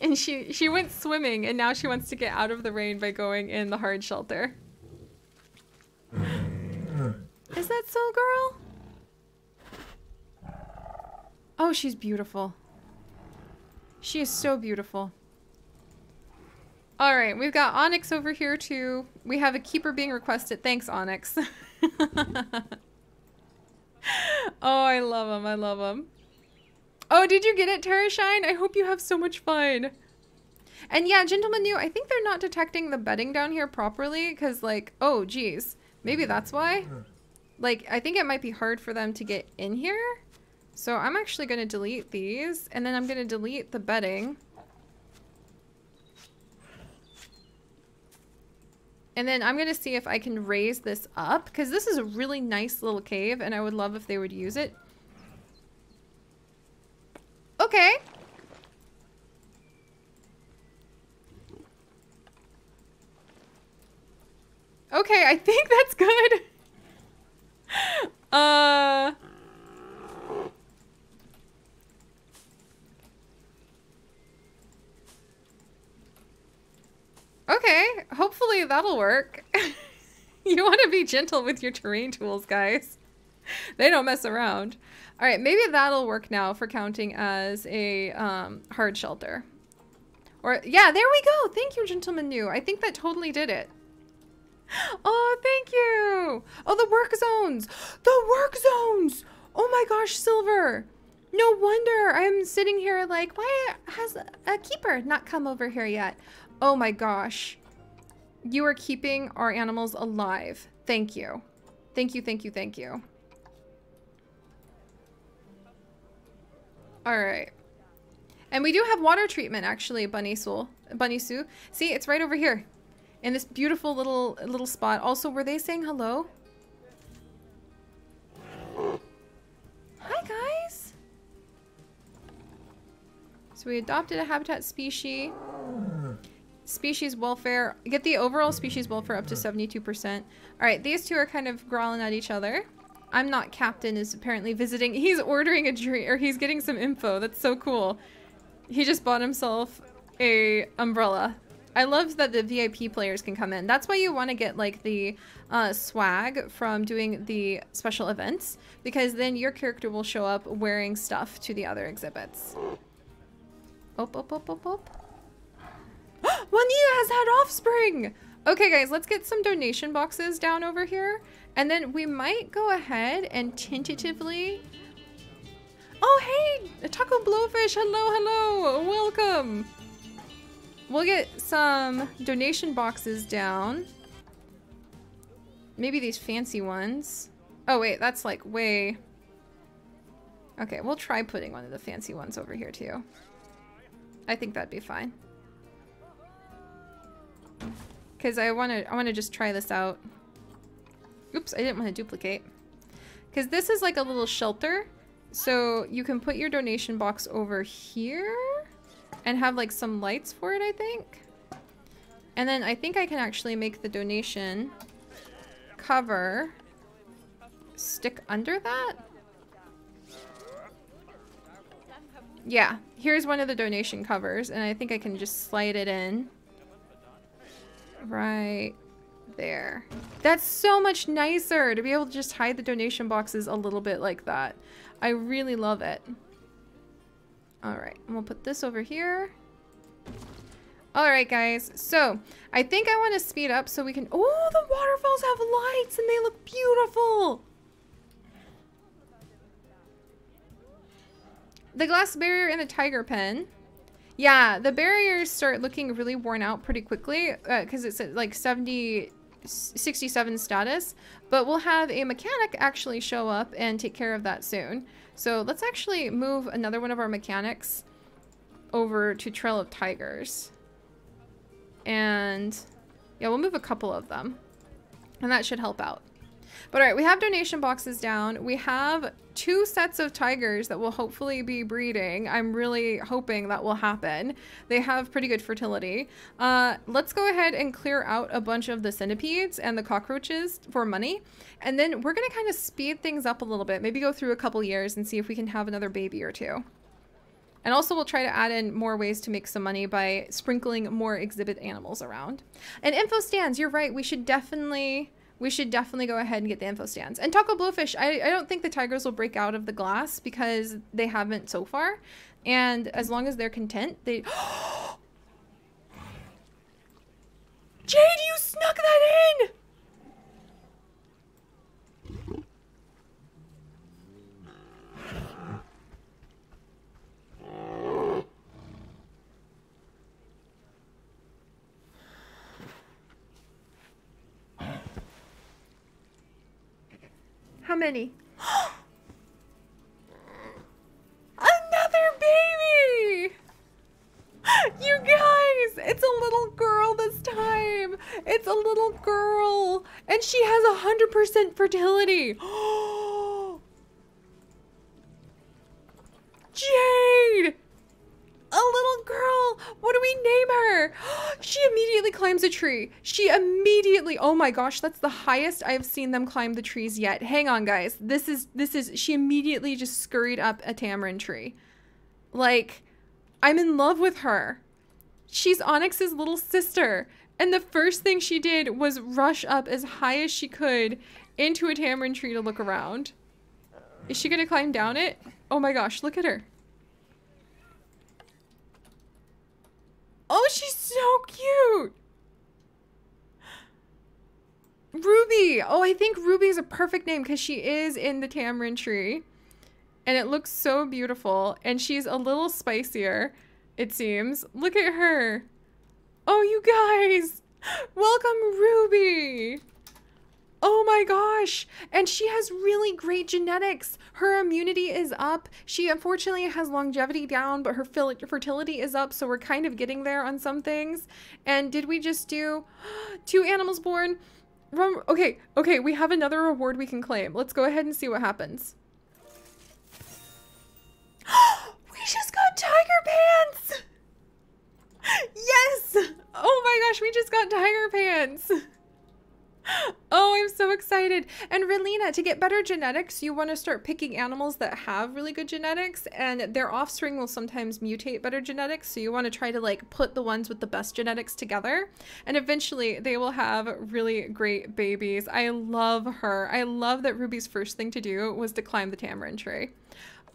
and she she went swimming and now she wants to get out of the rain by going in the hard shelter. Is that so, girl? Oh, she's beautiful. She is so beautiful. All right, we've got Onyx over here too. We have a keeper being requested. Thanks, Onyx. oh, I love him. I love him. Oh, did you get it, Terrashine? I hope you have so much fun. And yeah, Gentleman New, I think they're not detecting the bedding down here properly because like, oh, geez. Maybe that's why. Mm. Like, I think it might be hard for them to get in here. So I'm actually going to delete these and then I'm going to delete the bedding. And then I'm going to see if I can raise this up because this is a really nice little cave and I would love if they would use it. Okay. Okay, I think that's good. uh... Okay, hopefully that'll work. you want to be gentle with your terrain tools, guys. They don't mess around. All right, maybe that'll work now for counting as a um, hard shelter. Or, yeah, there we go. Thank you, Gentleman New. I think that totally did it. Oh, thank you. Oh, the work zones. The work zones. Oh my gosh, Silver. No wonder I'm sitting here like, why has a keeper not come over here yet? Oh my gosh. You are keeping our animals alive. Thank you. Thank you, thank you, thank you. All right. And we do have water treatment, actually, Bunny Soul. Bunny Sue. See, it's right over here. In this beautiful little little spot. Also, were they saying hello? Hi, guys. So we adopted a habitat species. Species welfare. Get the overall species welfare up to 72%. Alright, these two are kind of growling at each other. I'm not captain is apparently visiting. He's ordering a drink, or he's getting some info. That's so cool. He just bought himself a umbrella. I love that the VIP players can come in. That's why you want to get like the uh, swag from doing the special events because then your character will show up wearing stuff to the other exhibits. Op, op, op, op, op. Juanita has had offspring! Okay guys, let's get some donation boxes down over here. And then we might go ahead and tentatively... Oh hey! Taco Blowfish! Hello, hello! Welcome! We'll get some donation boxes down. Maybe these fancy ones. Oh wait, that's like way... Okay, we'll try putting one of the fancy ones over here too. I think that'd be fine. Because I want to I want to just try this out. Oops, I didn't want to duplicate. Because this is like a little shelter. So you can put your donation box over here and have like some lights for it, I think. And then I think I can actually make the donation cover stick under that. Yeah, here's one of the donation covers and I think I can just slide it in. Right there. That's so much nicer to be able to just hide the donation boxes a little bit like that. I really love it. All right, we'll put this over here. All right, guys. So I think I want to speed up so we can... Oh, the waterfalls have lights and they look beautiful. The glass barrier in the tiger pen. Yeah, the barriers start looking really worn out pretty quickly because uh, it's at like 70, 67 status. But we'll have a mechanic actually show up and take care of that soon. So let's actually move another one of our mechanics over to Trail of Tigers. And yeah, we'll move a couple of them. And that should help out. But all right, we have donation boxes down. We have two sets of tigers that will hopefully be breeding. I'm really hoping that will happen. They have pretty good fertility. Uh, let's go ahead and clear out a bunch of the centipedes and the cockroaches for money. And then we're to kind of speed things up a little bit. Maybe go through a couple years and see if we can have another baby or two. And also we'll try to add in more ways to make some money by sprinkling more exhibit animals around. And info stands, you're right. We should definitely we should definitely go ahead and get the info stands. And Taco Blowfish, I, I don't think the tigers will break out of the glass because they haven't so far. And as long as they're content, they... Jade, you snuck that in! How many? Another baby! You guys, it's a little girl this time. It's a little girl. And she has a 100% fertility. Jade! A little girl! What do we name her? she immediately climbs a tree. She immediately, oh my gosh, that's the highest I've seen them climb the trees yet. Hang on, guys. This is, this is, she immediately just scurried up a tamarind tree. Like, I'm in love with her. She's Onyx's little sister. And the first thing she did was rush up as high as she could into a tamarind tree to look around. Is she gonna climb down it? Oh my gosh, look at her. Oh, she's so cute. Ruby. Oh, I think Ruby is a perfect name because she is in the tamarind tree. And it looks so beautiful. And she's a little spicier, it seems. Look at her. Oh, you guys. Welcome, Ruby. Oh my gosh. And she has really great genetics. Her immunity is up. She unfortunately has longevity down, but her fertility is up. So we're kind of getting there on some things. And did we just do two animals born? Okay, okay, we have another reward we can claim. Let's go ahead and see what happens. we just got tiger pants! Yes! Oh my gosh, we just got tiger pants! Oh, I'm so excited. And Relina, to get better genetics, you want to start picking animals that have really good genetics and their offspring will sometimes mutate better genetics. So you want to try to like put the ones with the best genetics together and eventually they will have really great babies. I love her. I love that Ruby's first thing to do was to climb the tamarind tree.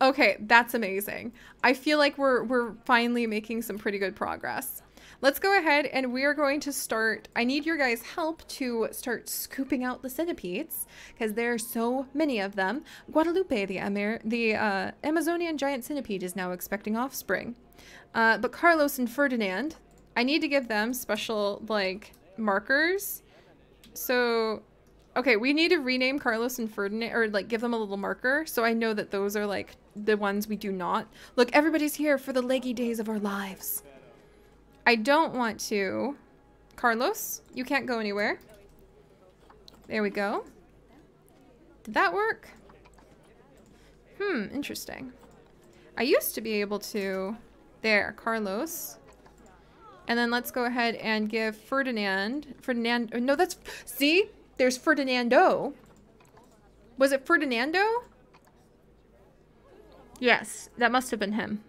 Okay, that's amazing. I feel like we're we're finally making some pretty good progress. Let's go ahead and we are going to start. I need your guys' help to start scooping out the centipedes because there are so many of them. Guadalupe, the, Amer the uh, Amazonian giant centipede, is now expecting offspring. Uh, but Carlos and Ferdinand, I need to give them special, like, markers. So, okay, we need to rename Carlos and Ferdinand, or, like, give them a little marker so I know that those are, like, the ones we do not. Look, everybody's here for the leggy days of our lives. I don't want to. Carlos, you can't go anywhere. There we go. Did that work? Hmm, interesting. I used to be able to... There, Carlos. And then let's go ahead and give Ferdinand... Ferdinand... No, that's... See? There's Ferdinando. Was it Ferdinando? Yes, that must have been him.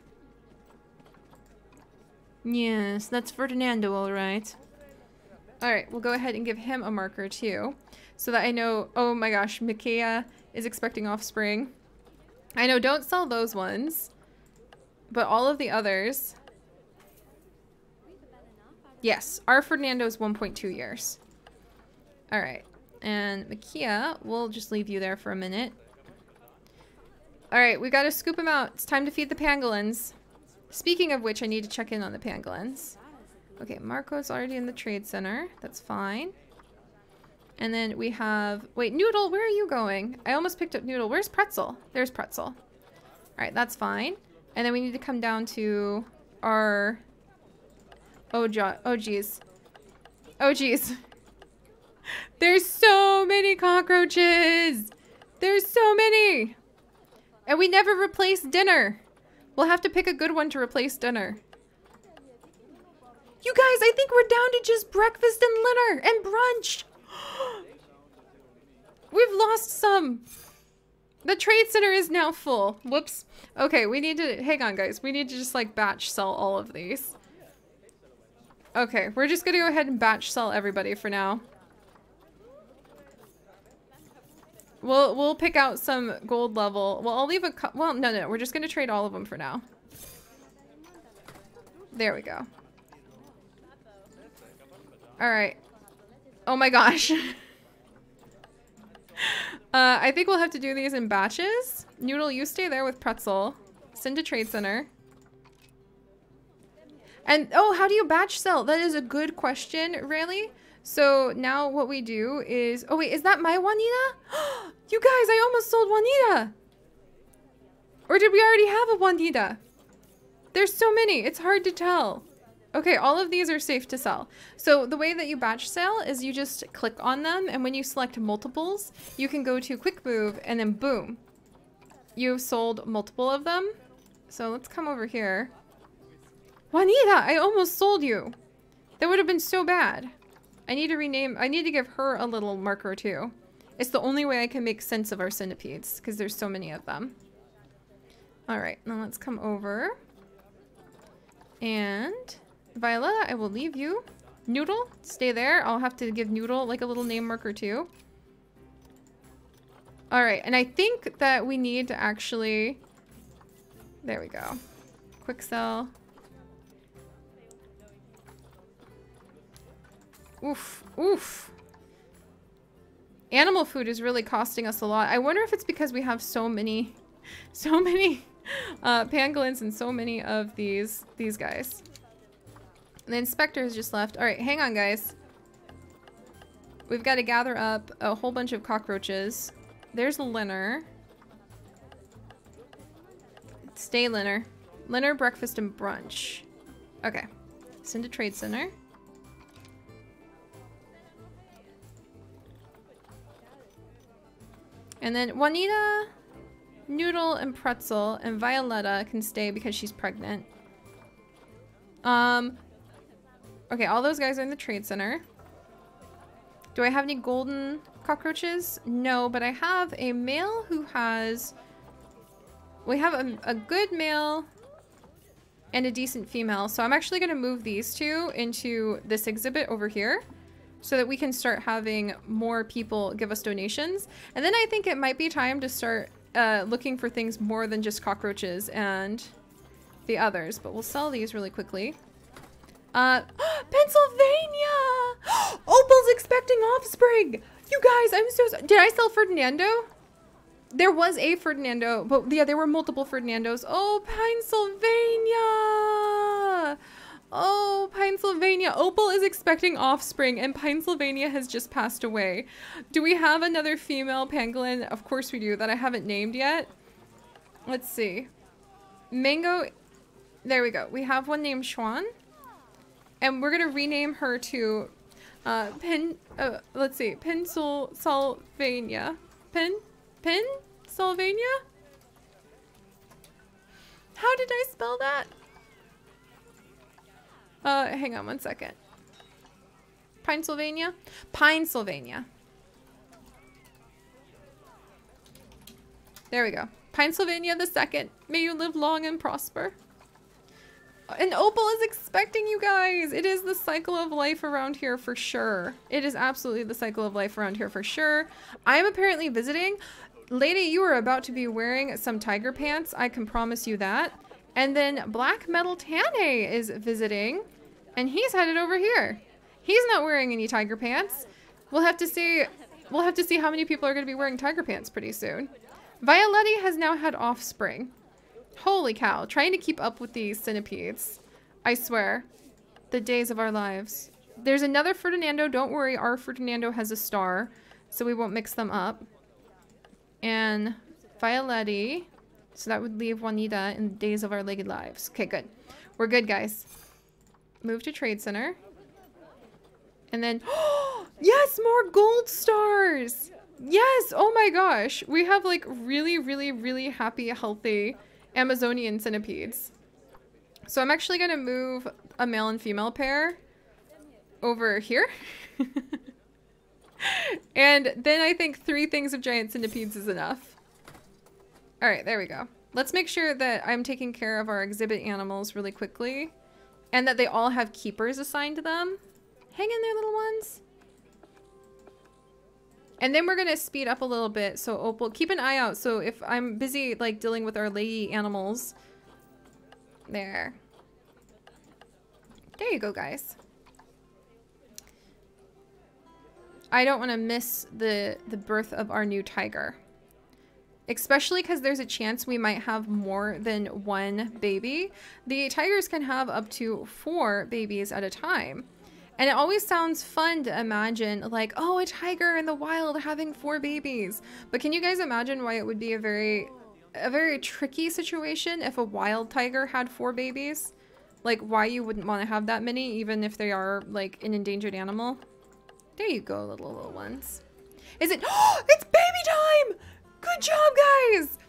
Yes, that's Ferdinando, all right. All right, we'll go ahead and give him a marker too. So that I know, oh my gosh, Micaiah is expecting offspring. I know, don't sell those ones. But all of the others. Yes, our Ferdinando is 1.2 years. All right. And Makia, we'll just leave you there for a minute. All right, we got to scoop him out. It's time to feed the pangolins. Speaking of which, I need to check in on the pangolins. Okay, Marco's already in the trade center. That's fine. And then we have... Wait, Noodle, where are you going? I almost picked up Noodle. Where's Pretzel? There's Pretzel. All right, that's fine. And then we need to come down to our... Oh, oh geez. Oh, geez. There's so many cockroaches! There's so many! And we never replace dinner. We'll have to pick a good one to replace dinner. You guys, I think we're down to just breakfast and dinner and brunch. We've lost some. The trade center is now full. Whoops. Okay, we need to, hang on guys. We need to just like batch sell all of these. Okay, we're just gonna go ahead and batch sell everybody for now. We'll we'll pick out some gold level. Well, I'll leave a well, no, no, we're just gonna trade all of them for now. There we go. All right. Oh my gosh. uh, I think we'll have to do these in batches. Noodle, you stay there with Pretzel. Send to Trade Center. And, oh, how do you batch sell? That is a good question, really. So now what we do is... Oh, wait, is that my Juanita? you guys, I almost sold Juanita. Or did we already have a Juanita? There's so many. It's hard to tell. Okay, all of these are safe to sell. So the way that you batch sell is you just click on them and when you select multiples, you can go to quick move and then boom. You've sold multiple of them. So let's come over here. Juanita, I almost sold you. That would have been so bad. I need to rename, I need to give her a little marker too. It's the only way I can make sense of our centipedes because there's so many of them. All right, now let's come over. And Violetta, I will leave you. Noodle, stay there. I'll have to give Noodle like a little name marker too. All right, and I think that we need to actually, there we go. Quick sell. Oof, oof. Animal food is really costing us a lot. I wonder if it's because we have so many, so many uh, pangolins and so many of these, these guys. The inspector has just left. All right, hang on, guys. We've got to gather up a whole bunch of cockroaches. There's Linner. Stay Linner. Linner, breakfast, and brunch. Okay. Send to Trade Center. And then Juanita, Noodle, and Pretzel, and Violetta can stay because she's pregnant. Um, okay, all those guys are in the trade center. Do I have any golden cockroaches? No, but I have a male who has... We have a, a good male and a decent female. So I'm actually going to move these two into this exhibit over here so that we can start having more people give us donations. And then I think it might be time to start uh, looking for things more than just cockroaches and the others. But we'll sell these really quickly. Uh, Pennsylvania! Opal's expecting offspring! You guys, I'm so sorry. Did I sell Ferdinando? There was a Ferdinando, but yeah, there were multiple Ferdinandos. Oh, Pennsylvania! Oh, Pennsylvania. Opal is expecting offspring and Pennsylvania has just passed away. Do we have another female pangolin? Of course we do, that I haven't named yet. Let's see. Mango. There we go. We have one named Schwan. And we're going to rename her to uh, Pen, uh, let's see, Pennsylvania. Pen, Pennsylvania? How did I spell that? Uh, hang on one second. Pennsylvania? Pennsylvania. There we go. Pennsylvania the second. May you live long and prosper. And Opal is expecting you guys. It is the cycle of life around here for sure. It is absolutely the cycle of life around here for sure. I am apparently visiting. Lady, you are about to be wearing some tiger pants. I can promise you that. And then Black Metal Tane is visiting. And he's headed over here. He's not wearing any tiger pants. We'll have to see we'll have to see how many people are going to be wearing tiger pants pretty soon. Violetti has now had offspring. Holy cow, trying to keep up with these centipedes. I swear. The days of our lives. There's another Ferdinando. Don't worry, our Ferdinando has a star, so we won't mix them up. And Violetti. So that would leave Juanita in the days of our legged lives. Okay, good. We're good, guys. Move to Trade Center. And then, yes, more gold stars. Yes, oh my gosh. We have like really, really, really happy, healthy Amazonian centipedes. So I'm actually going to move a male and female pair over here. and then I think three things of giant centipedes is enough. All right, there we go. Let's make sure that I'm taking care of our exhibit animals really quickly and that they all have keepers assigned to them. Hang in there, little ones. And then we're going to speed up a little bit. So Opal, keep an eye out. So if I'm busy like dealing with our lady animals. There. There you go, guys. I don't want to miss the, the birth of our new tiger. Especially because there's a chance we might have more than one baby. The tigers can have up to four babies at a time. And it always sounds fun to imagine like, oh, a tiger in the wild having four babies. But can you guys imagine why it would be a very a very tricky situation if a wild tiger had four babies? Like why you wouldn't want to have that many even if they are like an endangered animal? There you go, little little ones. Is it it's baby time! Good job, guys!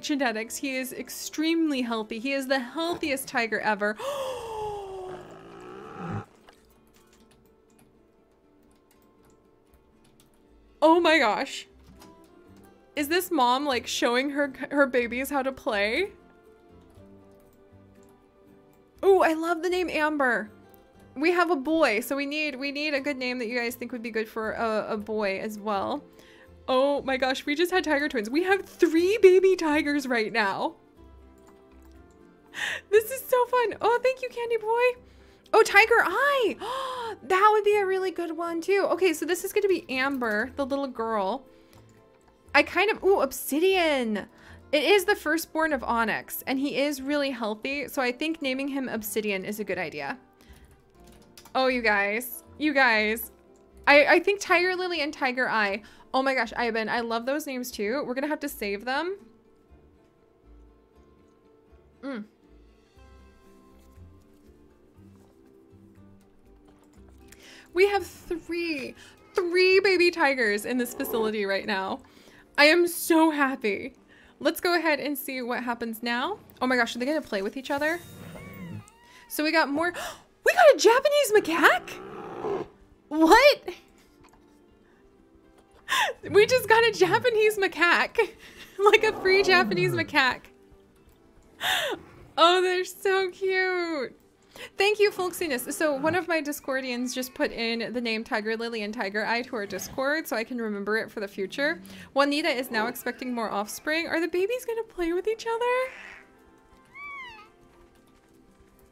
Great genetics. He is extremely healthy. He is the healthiest tiger ever. oh my gosh. Is this mom like showing her her babies how to play? Oh, I love the name Amber. We have a boy, so we need we need a good name that you guys think would be good for a, a boy as well. Oh my gosh, we just had tiger twins. We have three baby tigers right now. This is so fun. Oh, thank you, Candy Boy. Oh, Tiger Eye. that would be a really good one too. Okay, so this is going to be Amber, the little girl. I kind of, ooh, Obsidian. It is the firstborn of Onyx, and he is really healthy, so I think naming him Obsidian is a good idea. Oh, you guys. You guys. I, I think Tiger Lily and Tiger Eye Oh my gosh, Ivan, I love those names too. We're gonna have to save them. Mm. We have three, three baby tigers in this facility right now. I am so happy. Let's go ahead and see what happens now. Oh my gosh, are they gonna play with each other? So we got more, we got a Japanese macaque? What? We just got a Japanese macaque. like a free Japanese macaque. Oh, they're so cute. Thank you, Folksiness. So one of my Discordians just put in the name Tiger Lily and Tiger Eye to our Discord so I can remember it for the future. Juanita is now expecting more offspring. Are the babies going to play with each other?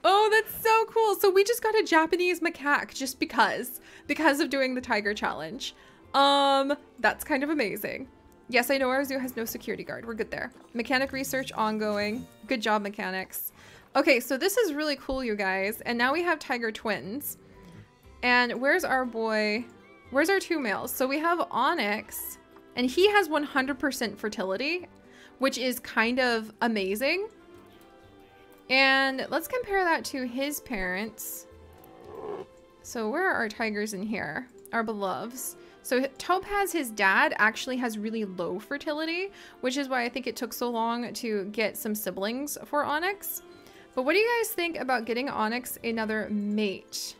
Oh, that's so cool. So we just got a Japanese macaque just because. Because of doing the tiger challenge. Um, that's kind of amazing. Yes, I know our zoo has no security guard. We're good there. Mechanic research ongoing. Good job, mechanics. Okay, so this is really cool, you guys. And now we have tiger twins. And where's our boy? Where's our two males? So we have Onyx, and he has 100% fertility, which is kind of amazing. And let's compare that to his parents. So where are our tigers in here? Our beloves. So Topaz, his dad, actually has really low fertility, which is why I think it took so long to get some siblings for Onyx. But what do you guys think about getting Onyx another mate?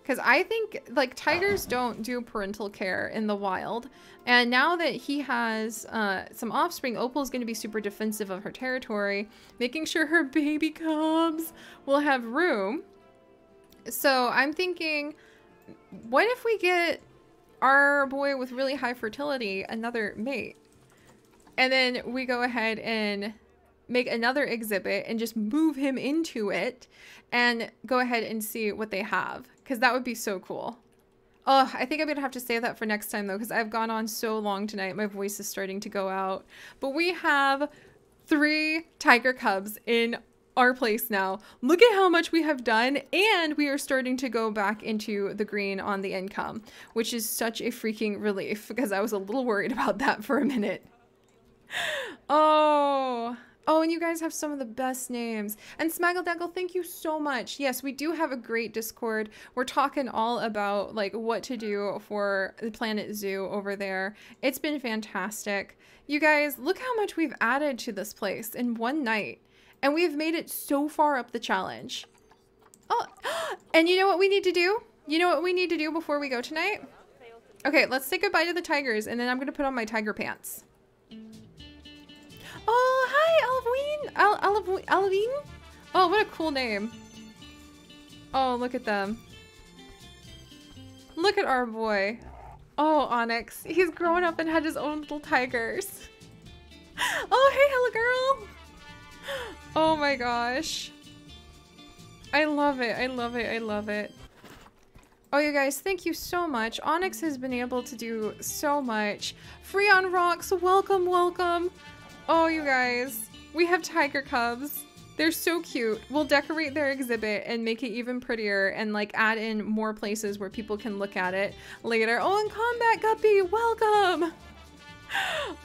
Because I think, like, tigers don't do parental care in the wild. And now that he has uh, some offspring, Opal's going to be super defensive of her territory, making sure her baby cubs will have room. So I'm thinking, what if we get our boy with really high fertility another mate? And then we go ahead and make another exhibit and just move him into it and go ahead and see what they have because that would be so cool. Oh, I think I'm going to have to save that for next time, though, because I've gone on so long tonight. My voice is starting to go out. But we have three tiger cubs in our place now. Look at how much we have done, and we are starting to go back into the green on the income, which is such a freaking relief, because I was a little worried about that for a minute. Oh, Oh, and you guys have some of the best names. And Smaggledangle, thank you so much. Yes, we do have a great Discord. We're talking all about like what to do for the Planet Zoo over there. It's been fantastic. You guys, look how much we've added to this place in one night. And we've made it so far up the challenge. Oh, and you know what we need to do? You know what we need to do before we go tonight? Okay, let's say goodbye to the tigers and then I'm going to put on my tiger pants. Oh, hi, Alveen. Al? Oh, what a cool name. Oh, look at them. Look at our boy. Oh, Onyx. He's grown up and had his own little tigers. Oh, hey, hello girl. Oh my gosh. I love it. I love it. I love it. Oh, you guys, thank you so much. Onyx has been able to do so much. Free on Rocks, welcome, welcome. Oh, you guys. We have tiger cubs. They're so cute. We'll decorate their exhibit and make it even prettier and like add in more places where people can look at it later. Oh, and Combat Guppy, welcome!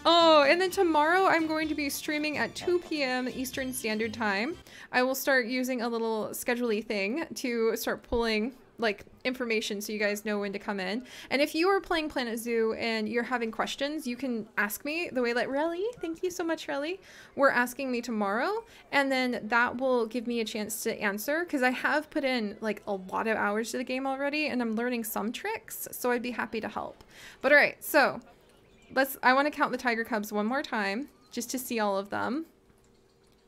Oh, and then tomorrow I'm going to be streaming at 2 p.m. Eastern Standard Time. I will start using a little scheduley thing to start pulling like information so you guys know when to come in. And if you are playing Planet Zoo and you're having questions, you can ask me the way that Relly, thank you so much, Relly, we're asking me tomorrow. And then that will give me a chance to answer because I have put in like a lot of hours to the game already and I'm learning some tricks. So I'd be happy to help. But all right, so let's, I want to count the tiger cubs one more time just to see all of them.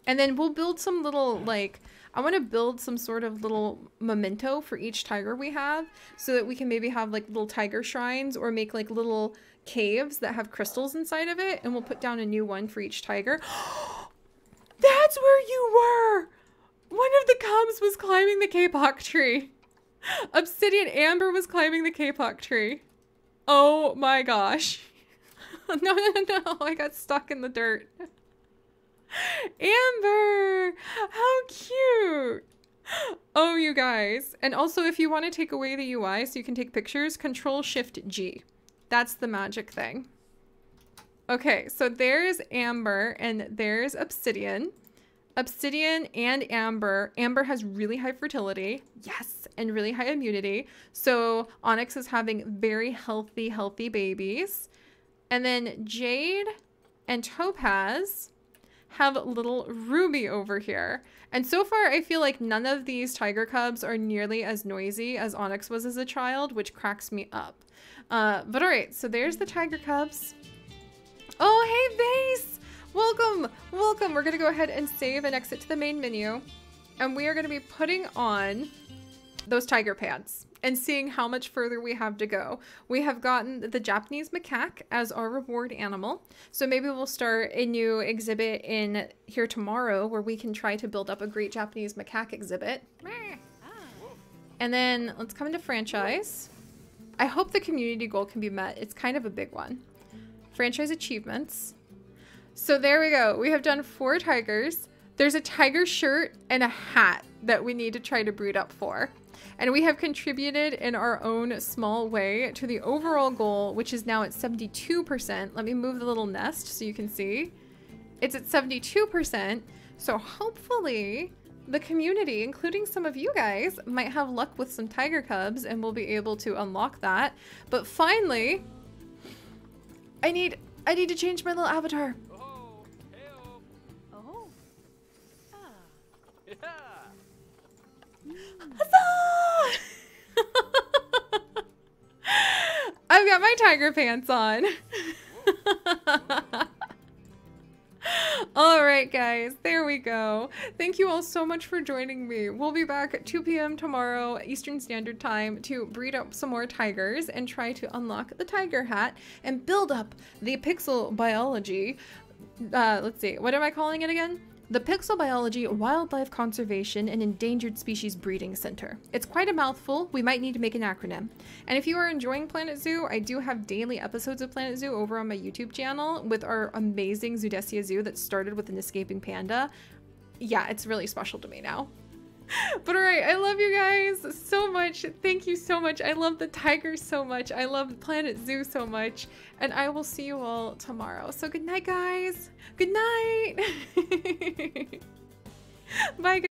And then we'll build some little like I want to build some sort of little memento for each tiger we have so that we can maybe have like little tiger shrines or make like little caves that have crystals inside of it and we'll put down a new one for each tiger. That's where you were! One of the cubs was climbing the kapok tree. Obsidian Amber was climbing the kapok tree. Oh my gosh. no, no, no, I got stuck in the dirt. Amber! How cute! Oh, you guys. And also, if you want to take away the UI so you can take pictures, Control Shift G. That's the magic thing. Okay, so there's Amber and there's Obsidian. Obsidian and Amber. Amber has really high fertility. Yes, and really high immunity. So Onyx is having very healthy, healthy babies. And then Jade and Topaz have little Ruby over here. And so far, I feel like none of these tiger cubs are nearly as noisy as Onyx was as a child, which cracks me up. Uh, but all right, so there's the tiger cubs. Oh, hey, Vase! Welcome, welcome. We're to go ahead and save and exit to the main menu. And we are to be putting on those tiger pants and seeing how much further we have to go. We have gotten the Japanese macaque as our reward animal. So maybe we'll start a new exhibit in here tomorrow where we can try to build up a great Japanese macaque exhibit. And then let's come into franchise. I hope the community goal can be met. It's kind of a big one. Franchise achievements. So there we go. We have done four tigers. There's a tiger shirt and a hat that we need to try to breed up for. And we have contributed in our own small way to the overall goal, which is now at 72%. Let me move the little nest so you can see. It's at 72%. So hopefully the community, including some of you guys, might have luck with some tiger cubs and we'll be able to unlock that. But finally, I need I need to change my little avatar. I've got my tiger pants on. all right, guys, there we go. Thank you all so much for joining me. We'll be back at 2 p.m. tomorrow, Eastern Standard Time, to breed up some more tigers and try to unlock the tiger hat and build up the pixel biology. Uh, let's see, what am I calling it again? The Pixel Biology Wildlife Conservation and Endangered Species Breeding Center. It's quite a mouthful, we might need to make an acronym. And if you are enjoying Planet Zoo, I do have daily episodes of Planet Zoo over on my YouTube channel with our amazing Zoodesia Zoo that started with an escaping panda. Yeah, it's really special to me now. But alright, I love you guys so much. Thank you so much. I love the tigers so much. I love Planet Zoo so much. And I will see you all tomorrow. So good night, guys. Good night. Bye, guys.